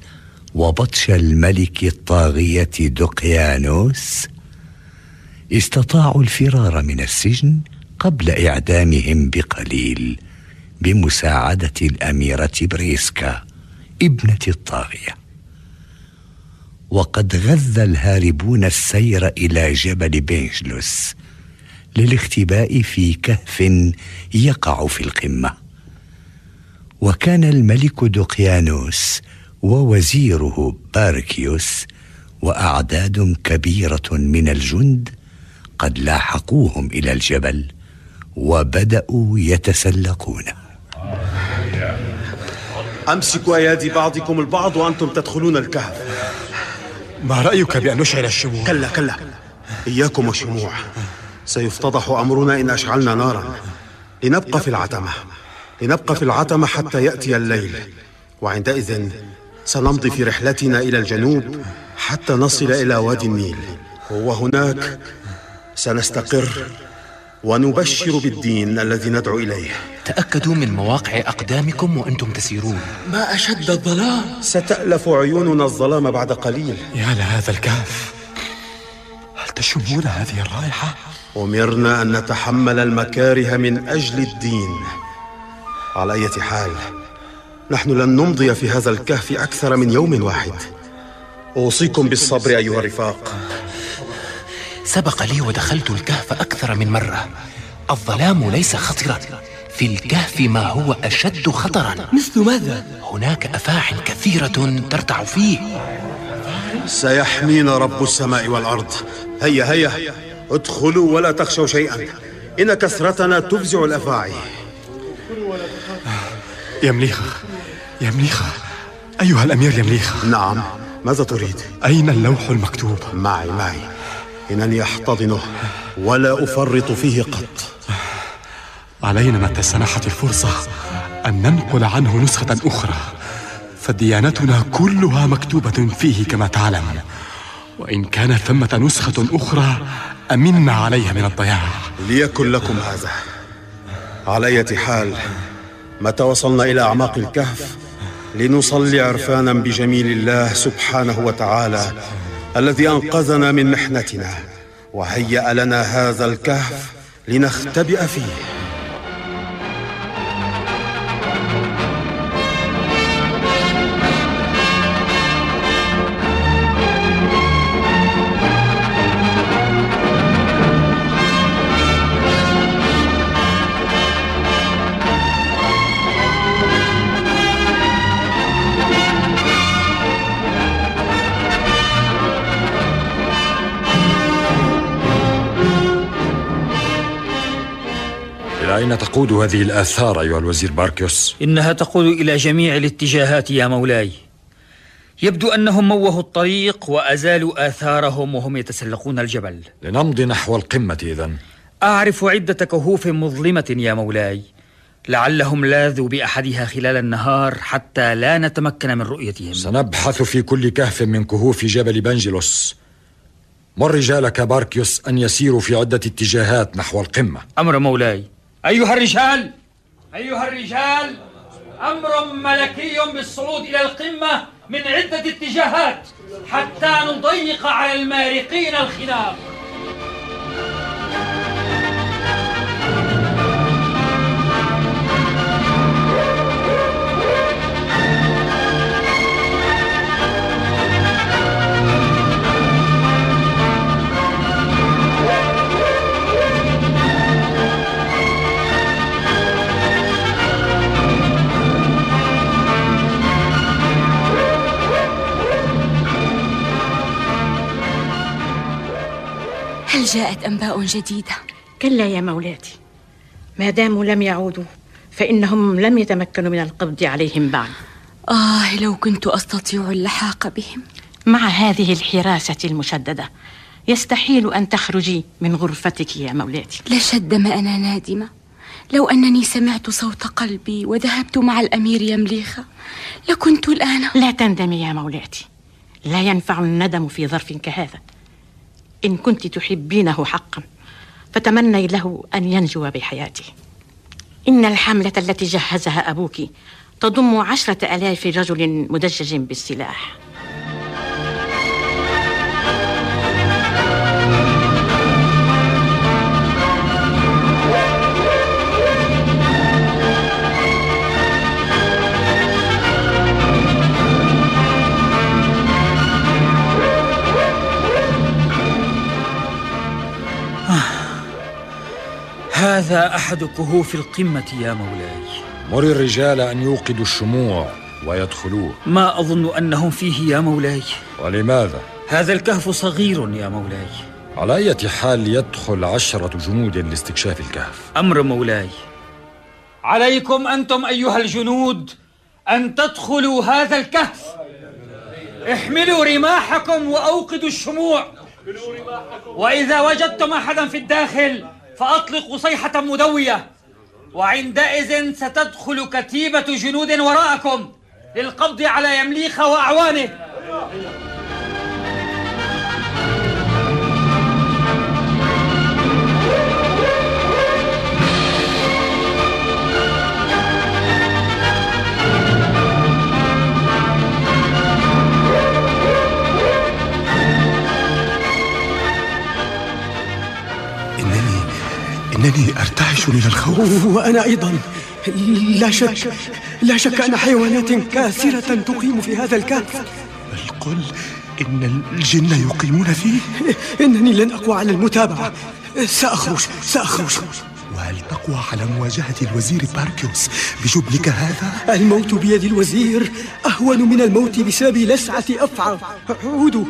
وبطش الملك الطاغية دقيانوس. استطاعوا الفرار من السجن قبل إعدامهم بقليل بمساعدة الأميرة بريسكا ابنة الطاغية. وقد غذى الهاربون السير إلى جبل بينجلوس للاختباء في كهف يقع في القمة. وكان الملك دقيانوس ووزيره باركيوس وأعداد كبيرة من الجند قد لاحقوهم إلى الجبل وبدأوا يتسلقونه أمسكوا أيادي بعضكم البعض وأنتم تدخلون الكهف. ما رأيك بأن نشعل الشموع؟ كلا كلا. إياكم والشموع سيفتضح أمرنا إن أشعلنا نارا. لنبقى في العتمة. لنبقى في العتمة حتى يأتي الليل. وعندئذ سنمضي في رحلتنا إلى الجنوب حتى نصل إلى وادي النيل. وهناك سنستقر ونبشر بالدين الذي ندعو إليه. تأكدوا من مواقع أقدامكم وأنتم تسيرون. ما أشد الظلام. ستألف عيوننا الظلام بعد قليل. يا لهذا الكهف. هل تشمون هذه الرائحة؟ أمرنا أن نتحمل المكاره من أجل الدين. على اية حال نحن لن نمضي في هذا الكهف أكثر من يوم واحد. أوصيكم بالصبر أيها الرفاق. سبق لي ودخلت الكهف أكثر من مرة. الظلام ليس خطرا في الكهف ما هو أشد خطرا. مثل ماذا؟ هناك أفاعي كثيرة ترتع فيه. سيحمينا رب السماء والأرض. هيا هيا. ادخلوا ولا تخشوا شيئا. إن كثرتنا تفزع الافاعي يمليخة يمليخة أيها الأمير يمليخة نعم ماذا تريد؟ أين اللوح المكتوب؟ معي معي. إنني أحتضنه ولا أفرط فيه قط. علينا متى سنحت الفرصة أن ننقل عنه نسخة أخرى؟ فديانتنا كلها مكتوبة فيه كما تعلم. وإن كان ثمة نسخة أخرى أمنا عليها من الضياع. ليكن لكم هذا. على اية حال متى وصلنا إلى أعماق الكهف لنصلي عرفانا بجميل الله سبحانه وتعالى الذي أنقذنا من محنتنا وهيأ لنا هذا الكهف لنختبئ فيه. أين تقود هذه الآثار أيها الوزير باركيوس؟ إنها تقود إلى جميع الاتجاهات يا مولاي. يبدو أنهم موهوا الطريق وأزالوا آثارهم وهم يتسلقون الجبل. لنمضي نحو القمة إذن. أعرف عدة كهوف مظلمة يا مولاي. لعلهم لاذوا بأحدها خلال النهار حتى لا نتمكن من رؤيتهم. سنبحث في كل كهف من كهوف جبل بنجلوس. مر رجالك باركيوس أن يسيروا في عدة اتجاهات نحو القمة. أمر مولاي. أيها الرجال أيها الرجال أمر ملكي بالصعود إلى القمة من عدة اتجاهات حتى نضيق على المارقين الخناق. هل جاءت أنباء جديدة؟ كلا يا مولاتي. ما داموا لم يعودوا فإنهم لم يتمكنوا من القبض عليهم بعد. آه لو كنت أستطيع اللحاق بهم. مع هذه الحراسة المشددة يستحيل أن تخرجي من غرفتك يا مولاتي. لشد ما أنا نادمة. لو أنني سمعت صوت قلبي وذهبت مع الأمير يمليخة لكنت الآن لا تندمي يا مولاتي. لا ينفع الندم في ظرف كهذا. إن كنت تحبينه حقا فتمني له أن ينجو بحياته إن الحملة التي جهزها أبوك تضم عشرة ألاف رجل مدجج بالسلاح. هذا أحد كهوف القمة يا مولاي. مر الرجال أن يوقدوا الشموع ويدخلوه. ما أظن أنهم فيه يا مولاي. ولماذا؟ هذا الكهف صغير يا مولاي. على أي حال يدخل عشرة جنود لاستكشاف الكهف؟ أمر مولاي. عليكم أنتم أيها الجنود أن تدخلوا هذا الكهف. احملوا رماحكم وأوقدوا الشموع. وإذا وجدتم أحدا في الداخل فأطلقوا صيحة مدوية. وعندئذ ستدخل كتيبة جنود وراءكم للقبض على يمليخ وأعوانه. إنني أرتعش من الخوف. وأنا أيضا. لا شك لا شك أن حيوانات كاسرة تقيم في هذا الكهف. بل قل إن الجن يقيمون فيه. إنني لن أقوى على المتابعة. سأخرج سأخرج. وهل تقوى على مواجهة الوزير باركيوس بجبنك هذا؟ الموت بيد الوزير أهون من الموت بسبب لسعة أفعى. عودوا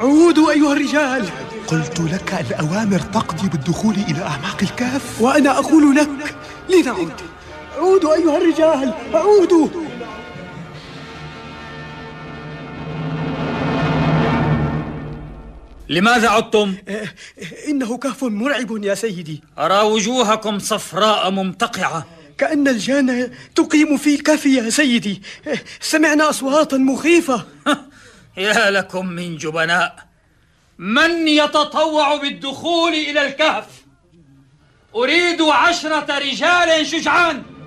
عودوا أيها الرجال. قلت لك الأوامر تقضي بالدخول إلى أعماق الكهف. وأنا أقول لك لنعود عودوا أيها الرجال عودوا لماذا عدتم؟ إنه كهف مرعب يا سيدي. أرى وجوهكم صفراء ممتقعة. كأن الجان تقيم في الكهف يا سيدي. سمعنا أصواتا مخيفة. [LAUGHS] يا لكم من جبناء. من يتطوع بالدخول إلى الكهف؟ أريد عشرة رجال شجعان.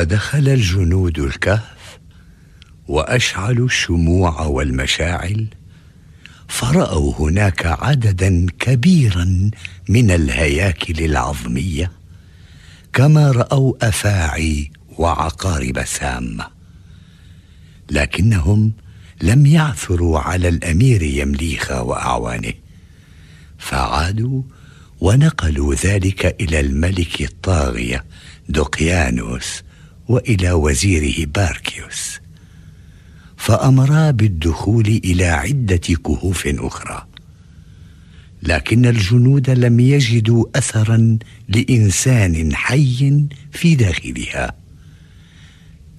ودخل الجنود الكهف واشعلوا الشموع والمشاعل فرأوا هناك عددا كبيرا من الهياكل العظمية كما رأوا أفاعي وعقارب سامة. لكنهم لم يعثروا على الأمير يمليخ وأعوانه. فعادوا ونقلوا ذلك إلى الملك الطاغية دقيانوس وإلى وزيره باركيوس فامرا بالدخول إلى عدة كهوف أخرى لكن الجنود لم يجدوا اثرا لإنسان حي في داخلها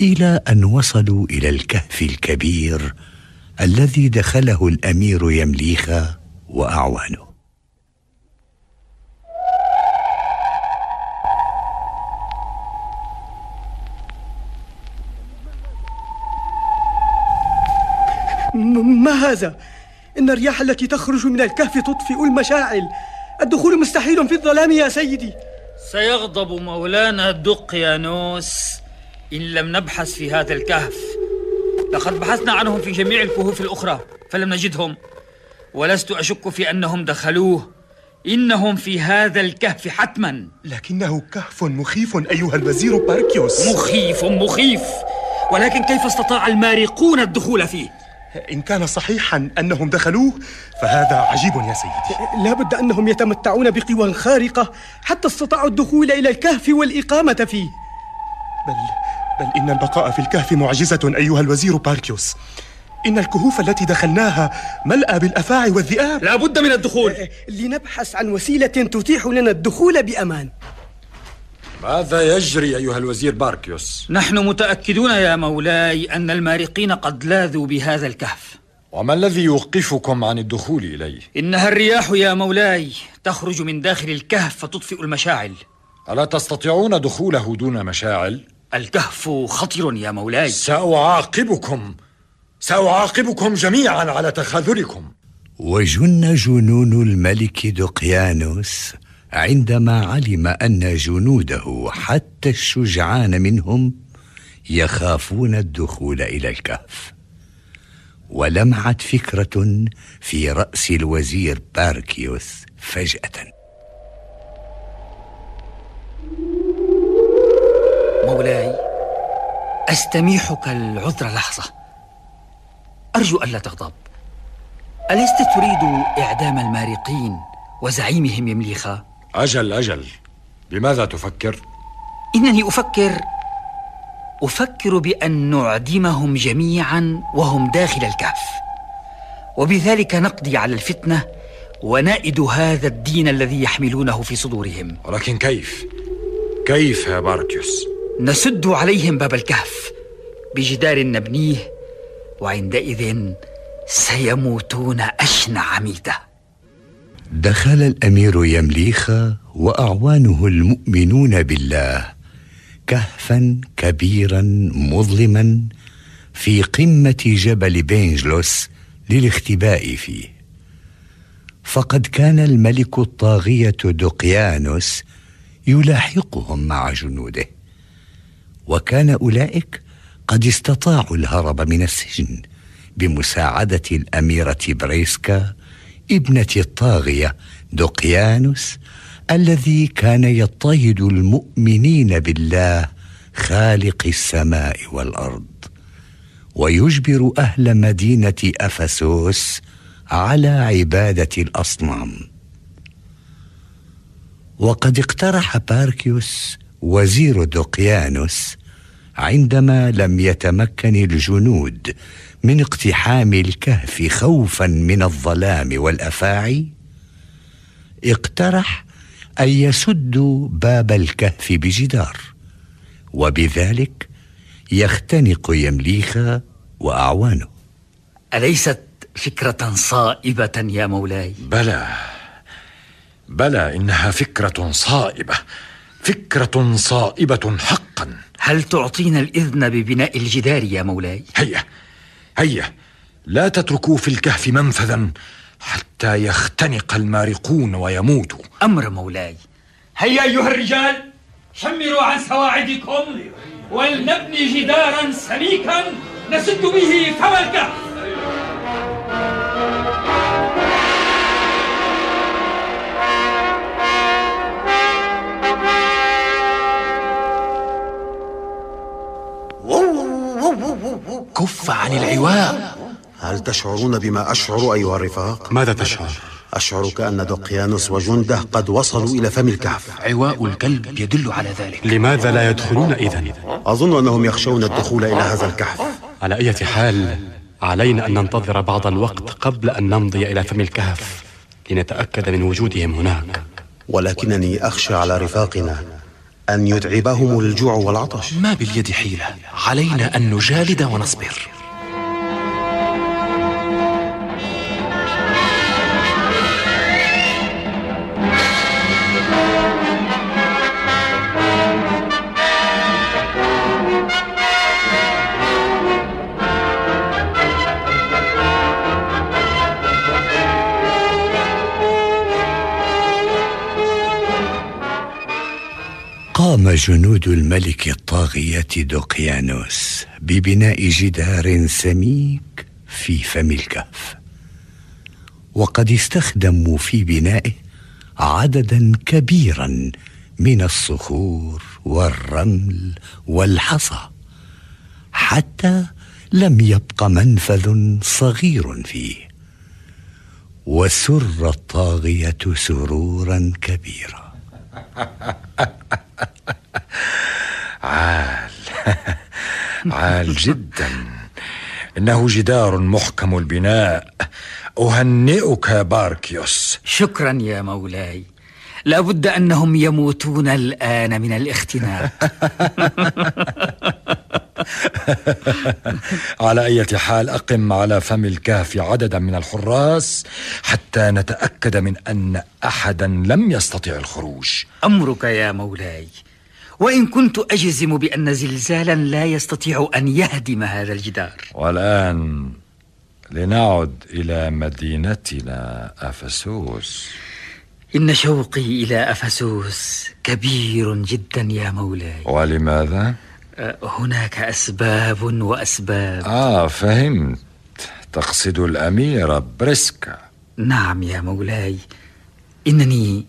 إلى أن وصلوا إلى الكهف الكبير الذي دخله الأمير يمليخا وأعوانه. ما هذا؟ إن الرياح التي تخرج من الكهف تطفئ المشاعل. الدخول مستحيل في الظلام يا سيدي. سيغضب مولانا دقيانوس إن لم نبحث في هذا الكهف لقد بحثنا عنهم في جميع الكهوف الأخرى فلم نجدهم. ولست أشك في أنهم دخلوه. إنهم في هذا الكهف حتما. لكنه كهف مخيف أيها الوزير باركيوس. مخيف مخيف. ولكن كيف استطاع المارقون الدخول فيه؟ إن كان صحيحا أنهم دخلوه فهذا عجيب يا سيدي. لا بد أنهم يتمتعون بقوى خارقة حتى استطاعوا الدخول إلى الكهف والإقامة فيه. بل بل إن البقاء في الكهف معجزة أيها الوزير باركيوس. إن الكهوف التي دخلناها ملأى بالأفاعي والذئاب. لا بد من الدخول. لنبحث عن وسيلة تتيح لنا الدخول بأمان. ماذا يجري أيها الوزير باركيوس؟ نحن متأكدون يا مولاي أن المارقين قد لاذوا بهذا الكهف وما الذي يوقفكم عن الدخول إليه؟ إنها الرياح يا مولاي تخرج من داخل الكهف فتطفئ المشاعل ألا تستطيعون دخوله دون مشاعل؟ الكهف خطر يا مولاي سأعاقبكم سأعاقبكم جميعا على تخاذلكم وجن جنون الملك دقيانوس عندما علم أن جنوده حتى الشجعان منهم يخافون الدخول إلى الكهف. ولمعت فكرة في رأس الوزير باركيوس فجأة. مولاي أستميحك العذر لحظة. أرجو ألا تغضب. الست تريد إعدام المارقين وزعيمهم يمليخا؟ أجل أجل بماذا تفكر؟ إنني أفكر أفكر بأن نعدمهم جميعا وهم داخل الكهف وبذلك نقضي على الفتنة ونائد هذا الدين الذي يحملونه في صدورهم ولكن كيف؟ كيف يا باركيوس؟ نسد عليهم باب الكهف بجدار نبنيه وعندئذ سيموتون أشنع ميته دخل الأمير يمليخا وأعوانه المؤمنون بالله كهفا كبيرا مظلما في قمة جبل بينجلوس للاختباء فيه. فقد كان الملك الطاغية دقيانوس يلاحقهم مع جنوده. وكان أولئك قد استطاعوا الهرب من السجن بمساعدة الأميرة بريسكا ابنة الطاغية دقيانوس الذي كان يضطهد المؤمنين بالله خالق السماء والأرض ويجبر أهل مدينة أفسوس على عبادة الأصنام. وقد اقترح باركيوس وزير دقيانوس عندما لم يتمكن الجنود من اقتحام الكهف خوفا من الظلام والأفاعي؟ اقترح أن يسدوا باب الكهف بجدار وبذلك يختنق يمليخا وأعوانه. أليست فكرة صائبة يا مولاي؟ بلى بلى إنها فكرة صائبة فكرة صائبة حقا. هل تعطينا الإذن ببناء الجدار يا مولاي؟ هيا هيا لا تتركوا في الكهف منفذا حتى يختنق المارقون ويموتوا. أمر مولاي. هيا أيها الرجال شمروا عن سواعدكم ولنبني جدارا سميكا نسد به فم الكهف. عن العواء هل تشعرون بما أشعر أيها الرفاق؟ ماذا تشعر؟ أشعر كأن دقيانوس وجنده قد وصلوا إلى فم الكهف. عواء الكلب يدل على ذلك. لماذا لا يدخلون إذن؟ أظن أنهم يخشون الدخول إلى هذا الكهف. على أي حال علينا أن ننتظر بعض الوقت قبل أن نمضي إلى فم الكهف لنتأكد من وجودهم هناك. ولكنني أخشى على رفاقنا أن يتعبهم الجوع والعطش. ما باليد حيلة. علينا أن نجالد ونصبر. قام جنود الملك الطاغية دقيانوس ببناء جدار سميك في فم الكهف. وقد استخدموا في بنائه عددا كبيرا من الصخور والرمل والحصى حتى لم يبق منفذ صغير فيه. وسر الطاغية سرورا كبيرا. [LAUGHS] عال. [LAUGHS] عال جدا. إنه جدار محكم البناء. أهنئك باركيوس. شكرا يا مولاي. لابد أنهم يموتون الآن من الاختناق. [LAUGHS] على أي حال أقم على فم الكهف عددا من الحراس حتى نتأكد من أن أحدا لم يستطع الخروج. أمرك يا مولاي. وإن كنت أجزم بأن زلزالا لا يستطيع أن يهدم هذا الجدار. والآن لنعد إلى مدينتنا أفسوس. إن شوقي إلى أفسوس كبير جدا يا مولاي. ولماذا؟ أه، هناك أسباب وأسباب. آه فهمت. تقصد الأميرة بريسكا. نعم يا مولاي. إنني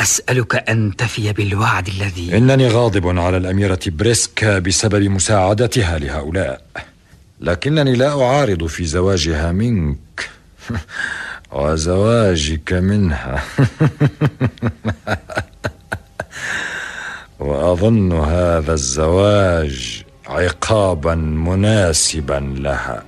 أسألك أن تفي بالوعد الذي إنني غاضب على الأميرة بريسكا بسبب مساعدتها لهؤلاء. لكنني لا أعارض في زواجها منك. [LAUGHS] وزواجك منها. [LAUGHS] وأظن هذا الزواج عقابا مناسبا لها.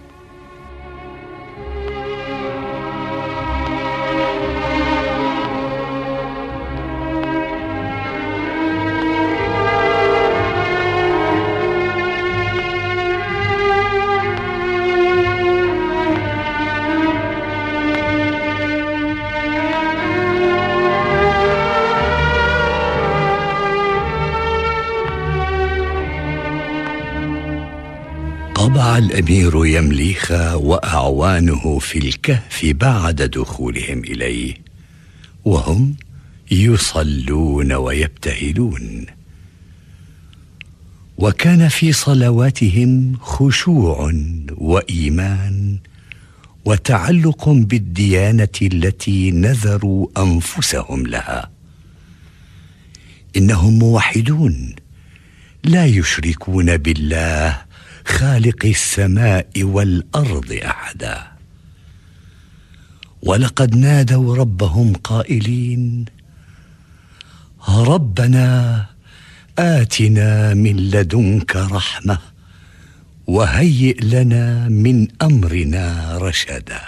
الأمير يمليخا وأعوانه في الكهف بعد دخولهم إليه وهم يصلون ويبتهلون. وكان في صلواتهم خشوع وإيمان وتعلق بالديانة التي نذروا أنفسهم لها. إنهم موحدون لا يشركون بالله خالق السماء والأرض أحدا. ولقد نادوا ربهم قائلين ربنا آتنا من لدنك رحمة وهيئ لنا من أمرنا رشدا.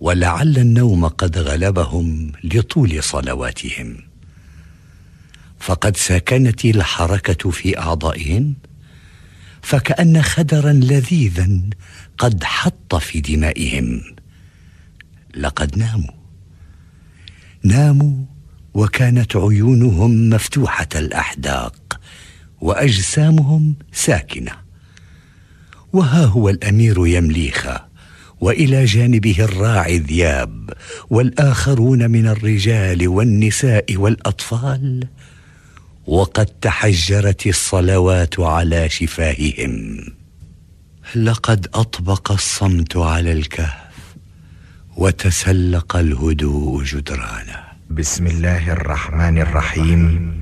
ولعل النوم قد غلبهم لطول صلواتهم. فقد سكنت الحركة في أعضائهم. فكأن خدرا لذيذا قد حط في دمائهم. لقد ناموا. ناموا وكانت عيونهم مفتوحة الأحداق وأجسامهم ساكنة. وها هو الأمير يمليخا وإلى جانبه الراعي ذياب والآخرون من الرجال والنساء والأطفال وقد تحجرت الصلوات على شفاههم. لقد أطبق الصمت على الكهف وتسلق الهدوء جدرانه بسم الله الرحمن الرحيم.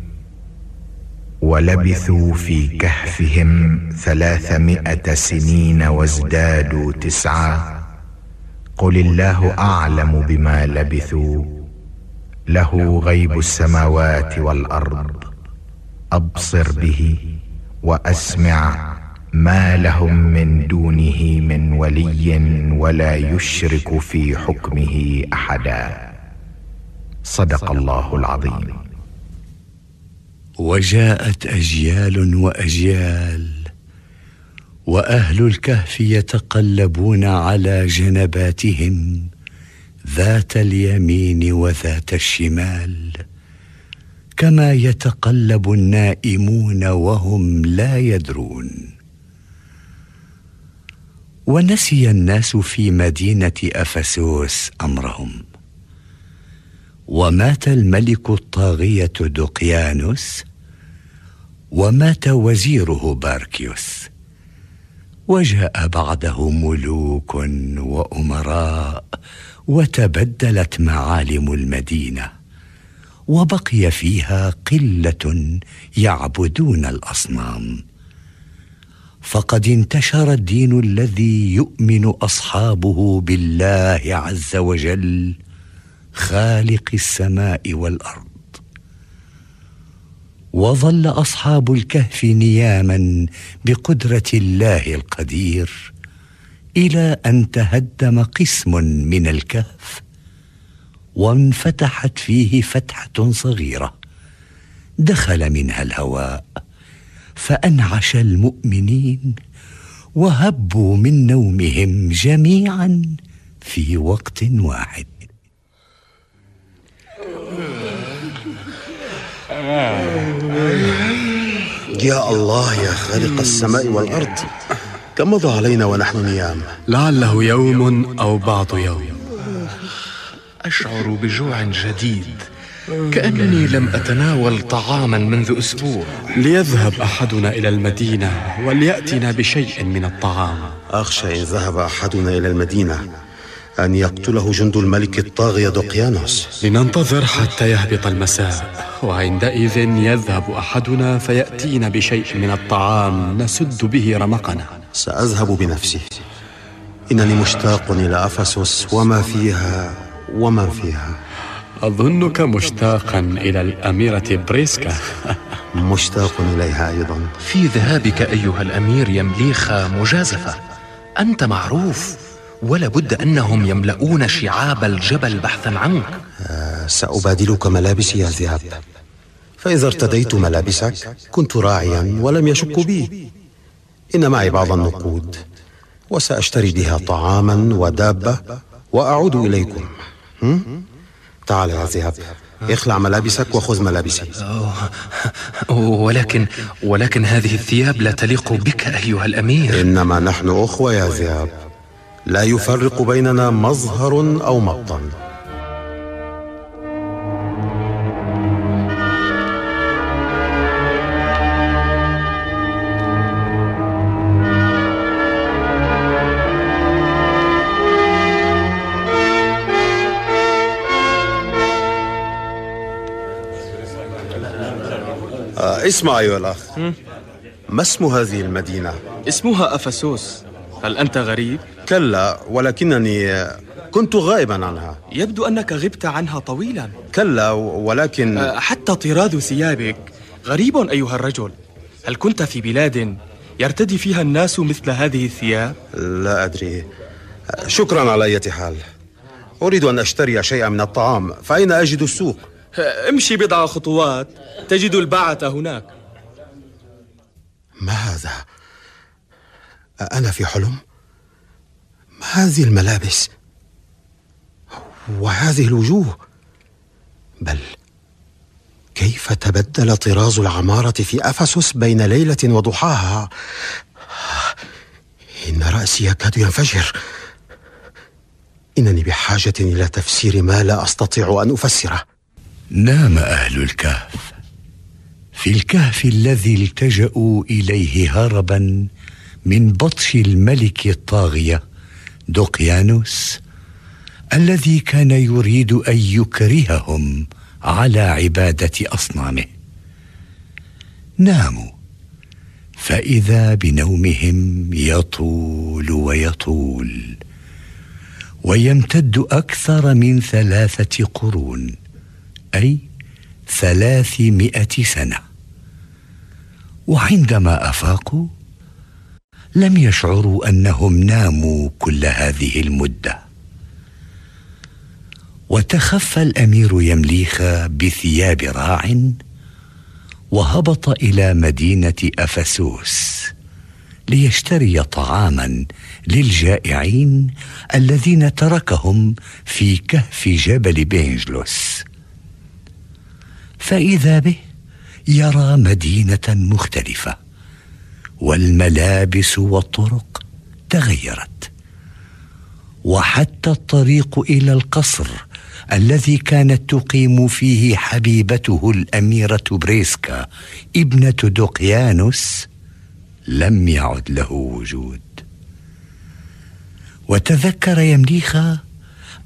ولبثوا في كهفهم ثلاثمائة سنين وازدادوا تسعا قل الله أعلم بما لبثوا. له غيب السماوات والأرض. أبصر به وأسمع ما لهم من دونه من ولي ولا يشرك في حكمه أحدا. صدق الله العظيم. وجاءت أجيال وأجيال وأهل الكهف يتقلبون على جنباتهم ذات اليمين وذات الشمال. كما يتقلب النائمون وهم لا يدرون. ونسي الناس في مدينة أفسوس أمرهم. ومات الملك الطاغية دقيانوس ومات وزيره باركيوس. وجاء بعده ملوك وأمراء وتبدلت معالم المدينة. وبقي فيها قلة يعبدون الأصنام. فقد انتشر الدين الذي يؤمن أصحابه بالله عز وجل خالق السماء والأرض. وظل أصحاب الكهف نياما بقدرة الله القدير إلى أن تهدم قسم من الكهف وانفتحت فيه فتحة صغيرة. دخل منها الهواء فأنعش المؤمنين وهبوا من نومهم جميعا في وقت واحد. يا الله يا خالق السماء والأرض كم مضى علينا ونحن نيام؟ لعله يوم أو بعض يوم. أشعر بجوع جديد كأنني لم أتناول طعاما منذ أسبوع. ليذهب أحدنا إلى المدينة وليأتنا بشيء من الطعام. أخشى إن ذهب أحدنا إلى المدينة أن يقتله جند الملك الطاغية دوقيانوس. لننتظر حتى يهبط المساء وعندئذ يذهب أحدنا فيأتينا بشيء من الطعام نسد به رمقنا. سأذهب بنفسي. إنني مشتاق إلى أفسس وما فيها. ومن فيها؟ أظنك مشتاقا إلى الأميرة بريسكا. مشتاق إليها أيضا. في ذهابك أيها الأمير يمليخ مجازفة. أنت معروف ولا بد أنهم يملؤون شعاب الجبل بحثا عنك. آه سأبادلك ملابسي يا ذئاب فإذا ارتديت ملابسك كنت راعيا ولم يشك بي. إن معي بعض النقود وسأشتري بها طعاما ودابة وأعود إليكم. هم؟ تعال يا ذئاب اخلع ملابسك وخذ ملابسي. ولكن ولكن هذه الثياب لا تليق بك أيها الأمير. إنما نحن أخوة يا ذئاب لا يفرق بيننا مظهر أو مبطن. اسمع أيها الأخ ما اسم هذه المدينة؟ اسمها أفسوس هل أنت غريب؟ كلا ولكنني كنت غائبا عنها يبدو أنك غبت عنها طويلا كلا ولكن أه، حتى طراز ثيابك غريب أيها الرجل هل كنت في بلاد يرتدي فيها الناس مثل هذه الثياب؟ لا أدري شكرا على أي حال أريد أن أشتري شيئا من الطعام فأين أجد السوق؟ امشي بضع خطوات تجد الباعة هناك ما هذا؟ أنا في حلم؟ ما هذه الملابس؟ وهذه الوجوه؟ بل كيف تبدل طراز العمارة في أفسس بين ليلة وضحاها؟ إن رأسي يكاد ينفجر إنني بحاجة إلى تفسير ما لا أستطيع أن أفسره نام أهل الكهف. في الكهف الذي التجأوا إليه هربا من بطش الملك الطاغية دوقيانوس الذي كان يريد أن يكرههم على عبادة أصنامه. ناموا فإذا بنومهم يطول ويطول ويمتد أكثر من ثلاثة قرون. أي ثلاثمائة سنة. وعندما أفاقوا لم يشعروا أنهم ناموا كل هذه المدة. وتخفى الأمير يمليخ بثياب راع وهبط إلى مدينة أفسوس ليشتري طعاما للجائعين الذين تركهم في كهف جبل بينجلوس فإذا به يرى مدينة مختلفة والملابس والطرق تغيرت وحتى الطريق إلى القصر الذي كانت تقيم فيه حبيبته الأميرة بريسكا ابنة دوقيانوس لم يعد له وجود. وتذكر يمليخا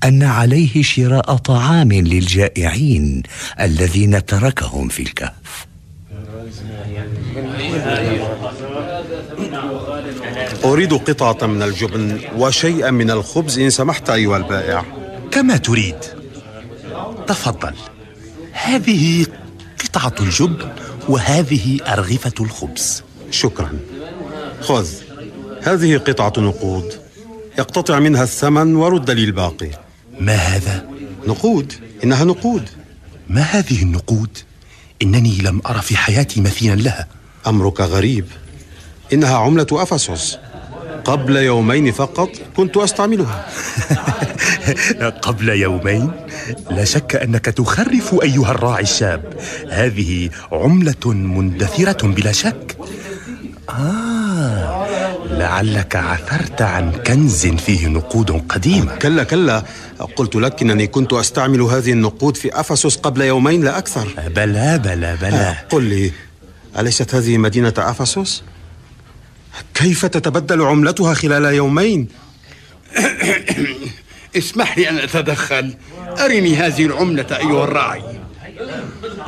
أن عليه شراء طعام للجائعين الذين تركهم في الكهف. أريد قطعة من الجبن وشيئا من الخبز إن سمحت أيها البائع. كما تريد. تفضل. هذه قطعة الجبن وهذه أرغفة الخبز. شكرا. خذ. هذه قطعة نقود. اقتطع منها الثمن ورد لي الباقي ما هذا؟ نقود إنها نقود. ما هذه النقود؟ إنني لم أرى في حياتي مثيلا لها. أمرك غريب. إنها عملة أفسس قبل يومين فقط كنت أستعملها. [LAUGHS] قبل يومين؟ لا شك أنك تخرف أيها الراعي الشاب. هذه عملة مندثرة بلا شك. آه. لعلك عثرت عن كنز فيه نقود قديمة. كلا كلا. قلت لك إنني كنت أستعمل هذه النقود في أفسس قبل يومين لا أكثر. بلى بلى بلى. قل لي أليست هذه مدينة أفسس؟ كيف تتبدل عملتها خلال يومين؟ [COUGHS] اسمح لي أن أتدخل. أرني هذه العملة أيها الراعي.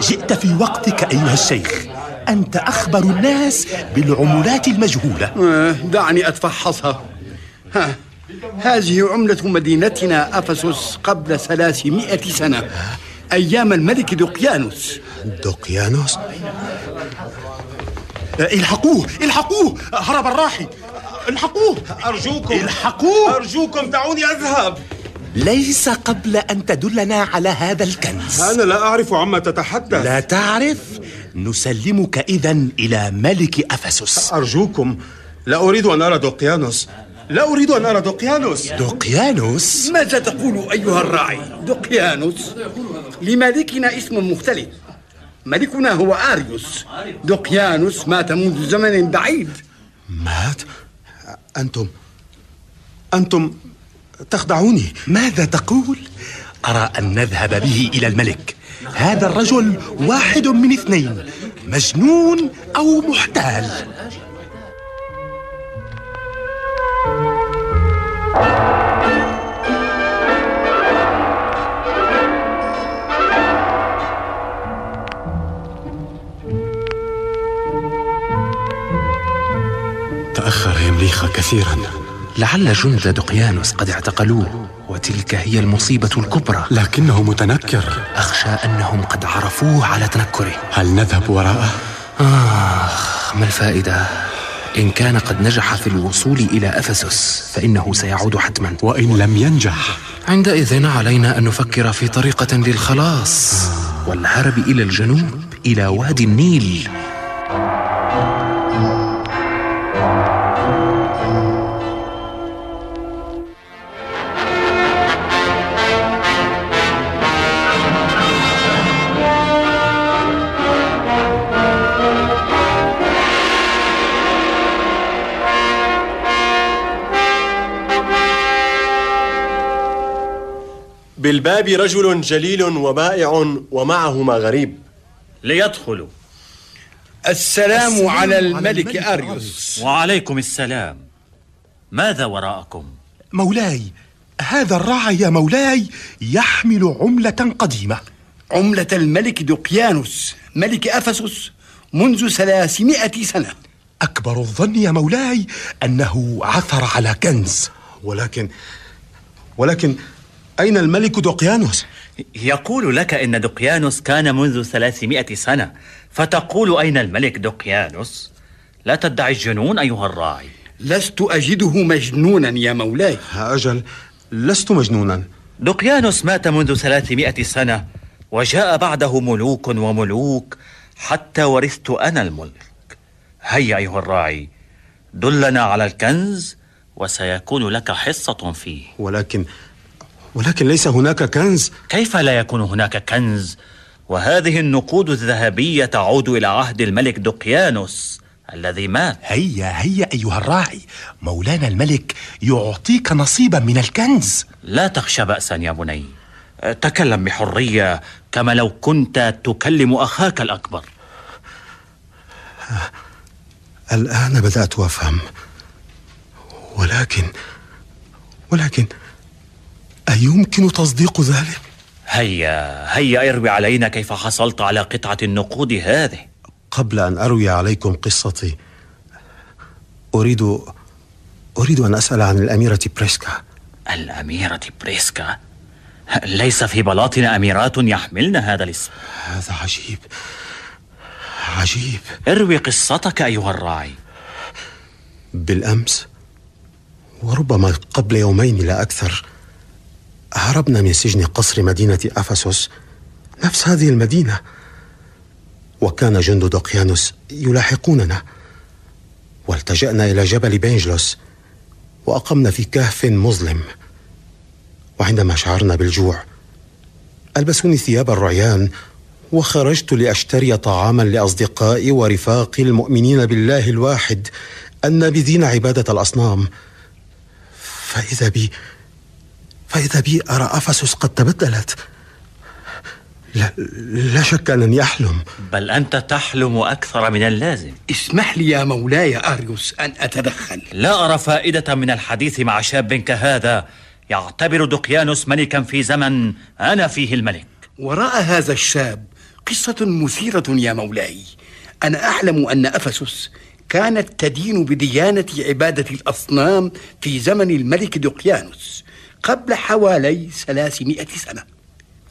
جئت في وقتك أيها الشيخ. أنت أخبر الناس بالعملات المجهولة. آه، دعني أتفحصها. ها هذه عملة مدينتنا أفسس قبل ثلاثمائة سنة أيام الملك دقيانوس دقيانوس؟ الحقوه الحقوه. هرب الراحي الحقوه. أرجوكم. الحقوه. أرجوكم دعوني أذهب. ليس قبل أن تدلنا على هذا الكنز. أنا لا أعرف عما تتحدث. لا تعرف؟ نسلمك إذا إلى ملك أفسس. أرجوكم لا أريد أن أرى دقيانوس لا أريد أن أرى دقيانوس دقيانوس؟ ماذا تقول أيها الراعي؟ دقيانوس لملكنا اسم مختلف. ملكنا هو آريوس. دقيانوس مات منذ زمن بعيد. مات؟ أنتم أنتم تخدعوني. ماذا تقول؟ أرى أن نذهب به إلى الملك. هذا الرجل واحد من اثنين مجنون أو محتال. تأخر يمليخ كثيرا. لعل جند دقيانوس قد اعتقلوه. وتلك هي المصيبة الكبرى. لكنه متنكر. أخشى أنهم قد عرفوه على تنكره. هل نذهب وراءه؟ آخ ما الفائدة؟ إن كان قد نجح في الوصول إلى أفسس فإنه سيعود حتما. وإن لم ينجح. عندئذ علينا أن نفكر في طريقة للخلاص والهرب إلى الجنوب إلى وادي النيل. بالباب رجل جليل وبائع ومعهما غريب. ليدخلوا. السلام, السلام على الملك أريوس. وعليكم السلام. ماذا وراءكم؟ مولاي هذا الراعي يا مولاي يحمل عملة قديمة. عملة الملك دقيانوس ملك أفسس منذ ثلاثمائة سنة. أكبر الظن يا مولاي أنه عثر على كنز. ولكن ولكن أين الملك دقيانوس؟ يقول لك إن دقيانوس كان منذ ثلاثمائة سنة فتقول أين الملك دقيانوس؟ لا تدعي الجنون أيها الراعي. لست أجده مجنونا يا مولاي. أجل لست مجنونا. دقيانوس مات منذ ثلاثمائة سنة وجاء بعده ملوك وملوك حتى ورثت أنا الملك. هيا أيها الراعي دلنا على الكنز وسيكون لك حصة فيه. ولكن ولكن ليس هناك كنز. كيف لا يكون هناك كنز؟ وهذه النقود الذهبية تعود إلى عهد الملك دقيانوس الذي مات. هيا هيا أيها الراعي. مولانا الملك يعطيك نصيبا من الكنز. لا تخشى بأسا يا بني. تكلم بحرية كما لو كنت تكلم أخاك الأكبر. الآن بدأت أفهم. ولكن ولكن أيمكن تصديق ذلك؟ هيا هيا اروي علينا كيف حصلت على قطعة النقود هذه. قبل أن أروي عليكم قصتي أريد أريد أن أسأل عن الأميرة بريسكا. الأميرة بريسكا؟ ليس في بلاطنا أميرات يحملن هذا الاسم. هذا عجيب عجيب. اروي قصتك أيها الراعي. بالأمس وربما قبل يومين لا أكثر هربنا من سجن قصر مدينة أفسس نفس هذه المدينة. وكان جند دقيانوس يلاحقوننا. والتجأنا إلى جبل بنجلوس وأقمنا في كهف مظلم. وعندما شعرنا بالجوع ألبسوني ثياب الرعيان وخرجت لأشتري طعاما لأصدقائي ورفاقي المؤمنين بالله الواحد أن نابذين عبادة الأصنام. فإذا بي فإذا بي أرى أفسس قد تبدلت. لا, لا شك أنني أحلم. بل أنت تحلم أكثر من اللازم. اسمح لي يا مولاي أريوس أن أتدخل. لا أرى فائدة من الحديث مع شاب كهذا يعتبر دقيانوس ملكا في زمن أنا فيه الملك. وراء هذا الشاب قصة مثيرة يا مولاي. أنا أعلم أن أفسس كانت تدين بديانة عبادة الأصنام في زمن الملك دقيانوس. قبل حوالي ثلاثمائة سنة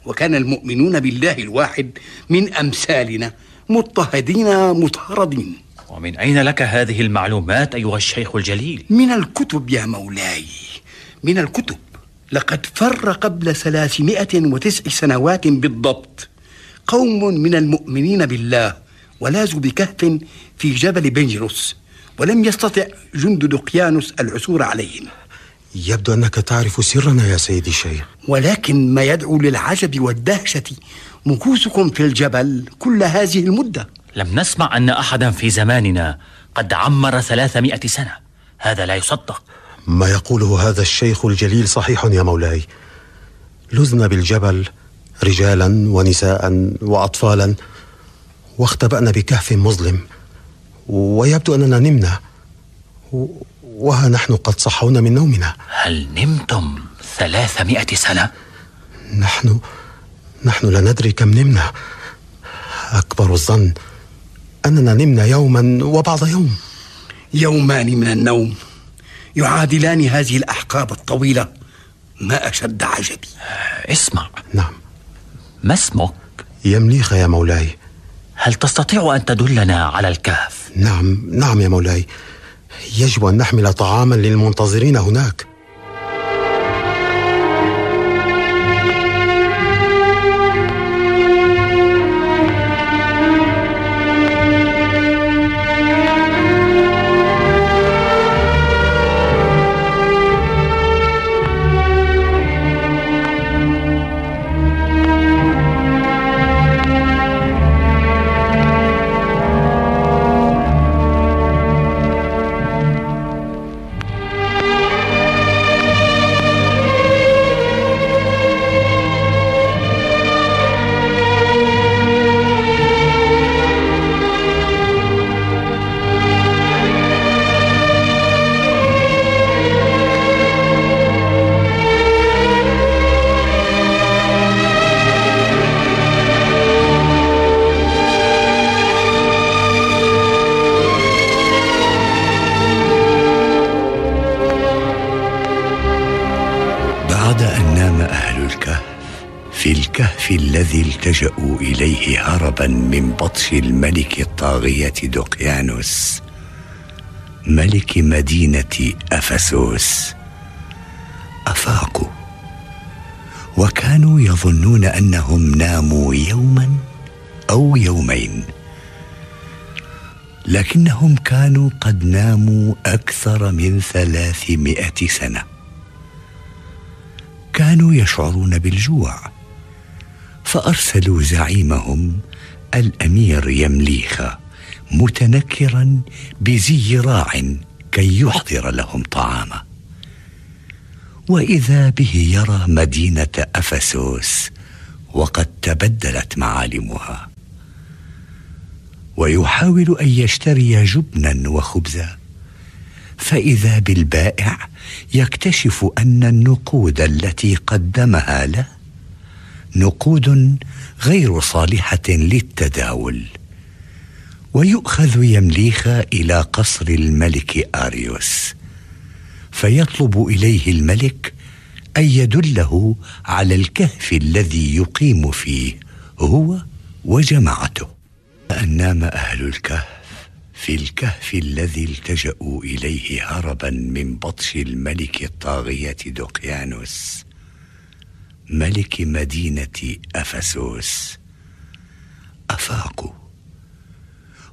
وكان المؤمنون بالله الواحد من أمثالنا مضطهدين مطاردين ومن أين لك هذه المعلومات أيها الشيخ الجليل؟ من الكتب يا مولاي من الكتب. لقد فر قبل ثلاثمائة وتسع سنوات بالضبط قوم من المؤمنين بالله ولازوا بكهف في جبل بنجروس ولم يستطع جند دقيانوس العثور عليهم. يبدو أنك تعرف سرنا يا سيدي الشيخ. ولكن ما يدعو للعجب والدهشة مكوسكم في الجبل كل هذه المدة. لم نسمع أن أحدا في زماننا قد عمر ثلاثمائة سنة. هذا لا يصدق. ما يقوله هذا الشيخ الجليل صحيح يا مولاي. لزنا بالجبل رجالا ونساء وأطفالا واختبأنا بكهف مظلم ويبدو أننا نمنا. وها نحن قد صحونا من نومنا. هل نمتم ثلاثمائة سنة؟ نحن نحن لا ندري كم نمنا. أكبر الظن أننا نمنا يوما وبعض يوم. يومان من النوم يعادلان هذه الأحقاب الطويلة ما أشد عجبي. اسمع. نعم. ما اسمك؟ يمليخ يا مولاي. هل تستطيع أن تدلنا على الكهف؟ نعم نعم يا مولاي. يجب أن نحمل طعاما للمنتظرين هناك. الذي التجأوا إليه هربا من بطش الملك الطاغيه دقيانوس ملك مدينة أفسوس. أفاقوا. وكانوا يظنون أنهم ناموا يوما أو يومين. لكنهم كانوا قد ناموا أكثر من ثلاثمائة سنة. كانوا يشعرون بالجوع. فأرسلوا زعيمهم الأمير يمليخا متنكرا بزي راع كي يحضر لهم طعاما وإذا به يرى مدينة أفسوس وقد تبدلت معالمها. ويحاول أن يشتري جبنا وخبزا. فإذا بالبائع يكتشف أن النقود التي قدمها له نقود غير صالحة للتداول. ويؤخذ يمليخا إلى قصر الملك آريوس. فيطلب إليه الملك أن يدله على الكهف الذي يقيم فيه هو وجماعته. أن نام أهل الكهف في الكهف الذي التجأوا إليه هربا من بطش الملك الطاغيه دقيانوس ملك مدينة أفسوس. أفاقوا.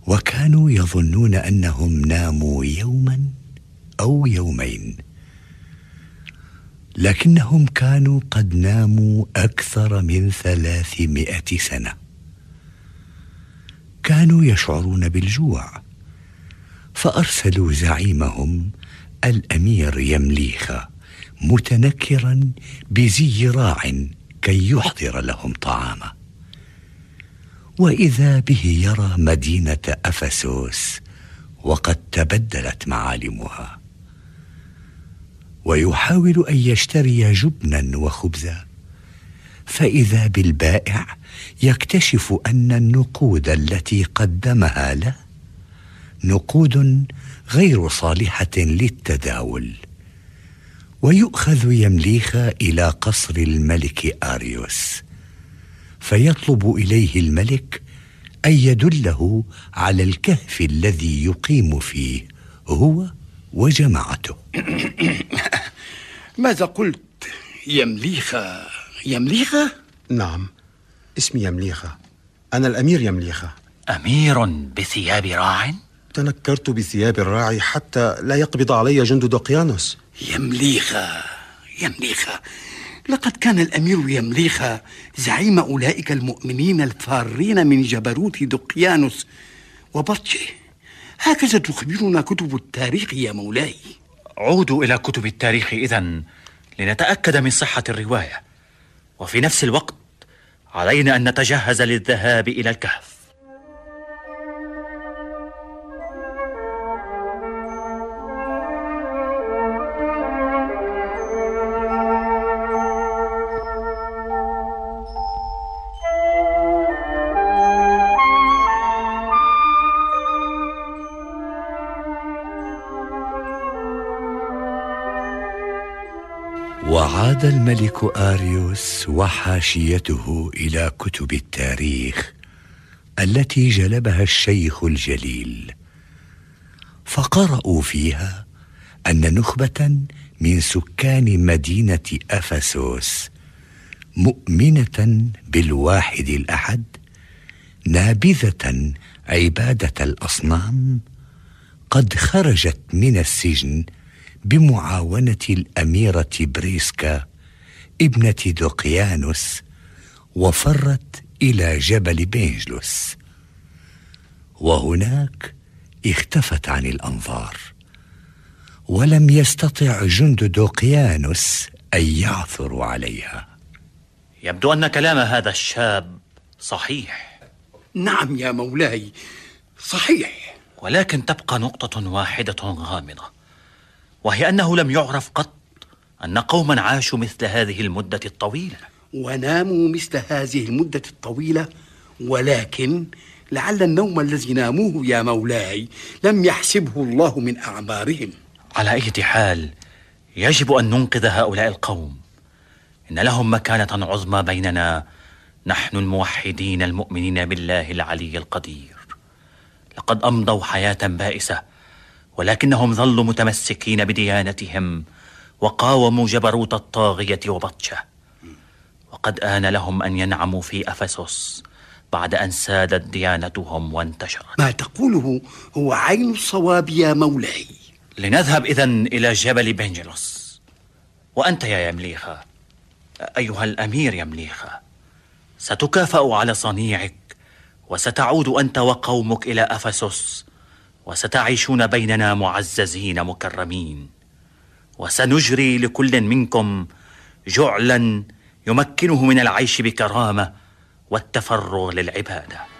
وكانوا يظنون أنهم ناموا يوما أو يومين. لكنهم كانوا قد ناموا أكثر من ثلاثمائة سنة. كانوا يشعرون بالجوع. فأرسلوا زعيمهم الأمير يمليخه متنكرا بزي راع كي يحضر لهم طعامه وإذا به يرى مدينة أفسوس وقد تبدلت معالمها. ويحاول أن يشتري جبنا وخبزا. فإذا بالبائع يكتشف أن النقود التي قدمها له نقود غير صالحة للتداول. ويؤخذ يمليخا إلى قصر الملك آريوس فيطلب إليه الملك أن يدله على الكهف الذي يقيم فيه هو وجماعته. [COUGHS] ماذا قلت؟ يمليخة يمليخة؟ نعم اسمي يمليخة أنا الأمير يمليخة أمير بثياب راع؟ تنكرت بثياب الراعي حتى لا يقبض علي جند دوقيانوس يمليخة يمليخة. لقد كان الأمير يمليخة زعيم أولئك المؤمنين الفارين من جبروت دقيانوس وبطشه. هكذا تخبرنا كتب التاريخ يا مولاي. عودوا إلى كتب التاريخ إذن لنتأكد من صحة الرواية. وفي نفس الوقت علينا أن نتجهز للذهاب إلى الكهف. وعاد الملك آريوس وحاشيته إلى كتب التاريخ التي جلبها الشيخ الجليل. فقرأوا فيها أن نخبة من سكان مدينة أفسوس مؤمنة بالواحد الأحد نابذة عبادة الأصنام قد خرجت من السجن بمعاونة الأميرة بريسكا ابنة دوقيانوس وفرت إلى جبل بينجلوس وهناك اختفت عن الأنظار. ولم يستطع جند دوقيانوس أن يعثروا عليها. يبدو أن كلام هذا الشاب صحيح. نعم يا مولاي صحيح. ولكن تبقى نقطة واحدة غامضة وهي أنه لم يعرف قط أن قوما عاشوا مثل هذه المدة الطويلة. وناموا مثل هذه المدة الطويلة ولكن لعل النوم الذي ناموه يا مولاي لم يحسبه الله من أعمارهم. على أي حال يجب أن ننقذ هؤلاء القوم. إن لهم مكانة عظمى بيننا نحن الموحدين المؤمنين بالله العلي القدير. لقد أمضوا حياة بائسة ولكنهم ظلوا متمسكين بديانتهم وقاوموا جبروت الطاغية وبطشه. وقد آن لهم أن ينعموا في أفسس بعد أن سادت ديانتهم وانتشرت. ما تقوله هو عين الصواب يا مولاي. لنذهب إذن إلى جبل بنجلوس. وأنت يا يمليخة أيها الأمير يمليخة ستكافأ على صنيعك وستعود أنت وقومك إلى أفسس وستعيشون بيننا معززين مكرمين. وسنجري لكل منكم جعلا يمكنه من العيش بكرامة والتفرغ للعبادة.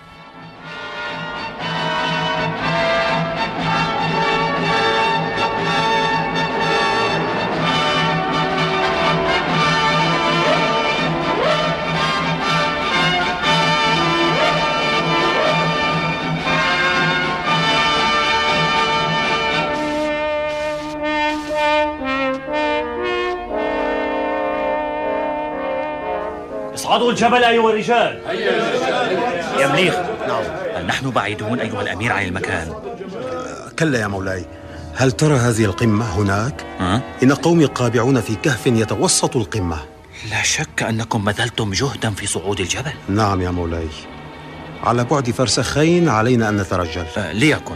اصعدوا الجبل أيها الرجال. يمليخ نعم. هل نحن بعيدون أيها الأمير عن المكان؟ كلا يا مولاي. هل ترى هذه القمة هناك؟ إن قومي قابعون في كهف يتوسط القمة. لا شك أنكم بذلتم جهدا في صعود الجبل. نعم يا مولاي. على بعد فرسخين علينا أن نترجل. آه ليكن.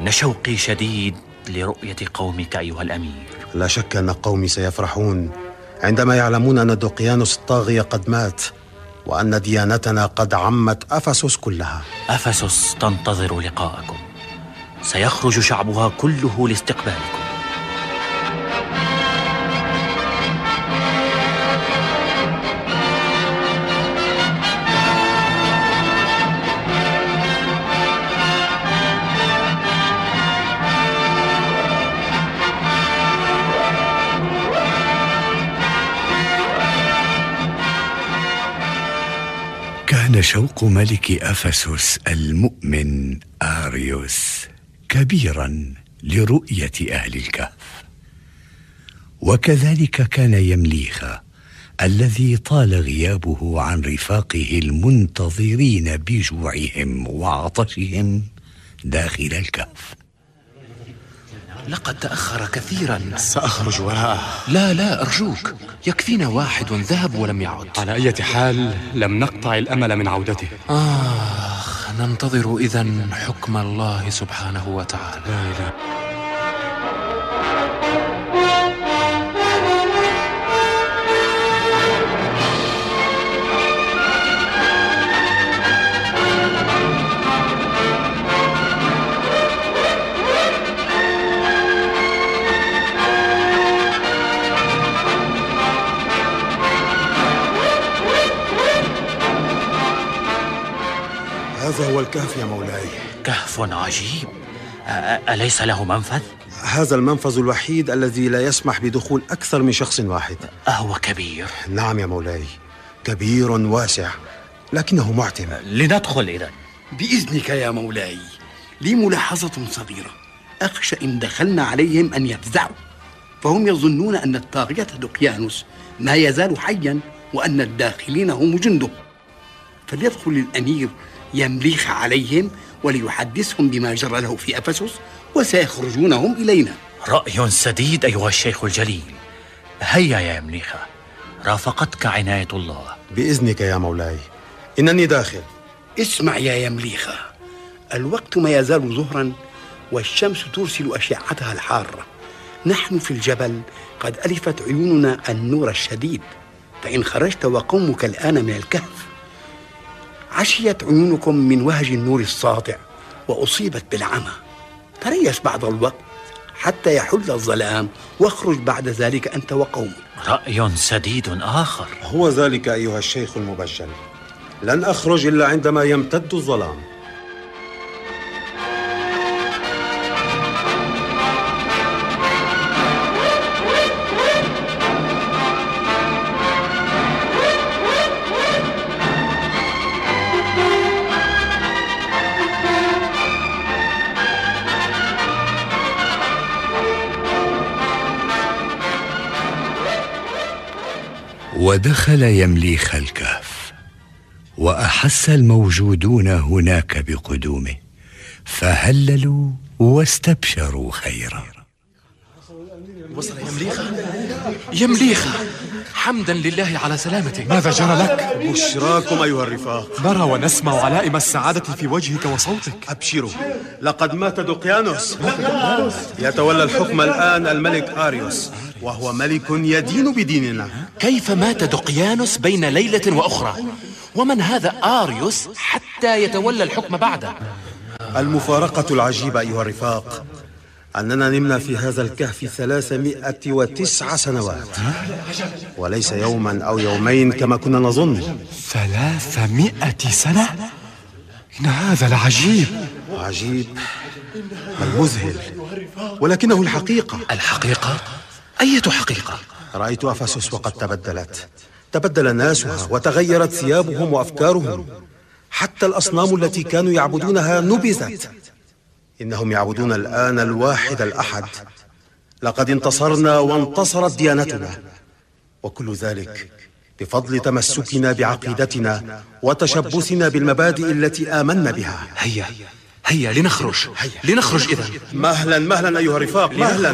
إن شوقي شديد لرؤية قومك أيها الأمير. لا شك أن قومي سيفرحون. عندما يعلمون أن دوقيانوس الطاغية قد مات وأن ديانتنا قد عمت أفسس كلها. أفسس تنتظر لقاءكم. سيخرج شعبها كله لاستقبالكم. كان شوق ملك أفسس المؤمن آريوس كبيرا لرؤية أهل الكهف. وكذلك كان يمليخا الذي طال غيابه عن رفاقه المنتظرين بجوعهم وعطشهم داخل الكهف. لقد تأخر كثيرا. سأخرج وراءه. لا لا أرجوك. يكفينا واحد ذهب ولم يعد. على أي حال لم نقطع الأمل من عودته. آخ ننتظر إذا حكم الله سبحانه وتعالى. لا إله هذا هو الكهف يا مولاي. كهف عجيب. أليس له منفذ؟ هذا المنفذ الوحيد الذي لا يسمح بدخول أكثر من شخص واحد. أهو كبير؟ نعم يا مولاي. كبير واسع لكنه معتم. لندخل إذا بإذنك يا مولاي. لي ملاحظة صغيرة. أخشى إن دخلنا عليهم أن يفزعوا. فهم يظنون أن الطاغية دقيانوس ما يزال حيا وأن الداخلين هم جنده. فليدخل الأمير يمليخ عليهم وليحدثهم بما جرى له في أفسس وسيخرجون هم إلينا. رأي سديد أيها الشيخ الجليل. هيا يا يمليخة رافقتك عناية الله. بإذنك يا مولاي إنني داخل. اسمع يا يمليخة الوقت ما يزال ظهرا والشمس ترسل أشعتها الحارة. نحن في الجبل قد ألفت عيوننا النور الشديد فإن خرجت وقومك الآن من الكهف. عشيت عيونكم من وهج النور الساطع وأصيبت بالعمى. تريث بعض الوقت حتى يحل الظلام واخرج بعد ذلك أنت وقومك. رأي سديد آخر. هو ذلك أيها الشيخ المبجل لن أخرج إلا عندما يمتد الظلام. ودخل يمليخ الكهف وأحس الموجودون هناك بقدومه فهللوا واستبشروا خيرا. وصل يمليخة يمليخة حمدا لله على سلامتك. ماذا جرى لك؟ بشراكم أيها الرفاق. نرى ونسمع علائم السعادة في وجهك وصوتك. أبشروا. لقد مات دقيانوس. يتولى الحكم الآن الملك آريوس وهو ملك يدين بديننا. كيف مات دقيانوس بين ليلة وأخرى؟ ومن هذا آريوس حتى يتولى الحكم بعده؟ المفارقة العجيبة أيها الرفاق أننا نمنا في هذا الكهف ثلاثمائة وتسع سنوات. وليس يوما أو يومين كما كنا نظن. ثلاثمائة سنة؟ إن هذا لعجيب. عجيب. بل مذهل ولكنه الحقيقة. الحقيقة؟ أية حقيقة؟ رأيت أفسس وقد تبدلت. تبدل ناسها وتغيرت ثيابهم وأفكارهم. حتى الأصنام التي كانوا يعبدونها نبذت. إنهم يعبدون الآن الواحد الأحد. لقد انتصرنا وانتصرت ديانتنا. وكل ذلك بفضل تمسكنا بعقيدتنا وتشبثنا بالمبادئ التي آمنا بها. هيا هيا لنخرج لنخرج إذا. مهلا مهلا أيها الرفاق مهلا.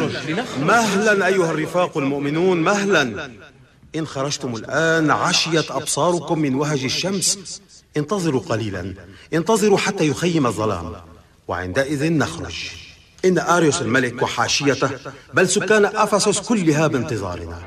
مهلا أيها الرفاق المؤمنون مهلا. إن خرجتم الآن عشيت أبصاركم من وهج الشمس. انتظروا قليلا. انتظروا حتى يخيم الظلام. وعندئذ نخرج. إن آريوس الملك وحاشيته بل سكان أفسس كلها بانتظارنا.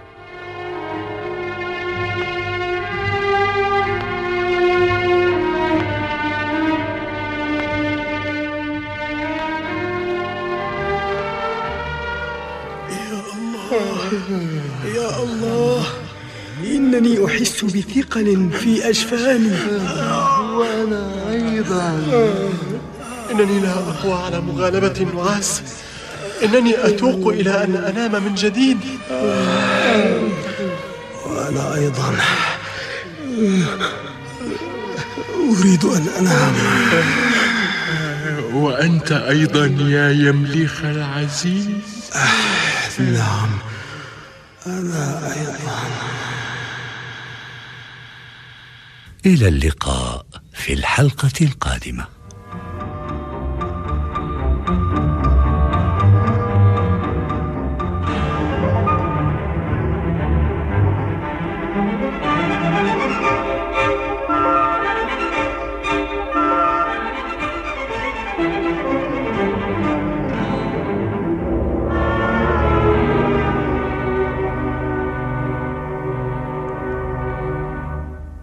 يا الله إنني أحس بثقل في أجفاني. وأنا أيضا. إنني لا أقوى على مغالبة النعاس إنني أتوق إلى أن أنام من جديد. وأنا أيضا أريد أن أنام. وأنت أيضا يا يمليخ العزيز. نعم. أنا أيضا. إلى اللقاء في الحلقة القادمة.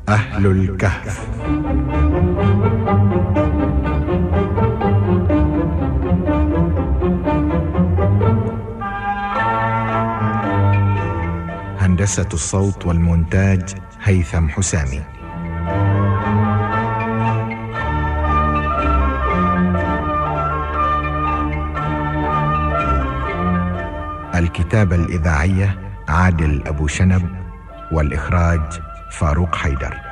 أهل الكهف هندسة الصوت والمونتاج هيثم حسامي. الكتابة الإذاعية عادل أبو شنب والإخراج فاروق حيدر.